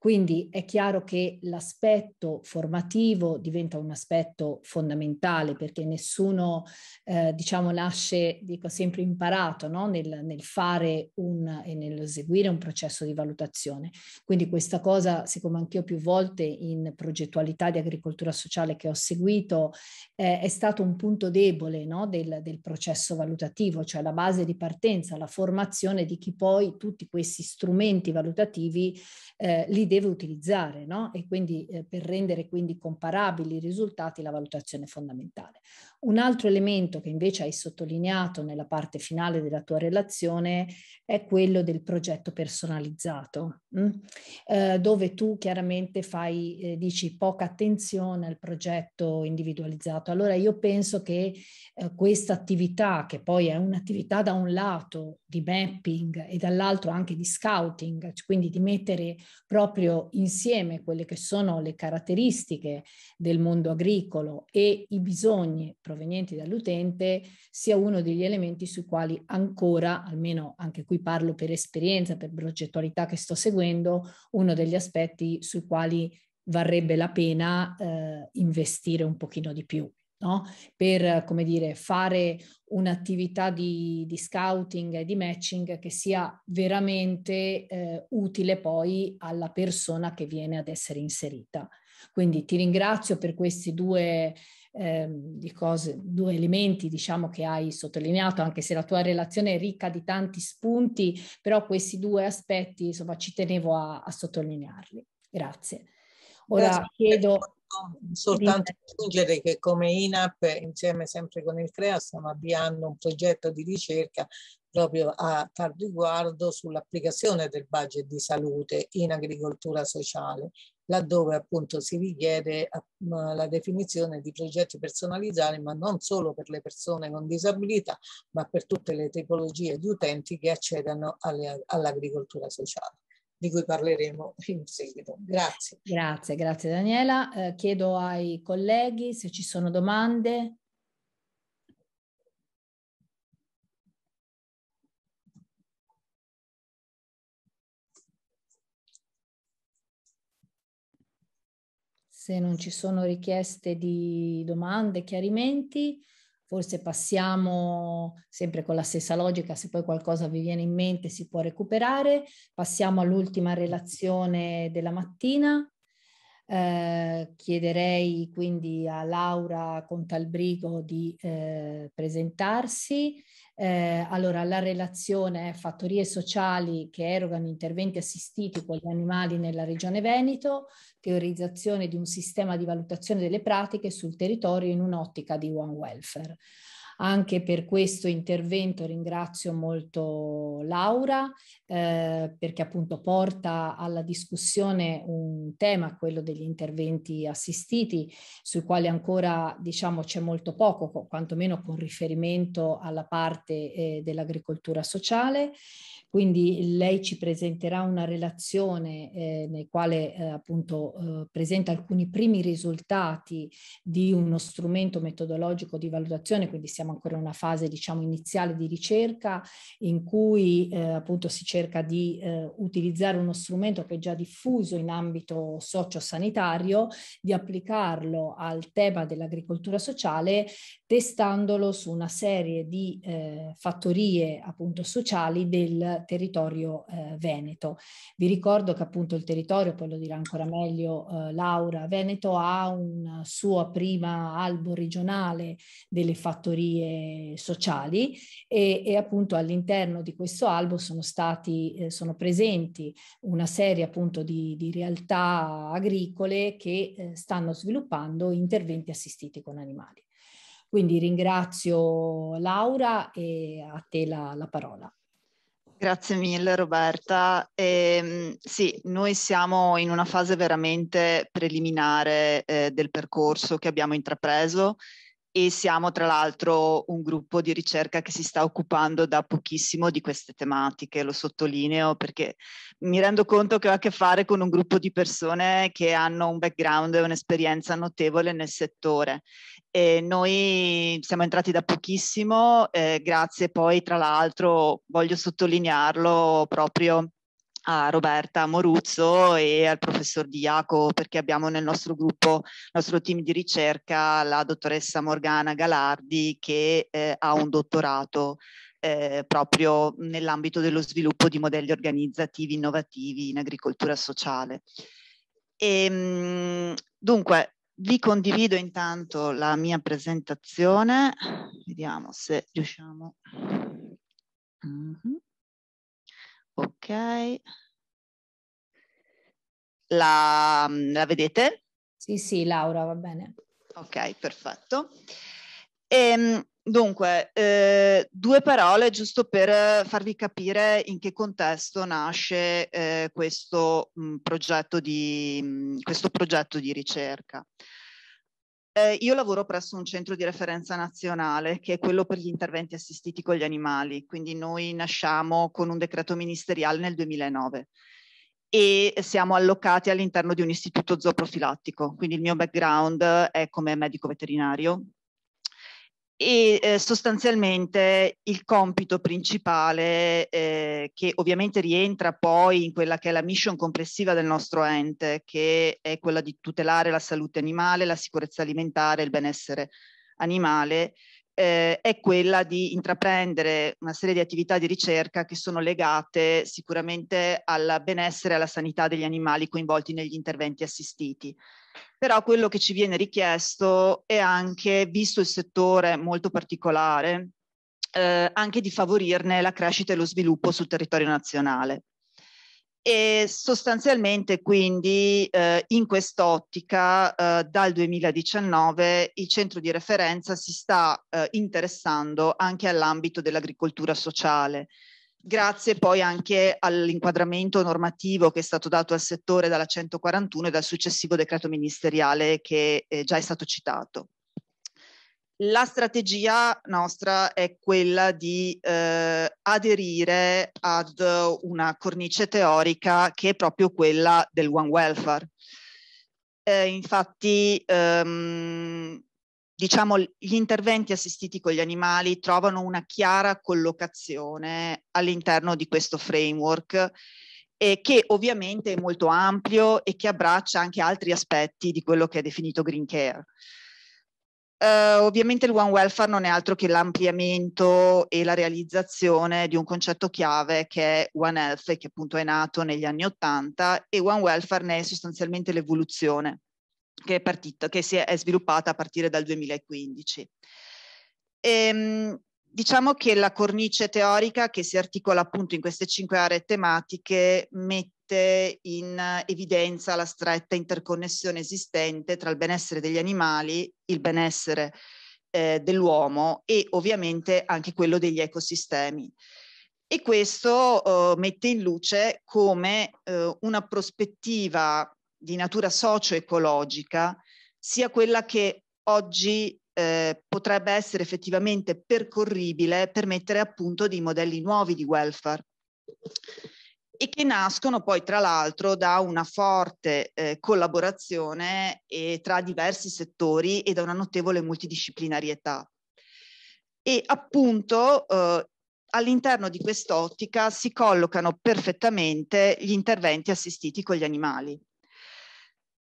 Quindi è chiaro che l'aspetto formativo diventa un aspetto fondamentale perché nessuno, eh, diciamo, nasce, dico sempre, imparato no? nel, nel, fare un, e nell'eseguire un processo di valutazione. Quindi questa cosa, siccome anch'io più volte in progettualità di agricoltura sociale che ho seguito, eh, è stato un punto debole no? del, del processo valutativo, cioè la base di partenza, la formazione di chi poi tutti questi strumenti valutativi eh, li deve utilizzare no? e quindi eh, per rendere quindi comparabili i risultati la valutazione fondamentale. Un altro elemento che invece hai sottolineato nella parte finale della tua relazione è quello del progetto personalizzato? Mm? Eh, dove tu chiaramente fai, eh, dici poca attenzione al progetto individualizzato. Allora io penso che eh, questa attività, che poi è un'attività da un lato di mapping e dall'altro anche di scouting, quindi di mettere proprio insieme quelle che sono le caratteristiche del mondo agricolo e i bisogni provenienti dall'utente sia uno degli elementi sui quali ancora, almeno anche qui parlo per esperienza, per progettualità che sto seguendo, uno degli aspetti sui quali varrebbe la pena eh, investire un pochino di più. No? per come dire, fare un'attività di, di, scouting e di matching che sia veramente eh, utile poi alla persona che viene ad essere inserita. Quindi ti ringrazio per questi due eh, di cose, due elementi diciamo che hai sottolineato, anche se la tua relazione è ricca di tanti spunti, però questi due aspetti insomma ci tenevo a, a sottolinearli. Grazie. Ora Grazie. chiedo... Soltanto aggiungere che come INAP, insieme sempre con il CREA, stiamo avviando un progetto di ricerca proprio a tal riguardo sull'applicazione del budget di salute in agricoltura sociale laddove appunto si richiede la definizione di progetti personalizzati, ma non solo per le persone con disabilità, ma per tutte le tipologie di utenti che accedono all'agricoltura sociale di cui parleremo in seguito. Grazie. Grazie, grazie Daniela. Eh, chiedo ai colleghi se ci sono domande. Se non ci sono richieste di domande, chiarimenti, forse passiamo sempre con la stessa logica, se poi qualcosa vi viene in mente si può recuperare. Passiamo all'ultima relazione della mattina. Eh, chiederei quindi a Laura Contalbrigo di eh, presentarsi. Eh, allora, la relazione Fattorie sociali che erogano interventi assistiti con gli animali nella Regione Veneto, teorizzazione di un sistema di valutazione delle pratiche sul territorio in un'ottica di One Welfare. Anche per questo intervento ringrazio molto Laura eh, perché appunto porta alla discussione un tema, quello degli interventi assistiti, sui quali ancora diciamo c'è molto poco, quantomeno con riferimento alla parte eh, dell'agricoltura sociale. Quindi lei ci presenterà una relazione eh, nel quale eh, appunto eh, presenta alcuni primi risultati di uno strumento metodologico di valutazione, quindi siamo ancora in una fase diciamo iniziale di ricerca in cui eh, appunto si cerca di eh, utilizzare uno strumento che è già diffuso in ambito sociosanitario, di applicarlo al tema dell'agricoltura sociale testandolo su una serie di eh, fattorie appunto sociali del territorio eh, veneto. Vi ricordo che appunto il territorio, poi lo dirà ancora meglio eh, Laura, Veneto ha un suo prima albo regionale delle fattorie sociali e, e appunto all'interno di questo albo sono stati, eh, sono presenti una serie appunto di, di realtà agricole che eh, stanno sviluppando interventi assistiti con animali. Quindi ringrazio Laura e a te la, la parola. Grazie mille Roberta. Eh, sì, noi siamo in una fase veramente preliminare eh, del percorso che abbiamo intrapreso e siamo tra l'altro un gruppo di ricerca che si sta occupando da pochissimo di queste tematiche, lo sottolineo perché mi rendo conto che ho a che fare con un gruppo di persone che hanno un background e un'esperienza notevole nel settore e noi siamo entrati da pochissimo, eh, grazie poi tra l'altro voglio sottolinearlo proprio a Roberta Moruzzo e al professor Diaco perché abbiamo nel nostro gruppo, nostro team di ricerca la dottoressa Morgana Galardi che eh, ha un dottorato eh, proprio nell'ambito dello sviluppo di modelli organizzativi innovativi in agricoltura sociale. E, ehm, dunque, vi condivido intanto la mia presentazione, vediamo se riusciamo. Mm-hmm. Ok. La, la, vedete? Sì, sì, Laura, va bene. Ok, perfetto. E, ehm, dunque, eh, due parole giusto per farvi capire in che contesto nasce eh, questo, mh, progetto di, mh, questo progetto di ricerca. Eh, io lavoro presso un centro di referenza nazionale che è quello per gli interventi assistiti con gli animali, quindi noi nasciamo con un decreto ministeriale nel 2009 e siamo allocati all'interno di un istituto zooprofilattico, quindi il mio background è come medico veterinario, e eh, sostanzialmente il compito principale eh, che ovviamente rientra poi in quella che è la mission complessiva del nostro ente, che è quella di tutelare la salute animale, la sicurezza alimentare, il benessere animale, eh, è quella di intraprendere una serie di attività di ricerca che sono legate sicuramente al benessere e alla sanità degli animali coinvolti negli interventi assistiti però quello che ci viene richiesto è anche, visto il settore molto particolare, eh, anche di favorirne la crescita e lo sviluppo sul territorio nazionale. E sostanzialmente quindi eh, in quest'ottica eh, dal 2019 il centro di referenza si sta eh, interessando anche all'ambito dell'agricoltura sociale, grazie poi anche all'inquadramento normativo che è stato dato al settore dalla 141 e dal successivo decreto ministeriale che eh, già è stato citato. La strategia nostra è quella di eh, aderire ad una cornice teorica che è proprio quella del One Welfare. Eh, infatti ehm, diciamo, gli interventi assistiti con gli animali trovano una chiara collocazione all'interno di questo framework eh, che ovviamente è molto ampio e che abbraccia anche altri aspetti di quello che è definito green care. Uh, ovviamente il One Welfare non è altro che l'ampliamento e la realizzazione di un concetto chiave che è One Health, che appunto è nato negli anni Ottanta e One Welfare ne è sostanzialmente l'evoluzione che è partita, che si è, è sviluppata a partire dal 2015. Ehm, diciamo che la cornice teorica che si articola appunto in queste cinque aree tematiche mette in evidenza la stretta interconnessione esistente tra il benessere degli animali, il benessere eh, dell'uomo e ovviamente anche quello degli ecosistemi. E questo eh, mette in luce come eh, una prospettiva di natura socio-ecologica sia quella che oggi eh, potrebbe essere effettivamente percorribile per mettere a punto dei modelli nuovi di welfare e che nascono poi tra l'altro da una forte eh, collaborazione eh, tra diversi settori e da una notevole multidisciplinarietà. E appunto eh, all'interno di quest'ottica si collocano perfettamente gli interventi assistiti con gli animali.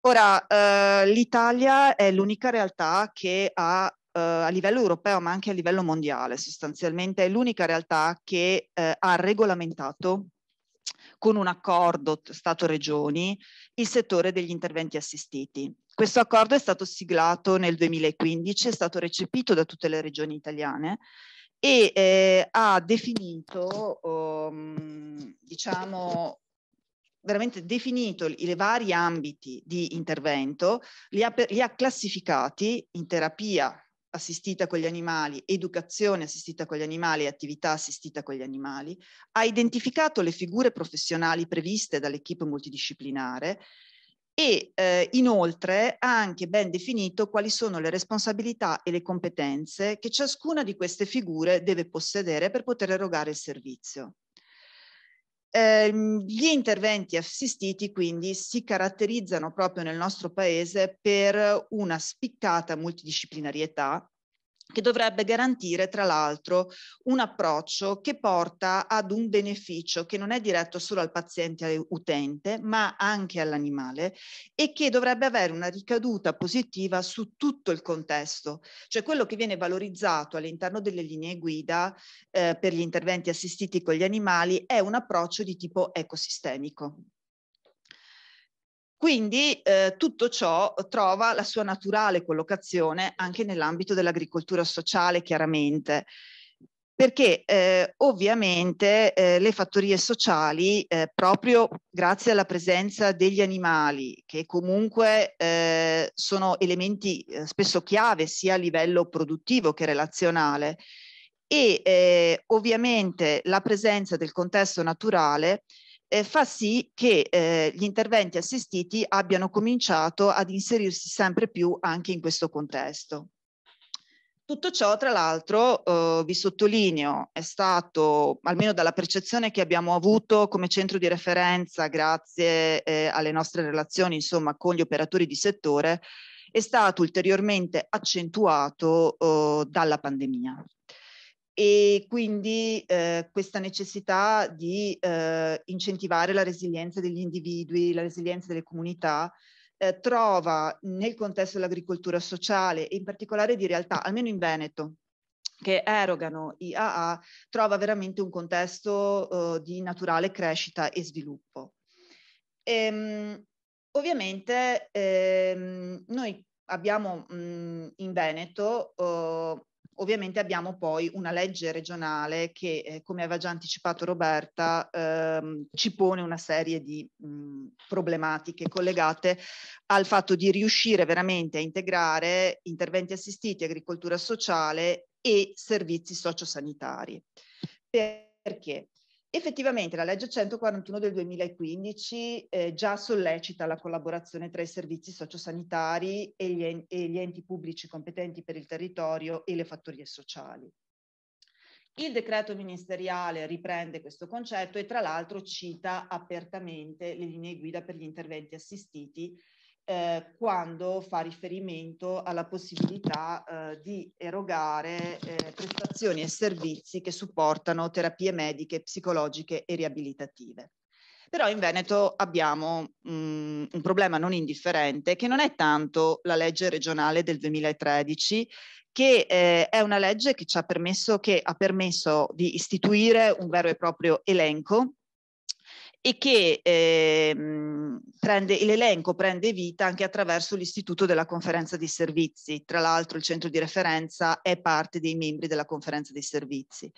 Ora, eh, l'Italia è l'unica realtà che ha eh, a livello europeo, ma anche a livello mondiale, sostanzialmente è l'unica realtà che eh, ha regolamentato con un accordo Stato-Regioni il settore degli interventi assistiti. Questo accordo è stato siglato nel 2015, è stato recepito da tutte le regioni italiane e eh, ha definito, um, diciamo, veramente definito i vari ambiti di intervento, li ha, li ha classificati in terapia assistita con gli animali, educazione assistita con gli animali e attività assistita con gli animali, ha identificato le figure professionali previste dall'equipe multidisciplinare e eh, inoltre ha anche ben definito quali sono le responsabilità e le competenze che ciascuna di queste figure deve possedere per poter erogare il servizio. Eh, gli interventi assistiti quindi si caratterizzano proprio nel nostro paese per una spiccata multidisciplinarietà che dovrebbe garantire tra l'altro un approccio che porta ad un beneficio che non è diretto solo al paziente utente, ma anche all'animale e che dovrebbe avere una ricaduta positiva su tutto il contesto, cioè quello che viene valorizzato all'interno delle linee guida eh, per gli interventi assistiti con gli animali è un approccio di tipo ecosistemico. Quindi eh, tutto ciò trova la sua naturale collocazione anche nell'ambito dell'agricoltura sociale, chiaramente, perché eh, ovviamente eh, le fattorie sociali, eh, proprio grazie alla presenza degli animali, che comunque eh, sono elementi eh, spesso chiave sia a livello produttivo che relazionale, e ovviamente la presenza del contesto naturale eh, fa sì che eh, gli interventi assistiti abbiano cominciato ad inserirsi sempre più anche in questo contesto. Tutto ciò, tra l'altro, eh, vi sottolineo, è stato, almeno dalla percezione che abbiamo avuto come centro di referenza, grazie eh, alle nostre relazioni insomma, con gli operatori di settore, è stato ulteriormente accentuato eh, dalla pandemia e quindi eh, questa necessità di eh, incentivare la resilienza degli individui, la resilienza delle comunità, eh, trova nel contesto dell'agricoltura sociale e in particolare di realtà, almeno in Veneto, che erogano IAA, trova veramente un contesto eh, di naturale crescita e sviluppo. Ehm, ovviamente ehm, noi abbiamo mh, in Veneto eh, Ovviamente abbiamo poi una legge regionale che, eh, come aveva già anticipato Roberta, ehm, ci pone una serie di mh, problematiche collegate al fatto di riuscire veramente a integrare interventi assistiti, agricoltura sociale e servizi sociosanitari. Perché? Effettivamente la legge 141 del 2015 eh, già sollecita la collaborazione tra i servizi sociosanitari e gli, en- e gli enti pubblici competenti per il territorio e le fattorie sociali. Il decreto ministeriale riprende questo concetto e tra l'altro cita apertamente le linee guida per gli interventi assistiti eh, quando fa riferimento alla possibilità eh, di erogare eh, prestazioni e servizi che supportano terapie mediche, psicologiche e riabilitative. Però in Veneto abbiamo um, un problema non indifferente che non è tanto la legge regionale del 2013 che eh, è una legge che ci ha permesso, che ha permesso di istituire un vero e proprio elenco e che eh, prende, l'elenco prende vita anche attraverso l'istituto della conferenza dei servizi. Tra l'altro il centro di referenza è parte dei membri della conferenza dei servizi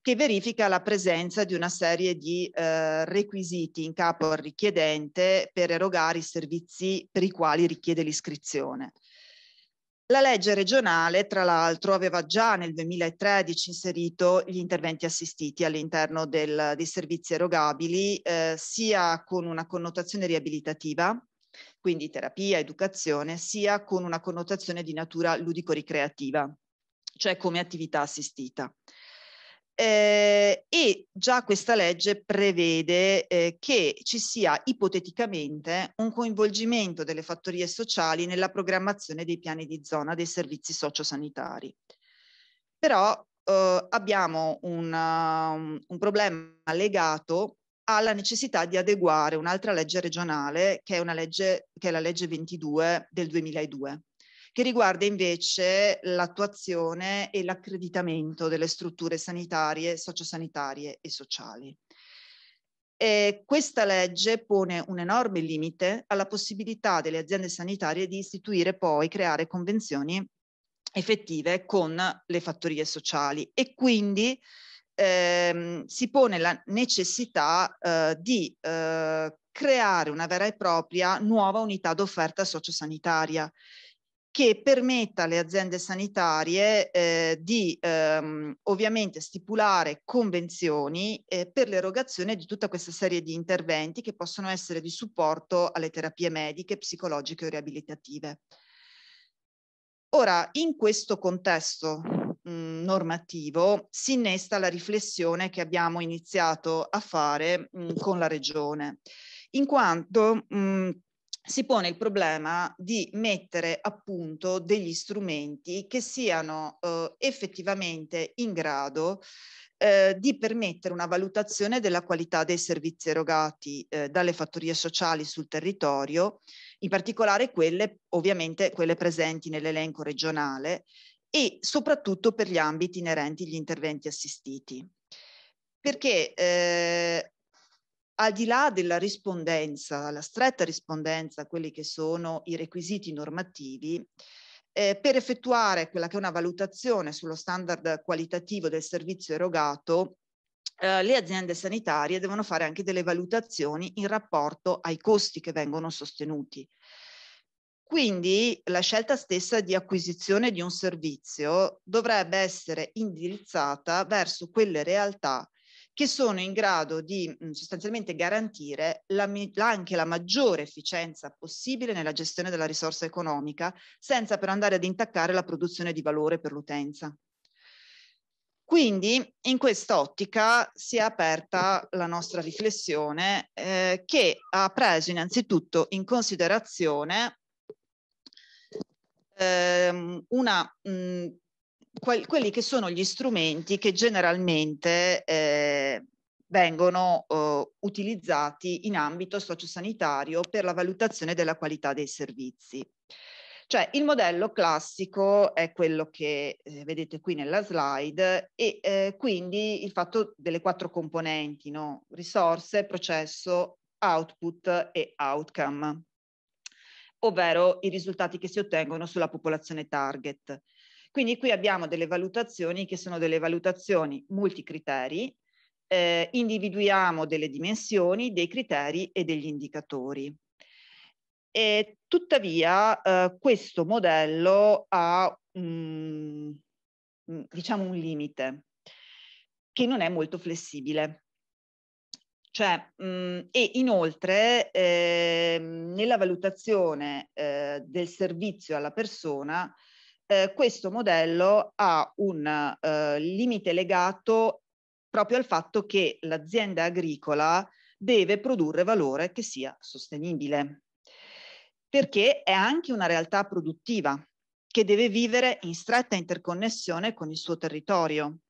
che verifica la presenza di una serie di eh, requisiti in capo al richiedente per erogare i servizi per i quali richiede l'iscrizione. La legge regionale, tra l'altro, aveva già nel 2013 inserito gli interventi assistiti all'interno del, dei servizi erogabili, eh, sia con una connotazione riabilitativa, quindi terapia, educazione, sia con una connotazione di natura ludico-ricreativa, cioè come attività assistita. Eh, e già questa legge prevede eh, che ci sia ipoteticamente un coinvolgimento delle fattorie sociali nella programmazione dei piani di zona dei servizi sociosanitari. Però eh, abbiamo una, un problema legato alla necessità di adeguare un'altra legge regionale che è, una legge, che è la legge 22 del 2002 che riguarda invece l'attuazione e l'accreditamento delle strutture sanitarie, sociosanitarie e sociali. E questa legge pone un enorme limite alla possibilità delle aziende sanitarie di istituire poi, creare convenzioni effettive con le fattorie sociali e quindi ehm, si pone la necessità eh, di eh, creare una vera e propria nuova unità d'offerta sociosanitaria che permetta alle aziende sanitarie eh, di ehm, ovviamente stipulare convenzioni eh, per l'erogazione di tutta questa serie di interventi che possono essere di supporto alle terapie mediche, psicologiche o riabilitative. Ora, in questo contesto mh, normativo si innesta la riflessione che abbiamo iniziato a fare mh, con la Regione, in quanto mh, si pone il problema di mettere a punto degli strumenti che siano eh, effettivamente in grado eh, di permettere una valutazione della qualità dei servizi erogati eh, dalle fattorie sociali sul territorio, in particolare quelle ovviamente quelle presenti nell'elenco regionale e soprattutto per gli ambiti inerenti agli interventi assistiti. Perché eh, al di là della rispondenza, la stretta rispondenza a quelli che sono i requisiti normativi, eh, per effettuare quella che è una valutazione sullo standard qualitativo del servizio erogato, eh, le aziende sanitarie devono fare anche delle valutazioni in rapporto ai costi che vengono sostenuti. Quindi la scelta stessa di acquisizione di un servizio dovrebbe essere indirizzata verso quelle realtà che sono in grado di mh, sostanzialmente garantire la, anche la maggiore efficienza possibile nella gestione della risorsa economica, senza però andare ad intaccare la produzione di valore per l'utenza. Quindi in quest'ottica si è aperta la nostra riflessione eh, che ha preso innanzitutto in considerazione ehm, una mh, quel, quelli che sono gli strumenti che generalmente eh, vengono eh, utilizzati in ambito sociosanitario per la valutazione della qualità dei servizi. Cioè il modello classico è quello che eh, vedete qui nella slide e eh, quindi il fatto delle quattro componenti, no? risorse, processo, output e outcome, ovvero i risultati che si ottengono sulla popolazione target. Quindi qui abbiamo delle valutazioni che sono delle valutazioni multicriteri, eh, individuiamo delle dimensioni, dei criteri e degli indicatori. E tuttavia eh, questo modello ha um, diciamo un limite che non è molto flessibile. Cioè, mh, e inoltre eh, nella valutazione eh, del servizio alla persona eh, questo modello ha un eh, limite legato proprio al fatto che l'azienda agricola deve produrre valore che sia sostenibile, perché è anche una realtà produttiva che deve vivere in stretta interconnessione con il suo territorio.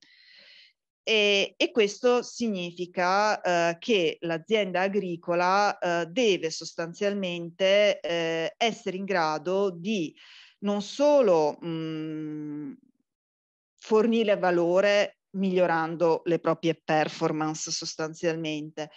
E, e questo significa eh, che l'azienda agricola eh, deve sostanzialmente eh, essere in grado di non solo mh, fornire valore migliorando le proprie performance sostanzialmente,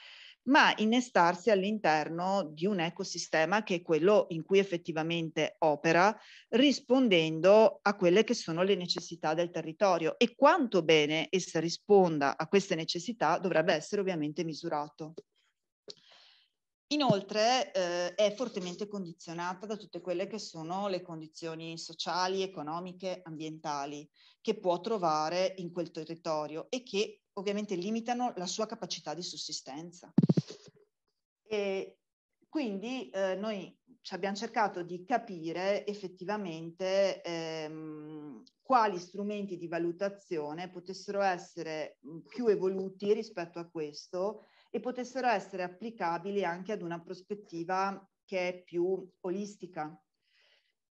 ma innestarsi all'interno di un ecosistema che è quello in cui effettivamente opera, rispondendo a quelle che sono le necessità del territorio e quanto bene essa risponda a queste necessità dovrebbe essere ovviamente misurato. Inoltre eh, è fortemente condizionata da tutte quelle che sono le condizioni sociali, economiche, ambientali che può trovare in quel territorio e che ovviamente limitano la sua capacità di sussistenza. E quindi eh, noi abbiamo cercato di capire effettivamente ehm, quali strumenti di valutazione potessero essere più evoluti rispetto a questo e potessero essere applicabili anche ad una prospettiva che è più olistica,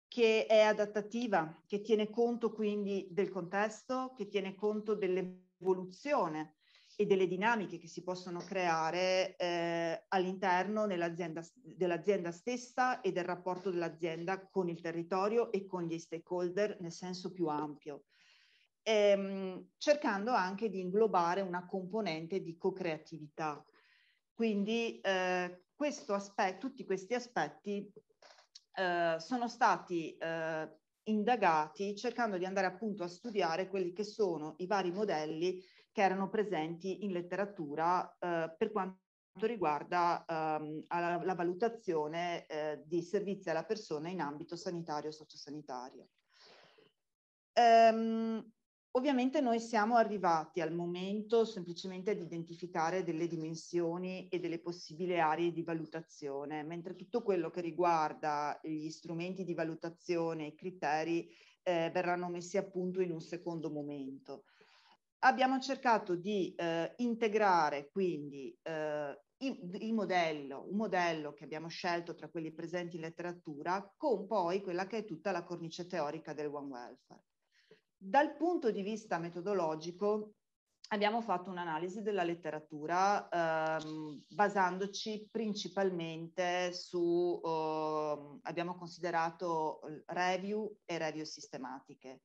che è adattativa, che tiene conto quindi del contesto, che tiene conto dell'evoluzione e delle dinamiche che si possono creare eh, all'interno dell'azienda stessa e del rapporto dell'azienda con il territorio e con gli stakeholder nel senso più ampio ehm, cercando anche di inglobare una componente di co-creatività. Quindi eh, aspetto, tutti questi aspetti eh, sono stati eh, indagati cercando di andare appunto a studiare quelli che sono i vari modelli che erano presenti in letteratura eh, per quanto riguarda ehm, la, la, valutazione eh, di servizi alla persona in ambito sanitario e sociosanitario. Ehm, Ovviamente noi siamo arrivati al momento semplicemente di identificare delle dimensioni e delle possibili aree di valutazione, mentre tutto quello che riguarda gli strumenti di valutazione, i criteri, eh, verranno messi a punto in un secondo momento. Abbiamo cercato di eh, integrare quindi eh, il, il, modello, un modello che abbiamo scelto tra quelli presenti in letteratura, con poi quella che è tutta la cornice teorica del One Welfare. Dal punto di vista metodologico abbiamo fatto un'analisi della letteratura ehm, basandoci principalmente su, eh, abbiamo considerato review e review sistematiche.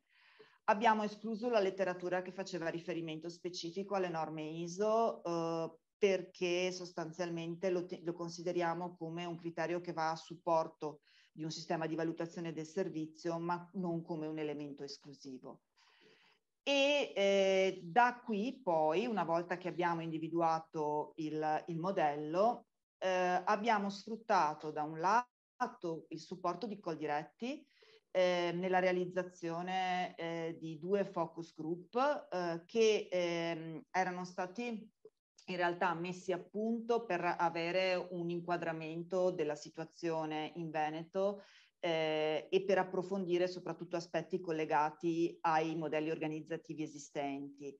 Abbiamo escluso la letteratura che faceva riferimento specifico alle norme ISO eh, perché sostanzialmente lo, lo consideriamo come un criterio che va a supporto di un sistema di valutazione del servizio, ma non come un elemento esclusivo. E eh, da qui poi, una volta che abbiamo individuato il, il modello, eh, abbiamo sfruttato da un lato il supporto di Coldiretti eh, nella realizzazione eh, di due focus group eh, che ehm, erano stati in realtà messi a punto per avere un inquadramento della situazione in Veneto eh, e per approfondire soprattutto aspetti collegati ai modelli organizzativi esistenti.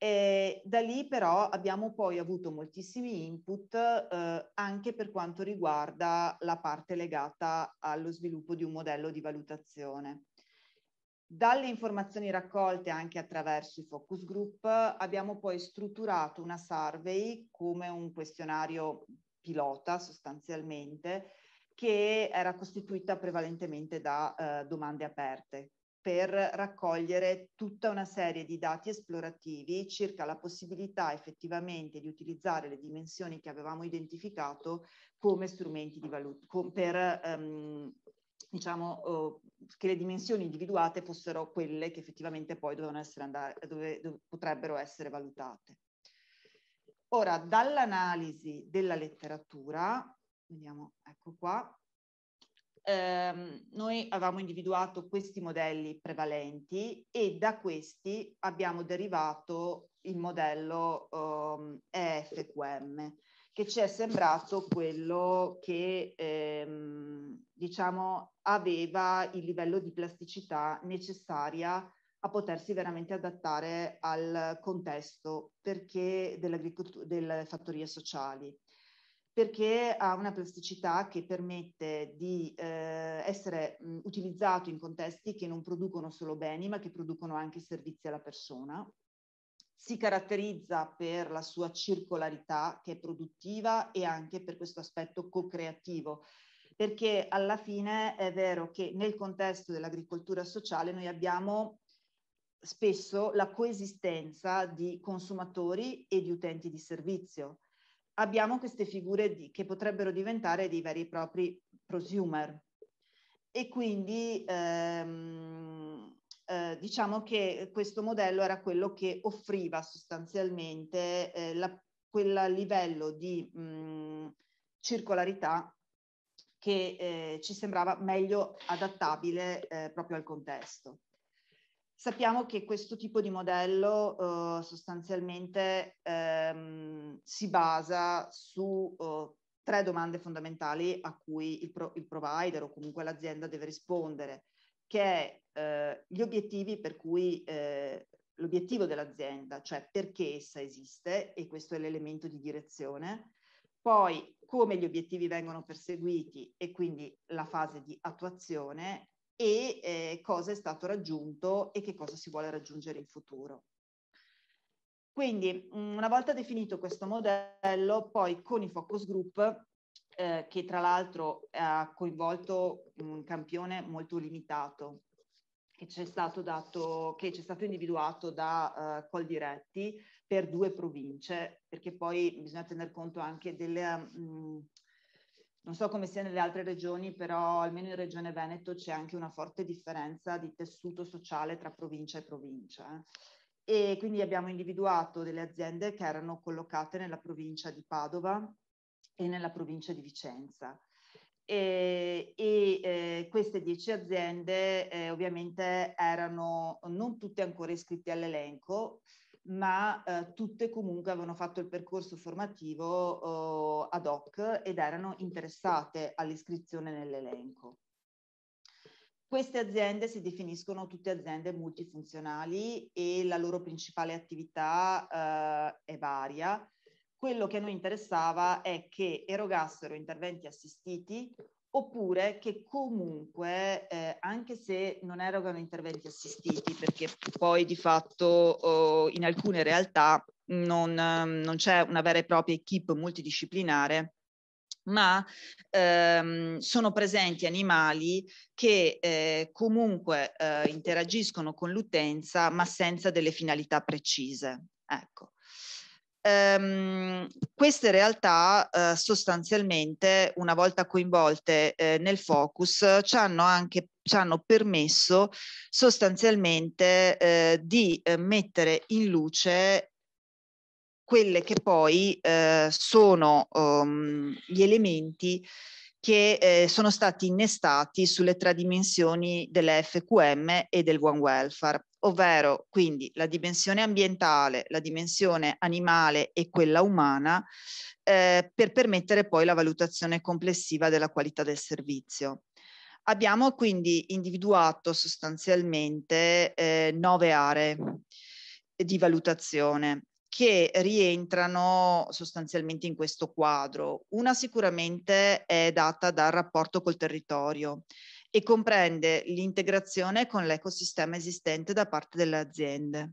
E da lì però abbiamo poi avuto moltissimi input eh, anche per quanto riguarda la parte legata allo sviluppo di un modello di valutazione. Dalle informazioni raccolte anche attraverso i focus group abbiamo poi strutturato una survey come un questionario pilota sostanzialmente che era costituita prevalentemente da eh, domande aperte per raccogliere tutta una serie di dati esplorativi circa la possibilità effettivamente di utilizzare le dimensioni che avevamo identificato come strumenti di valuta, per um, diciamo, uh, che le dimensioni individuate fossero quelle che effettivamente poi essere andare, dove, dove potrebbero essere valutate. Ora, dall'analisi della letteratura, vediamo, ecco qua, ehm, noi avevamo individuato questi modelli prevalenti e da questi abbiamo derivato il modello um, EFQM che ci è sembrato quello che ehm, diciamo aveva il livello di plasticità necessaria a potersi veramente adattare al contesto perché delle fattorie sociali. Perché ha una plasticità che permette di eh, essere mh, utilizzato in contesti che non producono solo beni ma che producono anche servizi alla persona si caratterizza per la sua circolarità che è produttiva e anche per questo aspetto co-creativo perché alla fine è vero che nel contesto dell'agricoltura sociale noi abbiamo spesso la coesistenza di consumatori e di utenti di servizio. Abbiamo queste figure di, che potrebbero diventare dei veri e propri prosumer. E quindi ehm, eh, diciamo che questo modello era quello che offriva sostanzialmente eh, la, quel livello di mh, circolarità che eh, ci sembrava meglio adattabile eh, proprio al contesto. Sappiamo che questo tipo di modello eh, sostanzialmente ehm, si basa su eh, tre domande fondamentali a cui il, pro- il, provider o comunque l'azienda deve rispondere, che è eh, gli obiettivi per cui eh, l'obiettivo dell'azienda, cioè perché essa esiste, e questo è l'elemento di direzione, poi come gli obiettivi vengono perseguiti e quindi la fase di attuazione e eh, cosa è stato raggiunto e che cosa si vuole raggiungere in futuro. Quindi una volta definito questo modello, poi con i focus group, eh, che tra l'altro ha coinvolto un campione molto limitato, che ci è stato, dato, che ci è stato individuato da uh, Coldiretti per due province, perché poi bisogna tener conto anche delle... Um, non so come sia nelle altre regioni, però almeno in Regione Veneto c'è anche una forte differenza di tessuto sociale tra provincia e provincia. Eh. E quindi abbiamo individuato delle aziende che erano collocate nella provincia di Padova e nella provincia di Vicenza e, e eh, queste dieci aziende eh, ovviamente erano non tutte ancora iscritte all'elenco, ma eh, tutte comunque avevano fatto il percorso formativo oh, ad hoc ed erano interessate all'iscrizione nell'elenco. Queste aziende si definiscono tutte aziende multifunzionali e la loro principale attività eh, è varia, quello che a noi interessava è che erogassero interventi assistiti oppure che comunque, eh, anche se non erogano interventi assistiti, perché poi di fatto oh, in alcune realtà non, non, c'è una vera e propria equip multidisciplinare, ma ehm, sono presenti animali che eh, comunque eh, interagiscono con l'utenza, ma senza delle finalità precise. Ecco ehm, queste realtà eh, sostanzialmente, una volta coinvolte eh, nel focus, ci hanno anche ci hanno permesso sostanzialmente eh, di eh, mettere in luce quelle che poi eh, sono um, gli elementi che eh, sono stati innestati sulle tre dimensioni dell'FQM e del One Welfare, ovvero quindi la dimensione ambientale, la dimensione animale e quella umana, eh, per permettere poi la valutazione complessiva della qualità del servizio. Abbiamo quindi individuato sostanzialmente eh, nove aree di valutazione che rientrano sostanzialmente in questo quadro. Una sicuramente è data dal rapporto col territorio e comprende l'integrazione con l'ecosistema esistente da parte delle aziende.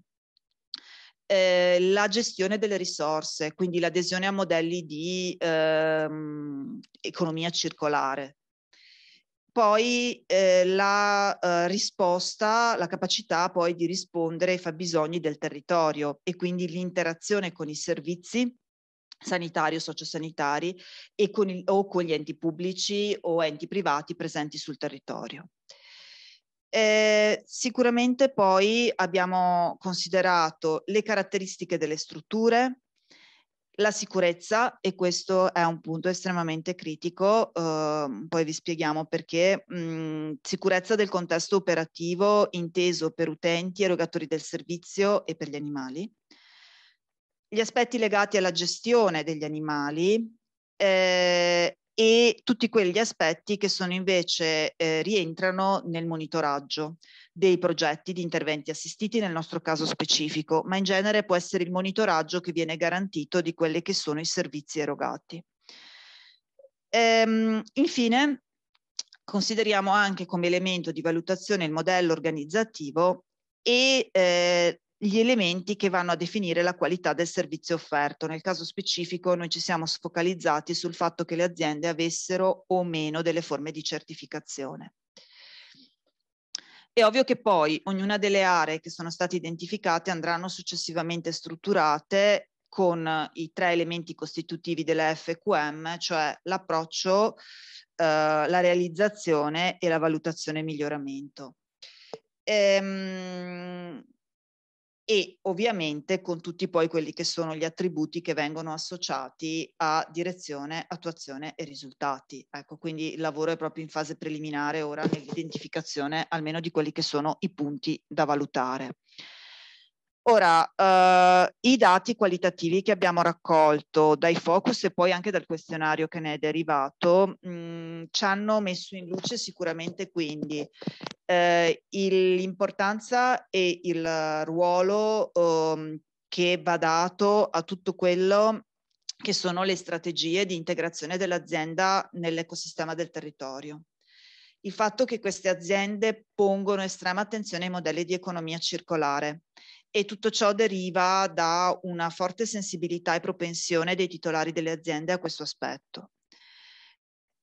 Eh, la gestione delle risorse, quindi l'adesione a modelli di ehm, economia circolare, poi eh, la eh, risposta, la capacità poi di rispondere ai fabbisogni del territorio e quindi l'interazione con i servizi sanitari o sociosanitari e con il, o con gli enti pubblici o enti privati presenti sul territorio. Eh, sicuramente poi abbiamo considerato le caratteristiche delle strutture, la sicurezza, e questo è un punto estremamente critico, eh, poi vi spieghiamo perché, mh, sicurezza del contesto operativo inteso per utenti, erogatori del servizio e per gli animali. Gli aspetti legati alla gestione degli animali eh, e tutti quegli aspetti che sono invece eh, rientrano nel monitoraggio dei progetti di interventi assistiti nel nostro caso specifico, ma in genere può essere il monitoraggio che viene garantito di quelli che sono i servizi erogati. Ehm, infine, consideriamo anche come elemento di valutazione il modello organizzativo e eh, gli elementi che vanno a definire la qualità del servizio offerto. Nel caso specifico noi ci siamo focalizzati sul fatto che le aziende avessero o meno delle forme di certificazione. È ovvio che poi ognuna delle aree che sono state identificate andranno successivamente strutturate con i tre elementi costitutivi della FQM, cioè l'approccio, eh, la realizzazione e la valutazione e miglioramento. Ehm, e ovviamente con tutti poi quelli che sono gli attributi che vengono associati a direzione, attuazione e risultati. Ecco, quindi il lavoro è proprio in fase preliminare ora nell'identificazione almeno di quelli che sono i punti da valutare. Ora, eh, i dati qualitativi che abbiamo raccolto dai focus e poi anche dal questionario che ne è derivato mh, mm, ci hanno messo in luce sicuramente quindi eh, l'importanza e il ruolo eh, che va dato a tutto quello che sono le strategie di integrazione dell'azienda nell'ecosistema del territorio. Il fatto che queste aziende pongono estrema attenzione ai modelli di economia circolare e tutto ciò deriva da una forte sensibilità e propensione dei titolari delle aziende a questo aspetto.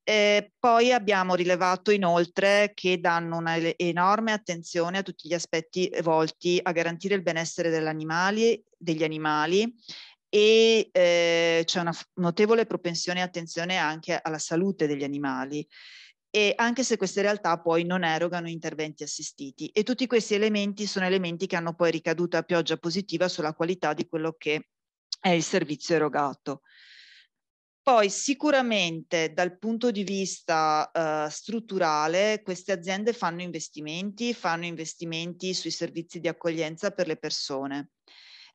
E poi abbiamo rilevato inoltre che danno un'enorme attenzione a tutti gli aspetti volti a garantire il benessere degli animali e eh, c'è una notevole propensione e attenzione anche alla salute degli animali e anche se queste realtà poi non erogano interventi assistiti. E tutti questi elementi sono elementi che hanno poi ricaduto a pioggia positiva sulla qualità di quello che è il servizio erogato. Poi sicuramente dal punto di vista uh, strutturale queste aziende fanno investimenti, fanno investimenti sui servizi di accoglienza per le persone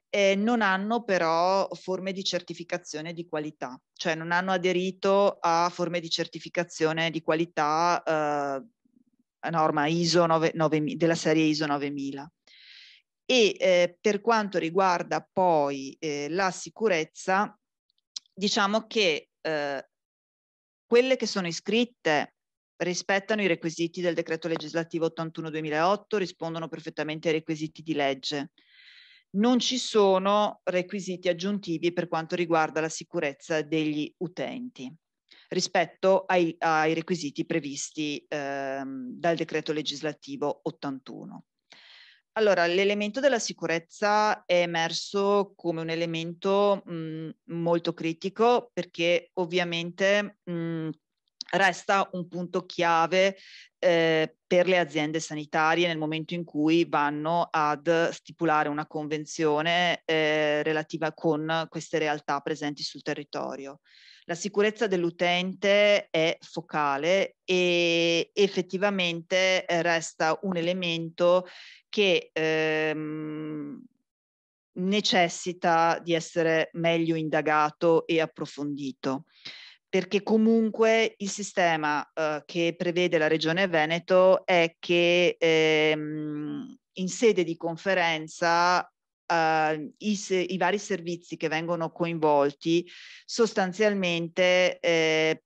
eh, non hanno però forme di certificazione di qualità, cioè non hanno aderito a forme di certificazione di qualità eh, norma ISO 9, 9, della serie ISO 9000. E eh, per quanto riguarda poi eh, la sicurezza, diciamo che eh, quelle che sono iscritte rispettano i requisiti del decreto legislativo 81-2008, rispondono perfettamente ai requisiti di legge non ci sono requisiti aggiuntivi per quanto riguarda la sicurezza degli utenti rispetto ai, ai requisiti previsti ehm, dal decreto legislativo 81. Allora, l'elemento della sicurezza è emerso come un elemento mh, molto critico perché ovviamente mh, resta un punto chiave eh, per le aziende sanitarie nel momento in cui vanno ad stipulare una convenzione eh, relativa con queste realtà presenti sul territorio. La sicurezza dell'utente è focale e effettivamente eh, resta un elemento che ehm, necessita di essere meglio indagato e approfondito perché comunque il sistema eh, che prevede la Regione Veneto è che ehm, in sede di conferenza eh, i, i, vari servizi che vengono coinvolti sostanzialmente eh,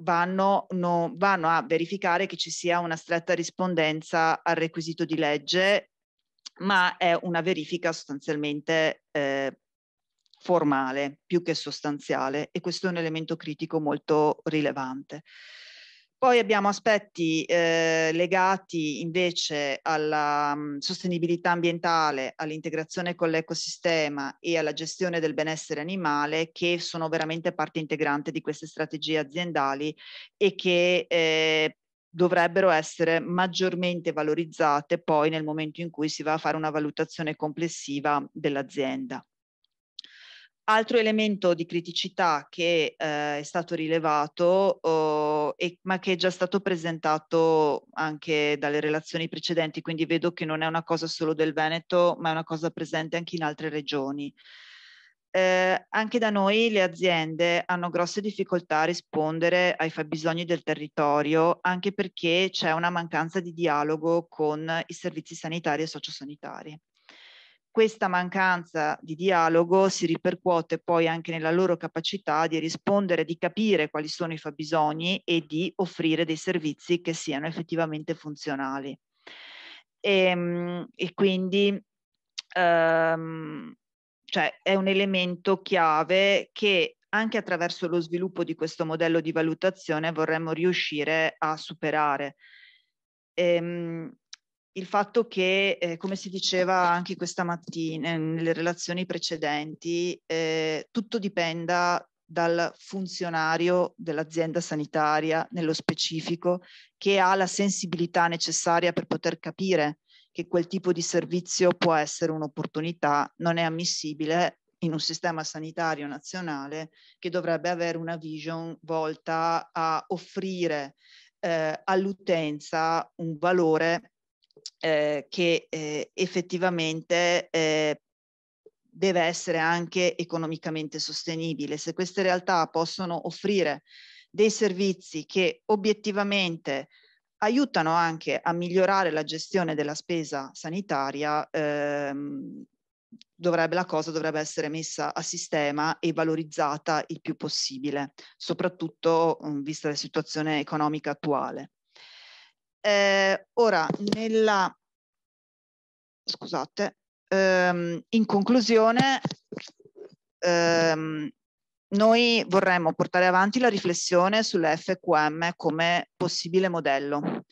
vanno, no, vanno a verificare che ci sia una stretta rispondenza al requisito di legge, ma è una verifica sostanzialmente eh, formale più che sostanziale e questo è un elemento critico molto rilevante. Poi abbiamo aspetti eh, legati invece alla mh, sostenibilità ambientale, all'integrazione con l'ecosistema e alla gestione del benessere animale che sono veramente parte integrante di queste strategie aziendali e che eh, dovrebbero essere maggiormente valorizzate poi nel momento in cui si va a fare una valutazione complessiva dell'azienda. Altro elemento di criticità che eh, è stato rilevato, oh, e, ma che è già stato presentato anche dalle relazioni precedenti, quindi vedo che non è una cosa solo del Veneto, ma è una cosa presente anche in altre regioni. Eh, anche da noi le aziende hanno grosse difficoltà a rispondere ai fabbisogni del territorio, anche perché c'è una mancanza di dialogo con i servizi sanitari e sociosanitari questa mancanza di dialogo si ripercuote poi anche nella loro capacità di rispondere, di capire quali sono i fabbisogni e di offrire dei servizi che siano effettivamente funzionali. E, ehm, e quindi ehm, cioè è un elemento chiave che anche attraverso lo sviluppo di questo modello di valutazione vorremmo riuscire a superare. Ehm, il fatto che, eh, come si diceva anche questa mattina nelle relazioni precedenti, eh, tutto dipenda dal funzionario dell'azienda sanitaria nello specifico che ha la sensibilità necessaria per poter capire che quel tipo di servizio può essere un'opportunità, non è ammissibile in un sistema sanitario nazionale che dovrebbe avere una vision volta a offrire eh, all'utenza un valore eh, che eh, effettivamente eh, deve essere anche economicamente sostenibile. Se queste realtà possono offrire dei servizi che obiettivamente aiutano anche a migliorare la gestione della spesa sanitaria, ehm, dovrebbe, la cosa dovrebbe essere messa a sistema e valorizzata il più possibile, soprattutto um, vista la situazione economica attuale. Eh, ora, nella... Scusate, ehm, in conclusione, ehm, noi vorremmo portare avanti la riflessione sull'FQM come possibile modello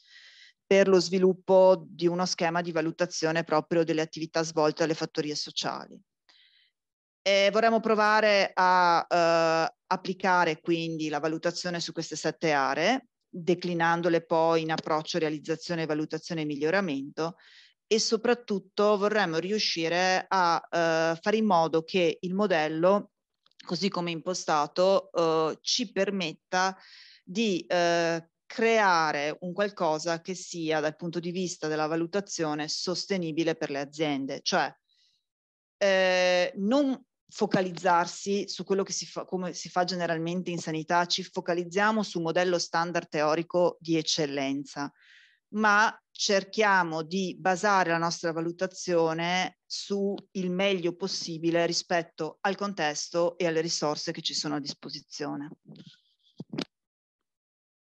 per lo sviluppo di uno schema di valutazione proprio delle attività svolte dalle fattorie sociali. E vorremmo provare a eh, applicare quindi la valutazione su queste sette aree, declinandole poi in approccio realizzazione, valutazione e miglioramento e soprattutto vorremmo riuscire a eh, fare in modo che il modello, così come impostato, eh, ci permetta di eh, creare un qualcosa che sia dal punto di vista della valutazione sostenibile per le aziende, cioè eh, non focalizzarsi su quello che si fa, come si fa generalmente in sanità, ci focalizziamo su un modello standard teorico di eccellenza, ma cerchiamo di basare la nostra valutazione su il meglio possibile rispetto al contesto e alle risorse che ci sono a disposizione.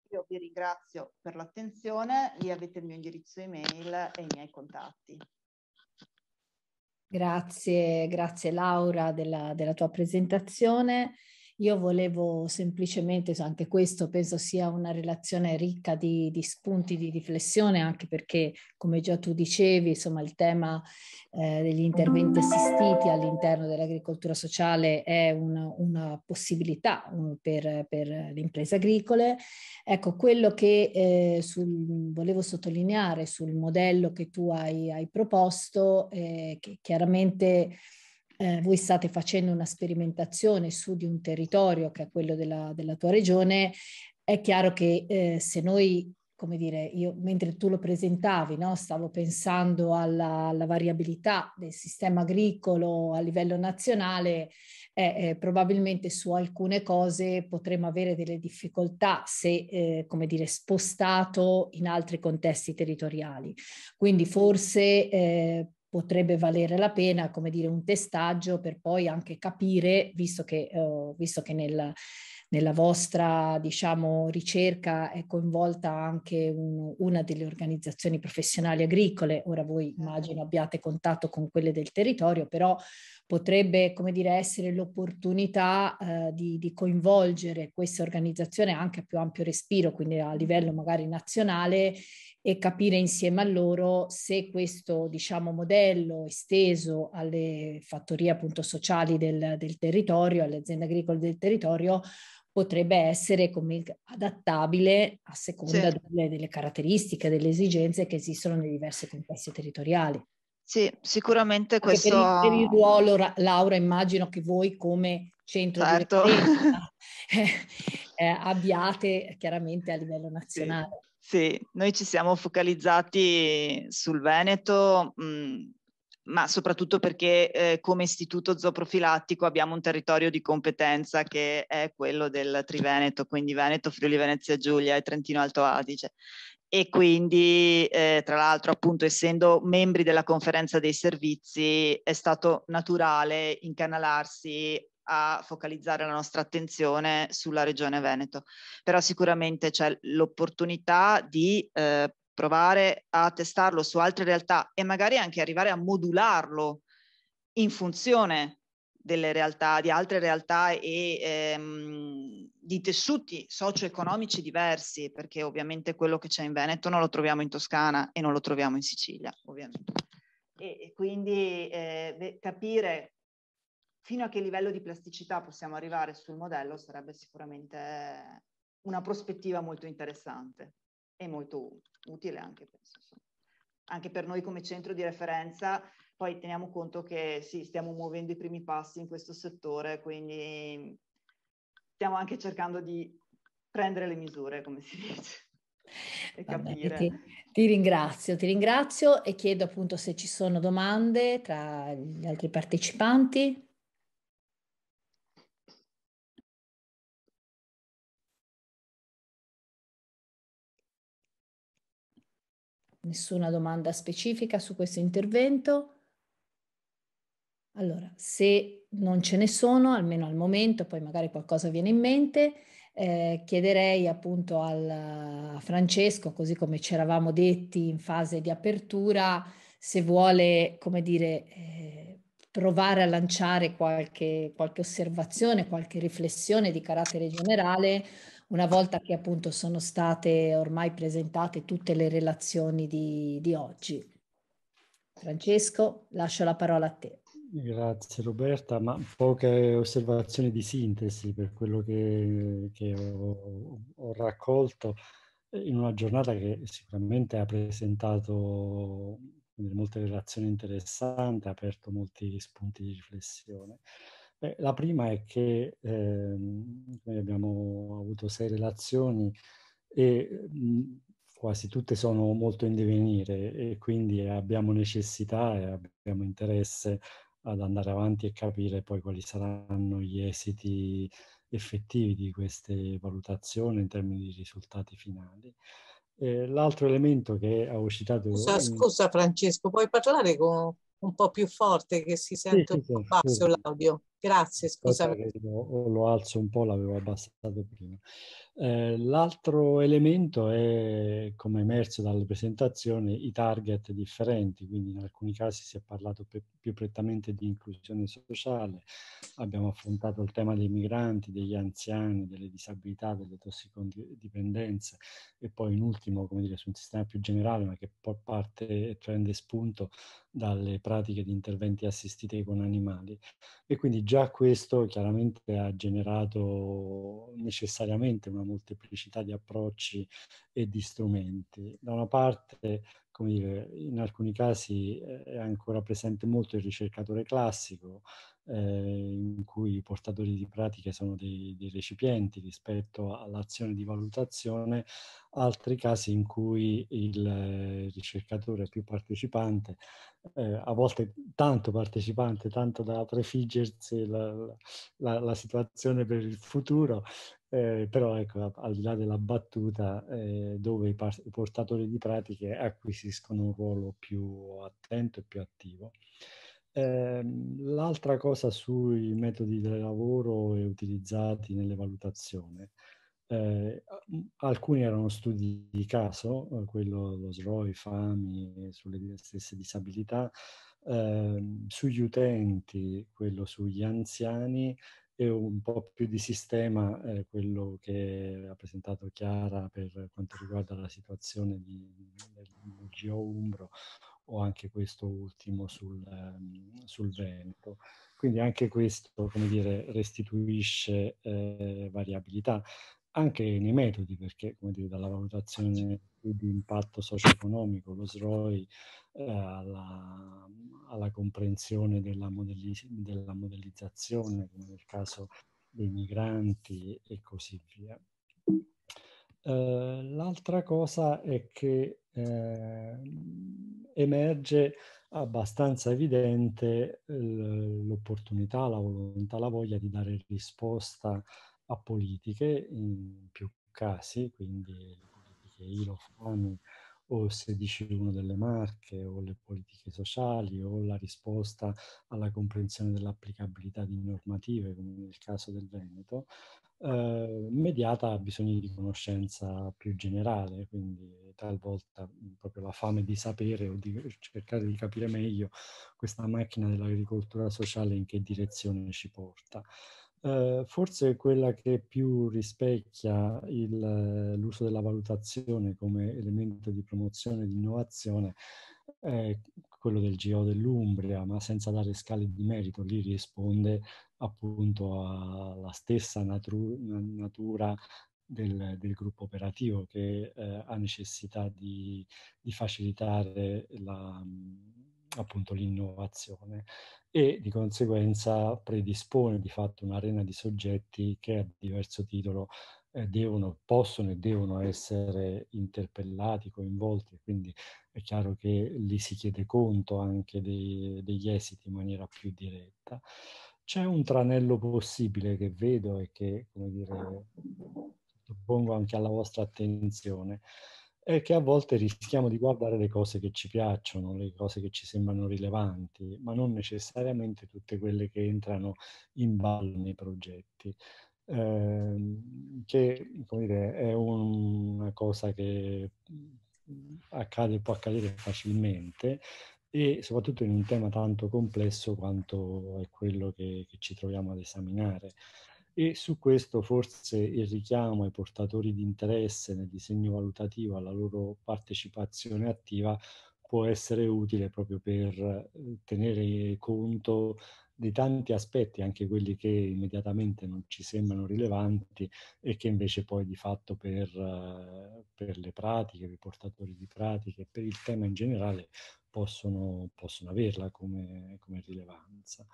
Io vi ringrazio per l'attenzione, lì avete il mio indirizzo email e i miei contatti. Grazie, grazie Laura della, della tua presentazione. Io volevo semplicemente, anche questo penso sia una relazione ricca di, di, spunti di riflessione, anche perché, come già tu dicevi, insomma, il tema eh, degli interventi assistiti all'interno dell'agricoltura sociale è una, una possibilità un, per, per, le imprese agricole. Ecco, quello che eh, sul, volevo sottolineare sul modello che tu hai, hai proposto, eh, che chiaramente eh, voi state facendo una sperimentazione su di un territorio che è quello della, della tua regione, è chiaro che eh, se noi, come dire, io mentre tu lo presentavi, no, stavo pensando alla, alla, variabilità del sistema agricolo a livello nazionale, eh, eh, probabilmente su alcune cose potremo avere delle difficoltà se, eh, come dire, spostato in altri contesti territoriali. Quindi forse eh, potrebbe valere la pena, come dire, un testaggio per poi anche capire, visto che, eh, visto che nel, nella vostra diciamo, ricerca è coinvolta anche un, una delle organizzazioni professionali agricole, ora voi certo. immagino abbiate contatto con quelle del territorio, però potrebbe come dire, essere l'opportunità eh, di, di, coinvolgere queste organizzazioni anche a più ampio respiro, quindi a livello magari nazionale e capire insieme a loro se questo diciamo, modello esteso alle fattorie appunto sociali del, del territorio, alle aziende agricole del territorio, potrebbe essere adattabile a seconda sì. delle, delle, caratteristiche, delle esigenze che esistono nei diversi contesti territoriali. Sì, sicuramente Anche questo... Per il, per il, ruolo, Laura, immagino che voi come centro certo. di ricerca eh, eh, abbiate chiaramente a livello nazionale. Sì. Sì, noi ci siamo focalizzati sul Veneto, mm, ma soprattutto perché eh, come istituto zooprofilattico abbiamo un territorio di competenza che è quello del Triveneto, quindi Veneto, Friuli, Venezia Giulia e Trentino Alto Adige. E quindi, eh, tra l'altro, appunto, essendo membri della conferenza dei servizi, è stato naturale incanalarsi a focalizzare la nostra attenzione sulla regione Veneto, però sicuramente c'è l'opportunità di eh, provare a testarlo su altre realtà e magari anche arrivare a modularlo in funzione delle realtà, di altre realtà e ehm, di tessuti socio-economici diversi, perché ovviamente quello che c'è in Veneto non lo troviamo in Toscana e non lo troviamo in Sicilia, ovviamente. E, e quindi eh, capire fino a che livello di plasticità possiamo arrivare sul modello sarebbe sicuramente una prospettiva molto interessante e molto utile anche, penso, anche per noi come centro di referenza poi teniamo conto che sì, stiamo muovendo i primi passi in questo settore, quindi stiamo anche cercando di prendere le misure, come si dice. E capire. Ti, ti, ringrazio, ti ringrazio e chiedo appunto se ci sono domande tra gli altri partecipanti. Nessuna domanda specifica su questo intervento? Allora, se non ce ne sono, almeno al momento, poi magari qualcosa viene in mente, eh, chiederei appunto al, a Francesco, così come ci eravamo detti in fase di apertura, se vuole, come dire, eh, provare a lanciare qualche, qualche osservazione, qualche riflessione di carattere generale, una volta che appunto sono state ormai presentate tutte le relazioni di, di oggi. Francesco, lascio la parola a te. Grazie Roberta, ma poche osservazioni di sintesi per quello che, che ho, ho, raccolto in una giornata che sicuramente ha presentato molte relazioni interessanti, ha aperto molti spunti di riflessione. Beh, la prima è che eh, noi abbiamo avuto sei relazioni e mh, quasi tutte sono molto in divenire e quindi abbiamo necessità e abbiamo interesse ad andare avanti e capire poi quali saranno gli esiti effettivi di queste valutazioni in termini di risultati finali. Eh, l'altro elemento che avevo citato... Scusa, scusa Francesco, puoi parlare con un po' più forte che si sente sì, un po' basso l'audio? Grazie, scusa. Lo, lo, alzo un po', l'avevo abbassato prima. Eh, l'altro elemento è, come emerso dalle presentazioni, i target differenti, quindi in alcuni casi si è parlato pe- più prettamente di inclusione sociale, abbiamo affrontato il tema dei migranti, degli anziani, delle disabilità, delle tossicodipendenze e poi in ultimo, come dire, su un sistema più generale, ma che poi parte e prende spunto dalle pratiche di interventi assistiti con animali. E quindi già questo chiaramente ha generato necessariamente una molteplicità di approcci e di strumenti. Da una parte, come dire, in alcuni casi eh, è ancora presente molto il ricercatore classico, eh, in cui i portatori di pratiche sono dei, dei recipienti rispetto all'azione di valutazione, altri casi in cui il eh, ricercatore più partecipante, eh, a volte tanto partecipante, tanto da prefiggersi la, la, la situazione per il futuro, eh, però ecco, al di là della battuta, eh, dove i, i, portatori di pratiche acquisiscono un ruolo più attento e più attivo. Eh, l'altra cosa sui metodi di lavoro utilizzati nelle valutazioni. Eh, alcuni erano studi di caso, eh, quello lo SROI, FAMI, sulle stesse disabilità, ehm, sugli utenti, quello sugli anziani e un po' più di sistema, eh, quello che ha presentato Chiara per quanto riguarda la situazione di, del GO Umbro o anche questo ultimo sul, um, sul Veneto. Quindi anche questo, come dire, restituisce eh, variabilità anche nei metodi, perché come dire, dalla valutazione di impatto socio-economico, lo SROI, eh, alla, alla, comprensione della, modelli- della modellizzazione, come nel caso dei migranti e così via. Uh, l'altra cosa è che eh, emerge abbastanza evidente l'opportunità, la volontà, la voglia di dare risposta a politiche in più casi, quindi le politiche ILO, FAMI o se dici uno delle marche o le politiche sociali o la risposta alla comprensione dell'applicabilità di normative, come nel caso del Veneto, eh, mediata a bisogni di conoscenza più generale, quindi talvolta proprio la fame di sapere o di cercare di capire meglio questa macchina dell'agricoltura sociale in che direzione ci porta. Eh, forse quella che più rispecchia l'uso della valutazione come elemento di promozione e di innovazione è quello del GO dell'Umbria, ma senza dare scale di merito, lì risponde appunto alla stessa natu- natura del, del, gruppo operativo che eh, ha necessità di, di facilitare la, appunto l'innovazione e di conseguenza predispone di fatto un'arena di soggetti che a diverso titolo eh, devono, possono e devono essere interpellati, coinvolti, quindi è chiaro che lì si chiede conto anche dei, degli esiti in maniera più diretta. C'è un tranello possibile che vedo e che, come dire, sottopongo anche alla vostra attenzione, è che a volte rischiamo di guardare le cose che ci piacciono, le cose che ci sembrano rilevanti, ma non necessariamente tutte quelle che entrano in ballo nei progetti. Eh, che dire, è un, una cosa che accade, può accadere facilmente e soprattutto in un tema tanto complesso quanto è quello che, che ci troviamo ad esaminare e su questo forse il richiamo ai portatori di interesse nel disegno valutativo alla loro partecipazione attiva può essere utile proprio per eh, tenere conto di tanti aspetti, anche quelli che immediatamente non ci sembrano rilevanti e che invece poi di fatto per, eh, per le pratiche, per i portatori di pratiche, per il tema in generale possono, possono averla come, come rilevanza.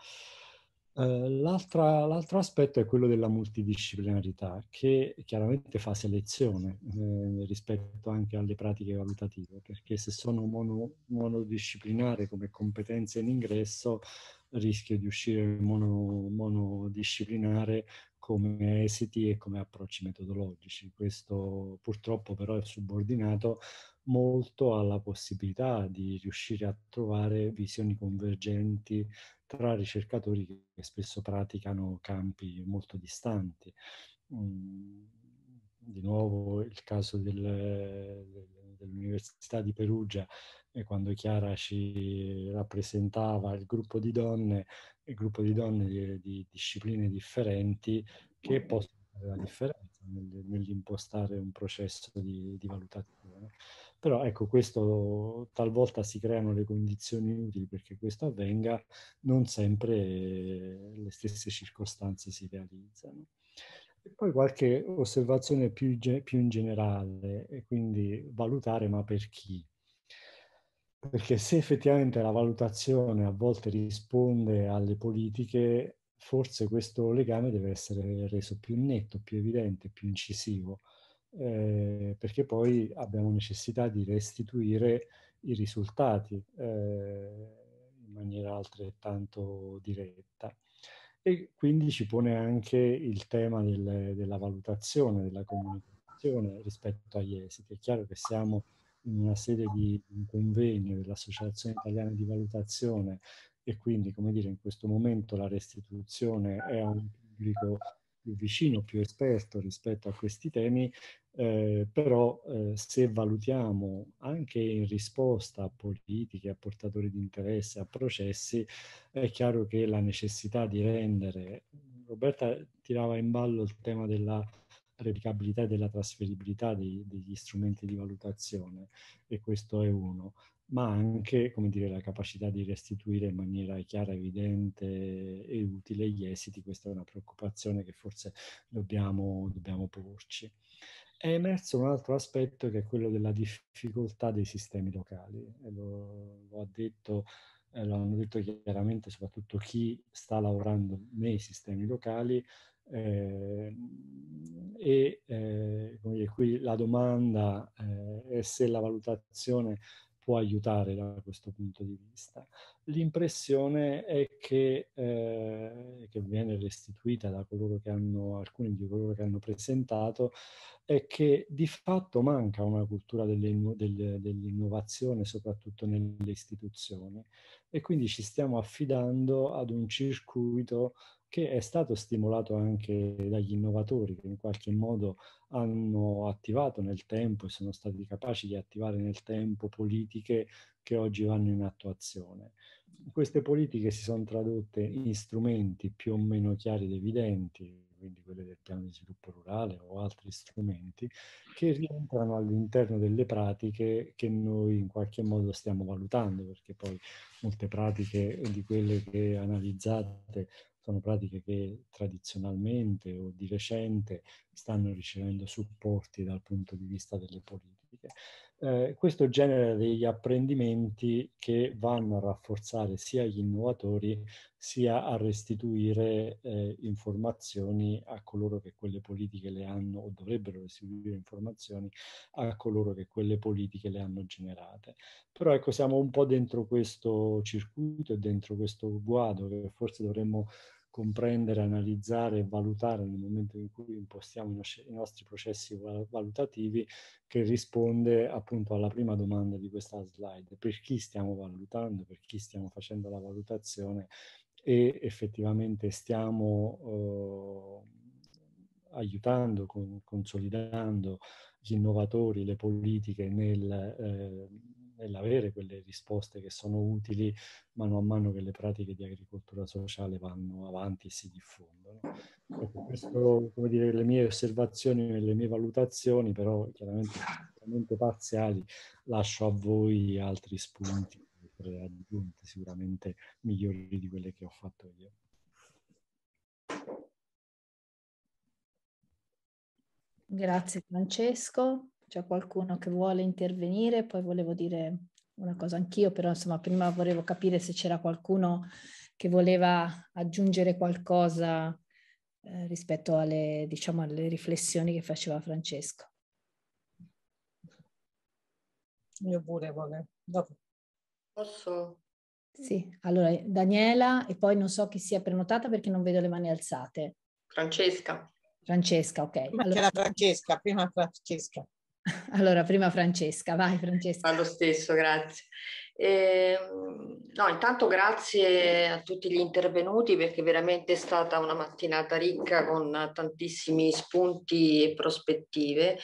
Eh, l'altro aspetto è quello della multidisciplinarità, che chiaramente fa selezione eh, rispetto anche alle pratiche valutative, perché se sono mono, monodisciplinare come competenze in ingresso, rischio di uscire mono, monodisciplinare come esiti e come approcci metodologici. Questo purtroppo però è subordinato molto alla possibilità di riuscire a trovare visioni convergenti tra ricercatori che spesso praticano campi molto distanti. Mm, di nuovo il caso del, dell'Università di Perugia, e quando Chiara ci rappresentava il gruppo di donne, il gruppo di donne di, di discipline differenti che possono fare la differenza nell'impostare un processo di, di valutazione. Però ecco, questo talvolta si creano le condizioni utili perché questo avvenga, non sempre le stesse circostanze si realizzano. E poi qualche osservazione più, più in generale, e quindi valutare ma per chi? Perché se effettivamente la valutazione a volte risponde alle politiche, forse questo legame deve essere reso più netto, più evidente, più incisivo eh, perché poi abbiamo necessità di restituire i risultati eh, in maniera altrettanto diretta. E quindi ci pone anche il tema del, della valutazione, della comunicazione rispetto agli esiti. È chiaro che siamo in una sede di un convegno dell'Associazione Italiana di Valutazione e quindi, come dire, in questo momento la restituzione è a un pubblico più vicino, più esperto rispetto a questi temi, eh, però eh, se valutiamo anche in risposta a politiche, a portatori di interesse, a processi, è chiaro che la necessità di rendere, Roberta tirava in ballo il tema della replicabilità e della trasferibilità dei, degli strumenti di valutazione e questo è uno ma anche dire, la capacità di restituire in maniera chiara, evidente e utile gli esiti. Questa è una preoccupazione che forse dobbiamo, dobbiamo porci. È emerso un altro aspetto che è quello della difficoltà dei sistemi locali. Lo, lo, detto, eh, lo hanno detto chiaramente soprattutto chi sta lavorando nei sistemi locali, eh, e eh, qui la domanda eh, è se la valutazione può aiutare da questo punto di vista. L'impressione è che, eh, che, viene restituita da hanno, alcuni di coloro che hanno presentato, è che di fatto manca una cultura dell'innovazione, soprattutto nelle istituzioni, e quindi ci stiamo affidando ad un circuito che è stato stimolato anche dagli innovatori che in qualche modo hanno attivato nel tempo e sono stati capaci di attivare nel tempo politiche che oggi vanno in attuazione. Queste politiche si sono tradotte in strumenti più o meno chiari ed evidenti, quindi quelle del piano di sviluppo rurale o altri strumenti, che rientrano all'interno delle pratiche che noi in qualche modo stiamo valutando, perché poi molte pratiche di quelle che analizzate sono pratiche che tradizionalmente o di recente stanno ricevendo supporti dal punto di vista delle politiche. Eh, questo genera degli apprendimenti che vanno a rafforzare sia gli innovatori sia a restituire eh, informazioni a coloro che quelle politiche le hanno o dovrebbero restituire informazioni a coloro che quelle politiche le hanno generate. Però ecco, siamo un po' dentro questo circuito e dentro questo guado che forse dovremmo comprendere, analizzare e valutare nel momento in cui impostiamo i nostri processi valutativi che risponde appunto alla prima domanda di questa slide. Per chi stiamo valutando, per chi stiamo facendo la valutazione e effettivamente stiamo eh, aiutando, con, consolidando gli innovatori, le politiche nel... Eh, nell'avere quelle risposte che sono utili mano a mano che le pratiche di agricoltura sociale vanno avanti e si diffondono. Ecco, questo, come dire, le mie osservazioni e le mie valutazioni, però chiaramente, chiaramente parziali, lascio a voi altri spunti aggiunte sicuramente migliori di quelle che ho fatto io. Grazie Francesco. C'è qualcuno che vuole intervenire? Poi volevo dire una cosa anch'io, però insomma prima volevo capire se c'era qualcuno che voleva aggiungere qualcosa eh, rispetto alle, diciamo, alle riflessioni che faceva Francesco. Io pure volevo. Dopo. Posso? Sì, allora Daniela e poi non so chi sia prenotata perché non vedo le mani alzate. Francesca. Francesca, ok. Ma allora... Francesca, prima Francesca. *laughs* Allora, prima Francesca, vai Francesca. Fa lo stesso, grazie. Eh, no, intanto grazie a tutti gli intervenuti perché veramente è stata una mattinata ricca con tantissimi spunti e prospettive.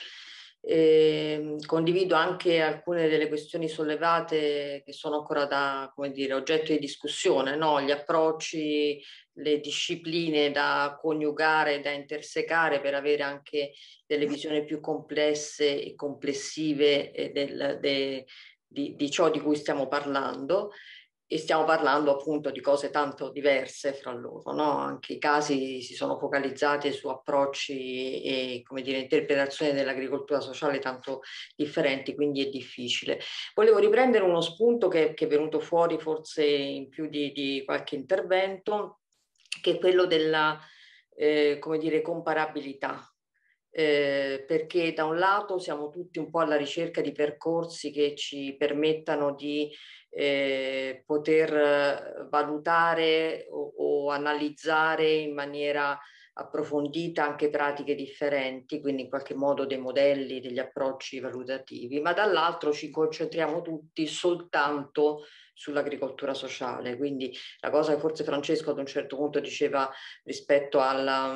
Eh, condivido anche alcune delle questioni sollevate che sono ancora da come dire, oggetto di discussione, no? gli approcci, le discipline da coniugare, da intersecare per avere anche delle visioni più complesse e complessive eh, del, de, di, di ciò di cui stiamo parlando e stiamo parlando appunto di cose tanto diverse fra loro, no? Anche i casi si sono focalizzati su approcci e, come dire, interpretazioni dell'agricoltura sociale tanto differenti, quindi è difficile. Volevo riprendere uno spunto che, che è venuto fuori forse in più di, di qualche intervento, che è quello della, eh, come dire, comparabilità. Eh, perché da un lato siamo tutti un po' alla ricerca di percorsi che ci permettano di eh, poter valutare o, o, analizzare in maniera approfondita anche pratiche differenti, quindi in qualche modo dei modelli, degli approcci valutativi, ma dall'altro ci concentriamo tutti soltanto sull'agricoltura sociale. Quindi la cosa che forse Francesco ad un certo punto diceva rispetto alla,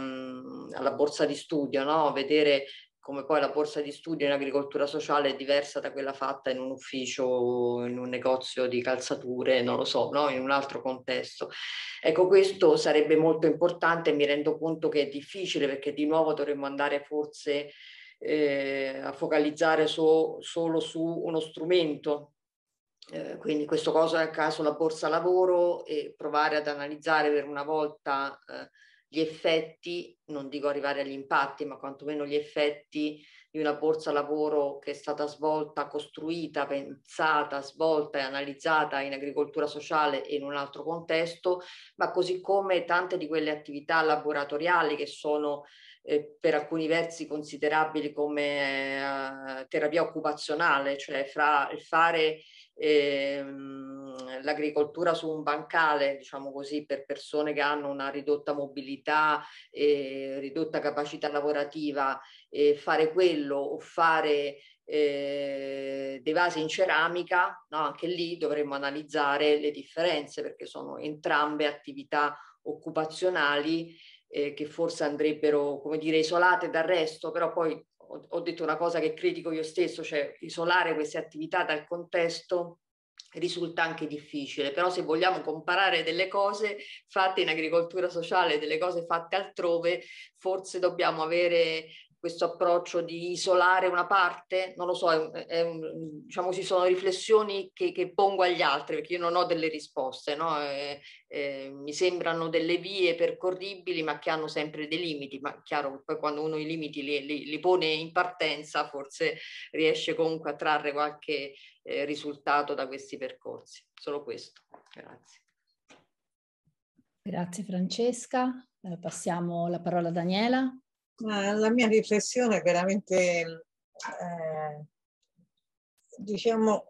alla borsa di studio, no? vedere come poi la borsa di studio in agricoltura sociale è diversa da quella fatta in un ufficio, in un negozio di calzature, non lo so, no? in un altro contesto. Ecco, questo sarebbe molto importante mi rendo conto che è difficile perché di nuovo dovremmo andare forse eh, a focalizzare so, solo su uno strumento. Eh, quindi questo a caso la borsa lavoro e provare ad analizzare per una volta eh, gli effetti, non dico arrivare agli impatti, ma quantomeno gli effetti di una borsa lavoro che è stata svolta, costruita, pensata, svolta e analizzata in agricoltura sociale e in un altro contesto, ma così come tante di quelle attività laboratoriali che sono eh, per alcuni versi considerabili come eh, terapia occupazionale, cioè fra il fare ehm, l'agricoltura su un bancale, diciamo così, per persone che hanno una ridotta mobilità, e ridotta capacità lavorativa, e fare quello o fare eh, dei vasi in ceramica, no? anche lì dovremmo analizzare le differenze perché sono entrambe attività occupazionali eh, che forse andrebbero, come dire, isolate dal resto, però poi ho, ho detto una cosa che critico io stesso, cioè isolare queste attività dal contesto risulta anche difficile, però se vogliamo comparare delle cose fatte in agricoltura sociale delle cose fatte altrove, forse dobbiamo avere questo approccio di isolare una parte? Non lo so, è, è, diciamo ci sono riflessioni che, che, pongo agli altri perché io non ho delle risposte, no? eh, eh, mi sembrano delle vie percorribili ma che hanno sempre dei limiti, ma chiaro poi quando uno i limiti li, li, li pone in partenza forse riesce comunque a trarre qualche eh, risultato da questi percorsi. Solo questo. Grazie. Grazie Francesca. Eh, passiamo la parola a Daniela. La mia riflessione è veramente, eh, diciamo,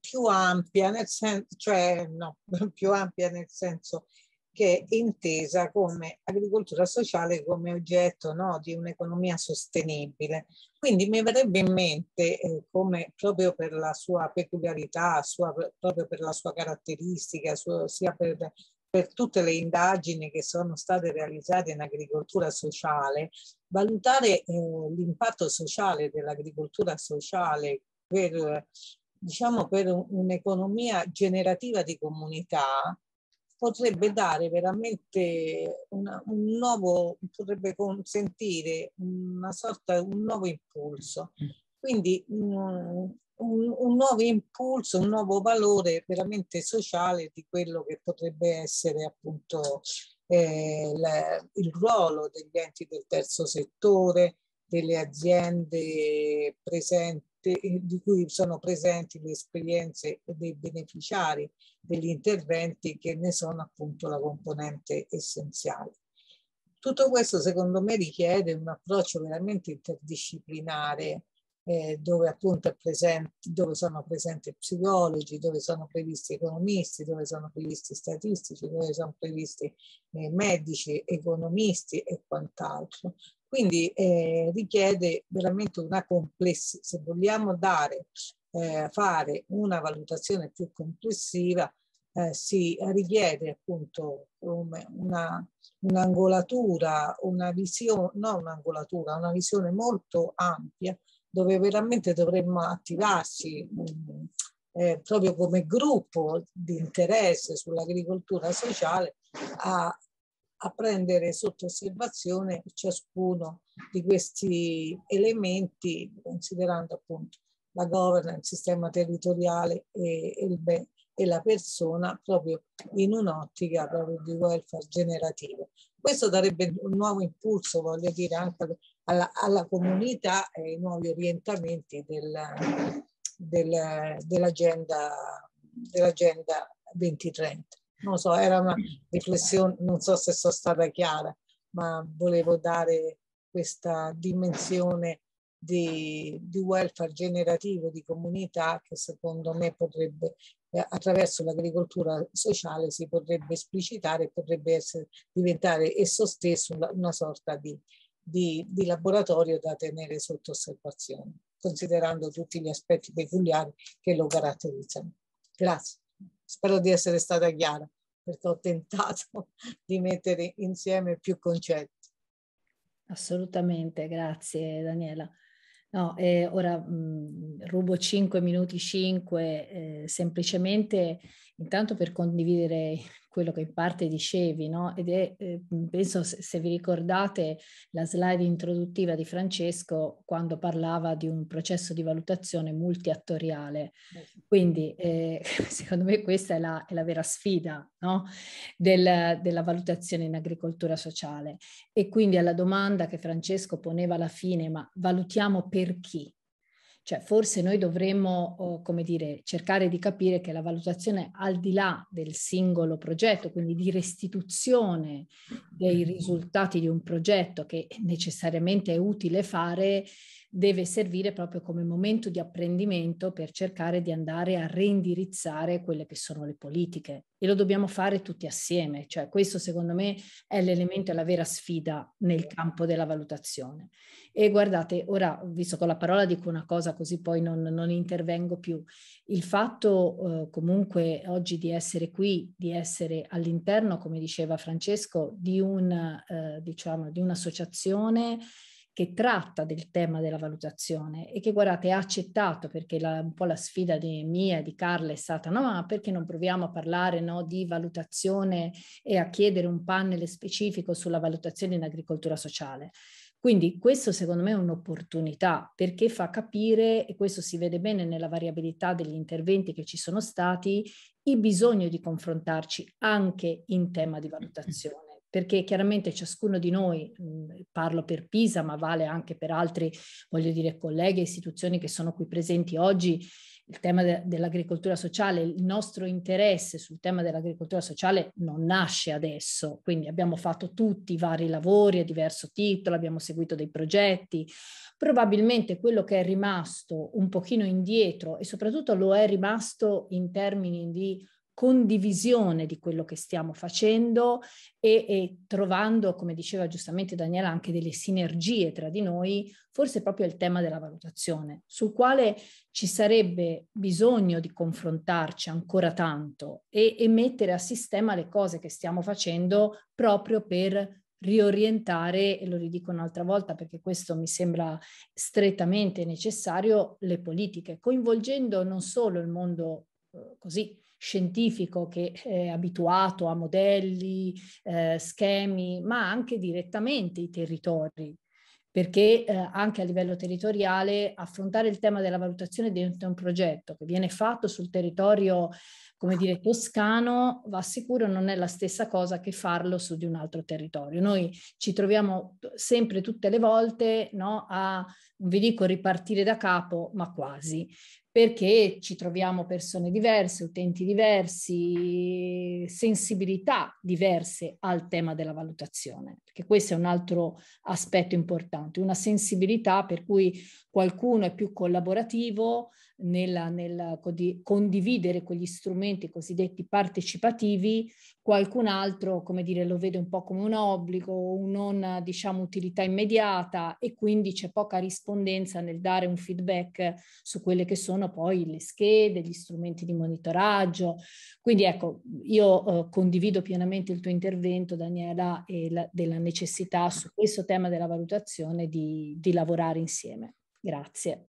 più ampia, nel senso, cioè no, *laughs* più ampia nel senso che è intesa come agricoltura sociale come oggetto no, di un'economia sostenibile. Quindi mi verrebbe in mente, eh, come proprio per la sua peculiarità, sua, proprio per la sua caratteristica, sua, sia per per tutte le indagini che sono state realizzate in agricoltura sociale, valutare eh, l'impatto sociale dell'agricoltura sociale per, diciamo, per un'economia generativa di comunità potrebbe dare veramente una, un nuovo, potrebbe consentire una sorta, un nuovo impulso. Quindi mh, mm, un, un, nuovo impulso, un nuovo valore veramente sociale di quello che potrebbe essere appunto eh, la, il ruolo degli enti del terzo settore, delle aziende presenti, di cui sono presenti le esperienze dei beneficiari degli interventi che ne sono appunto la componente essenziale. Tutto questo secondo me richiede un approccio veramente interdisciplinare eh, dove appunto presente, dove sono presenti psicologi, dove sono previsti economisti, dove sono previsti statistici, dove sono previsti eh, medici, economisti e quant'altro. Quindi eh, richiede veramente una complessità, se vogliamo dare, eh, fare una valutazione più complessiva, eh, si richiede appunto una, un'angolatura, una visione, non un'angolatura, una visione molto ampia dove veramente dovremmo attivarci mm, eh, proprio come gruppo di interesse sull'agricoltura sociale a, a prendere sotto osservazione ciascuno di questi elementi, considerando appunto la governance, il sistema territoriale e, e, il e la persona proprio in un'ottica proprio di welfare generativo. Questo darebbe un nuovo impulso, voglio dire, anche alla, alla comunità e ai nuovi orientamenti del, del, dell'agenda, dell'agenda 2030. Non so, era una riflessione, non so se sono stata chiara, ma volevo dare questa dimensione di, di, welfare generativo di comunità che secondo me potrebbe eh, attraverso l'agricoltura sociale si potrebbe esplicitare e potrebbe essere, diventare esso stesso una, una sorta di, di, di laboratorio da tenere sotto osservazione, considerando tutti gli aspetti peculiari che lo caratterizzano. Grazie. Spero di essere stata chiara perché ho tentato *laughs* di mettere insieme più concetti. Assolutamente, grazie Daniela. No, eh, ora mh, rubo 5 minuti 5 eh, semplicemente intanto per condividere quello che in parte dicevi, no? Ed è, eh, penso se, se, vi ricordate la slide introduttiva di Francesco quando parlava di un processo di valutazione multiattoriale. Quindi eh, *laughs* secondo me questa è la, è la vera sfida no? Del, della valutazione in agricoltura sociale. E quindi alla domanda che Francesco poneva alla fine, ma valutiamo per chi? Cioè forse noi dovremmo, oh, come dire, cercare di capire che la valutazione al di là del singolo progetto, quindi di restituzione dei risultati di un progetto che necessariamente è utile fare, deve servire proprio come momento di apprendimento per cercare di andare a reindirizzare quelle che sono le politiche e lo dobbiamo fare tutti assieme, cioè questo secondo me è l'elemento, è la vera sfida nel campo della valutazione. E guardate, ora visto con la parola dico una cosa così poi non, non intervengo più, il fatto eh, comunque oggi di essere qui, di essere all'interno, come diceva Francesco, di, un, eh, diciamo, di un'associazione che tratta del tema della valutazione e che guardate ha accettato perché la, un po' la sfida di mia e di Carla è stata no ma perché non proviamo a parlare no, di valutazione e a chiedere un panel specifico sulla valutazione in agricoltura sociale. Quindi questo secondo me è un'opportunità perché fa capire, e questo si vede bene nella variabilità degli interventi che ci sono stati, il bisogno di confrontarci anche in tema di valutazione perché chiaramente ciascuno di noi, mh, parlo per Pisa, ma vale anche per altri, voglio dire, colleghi e istituzioni che sono qui presenti oggi, il tema de- dell'agricoltura sociale, il nostro interesse sul tema dell'agricoltura sociale non nasce adesso, quindi abbiamo fatto tutti i vari lavori a diverso titolo, abbiamo seguito dei progetti, probabilmente quello che è rimasto un pochino indietro e soprattutto lo è rimasto in termini di condivisione di quello che stiamo facendo e, e, trovando, come diceva giustamente Daniela, anche delle sinergie tra di noi, forse proprio il tema della valutazione, sul quale ci sarebbe bisogno di confrontarci ancora tanto e, e mettere a sistema le cose che stiamo facendo proprio per riorientare, e lo ridico un'altra volta perché questo mi sembra strettamente necessario, le politiche, coinvolgendo non solo il mondo eh, così scientifico che è abituato a modelli, eh, schemi, ma anche direttamente i territori perché eh, anche a livello territoriale affrontare il tema della valutazione dentro un progetto che viene fatto sul territorio, come dire, toscano, va sicuro non è la stessa cosa che farlo su di un altro territorio. Noi ci troviamo sempre tutte le volte no, a, non vi dico ripartire da capo, ma quasi perché ci troviamo persone diverse, utenti diversi, sensibilità diverse al tema della valutazione, perché questo è un altro aspetto importante, una sensibilità per cui qualcuno è più collaborativo, nella, nel condividere quegli strumenti cosiddetti partecipativi, qualcun altro, come dire, lo vede un po' come un obbligo, un non, diciamo, utilità immediata e quindi c'è poca rispondenza nel dare un feedback su quelle che sono poi le schede, gli strumenti di monitoraggio. Quindi ecco, io eh, condivido pienamente il tuo intervento, Daniela, e la, della necessità su questo tema della valutazione di, di lavorare insieme. Grazie.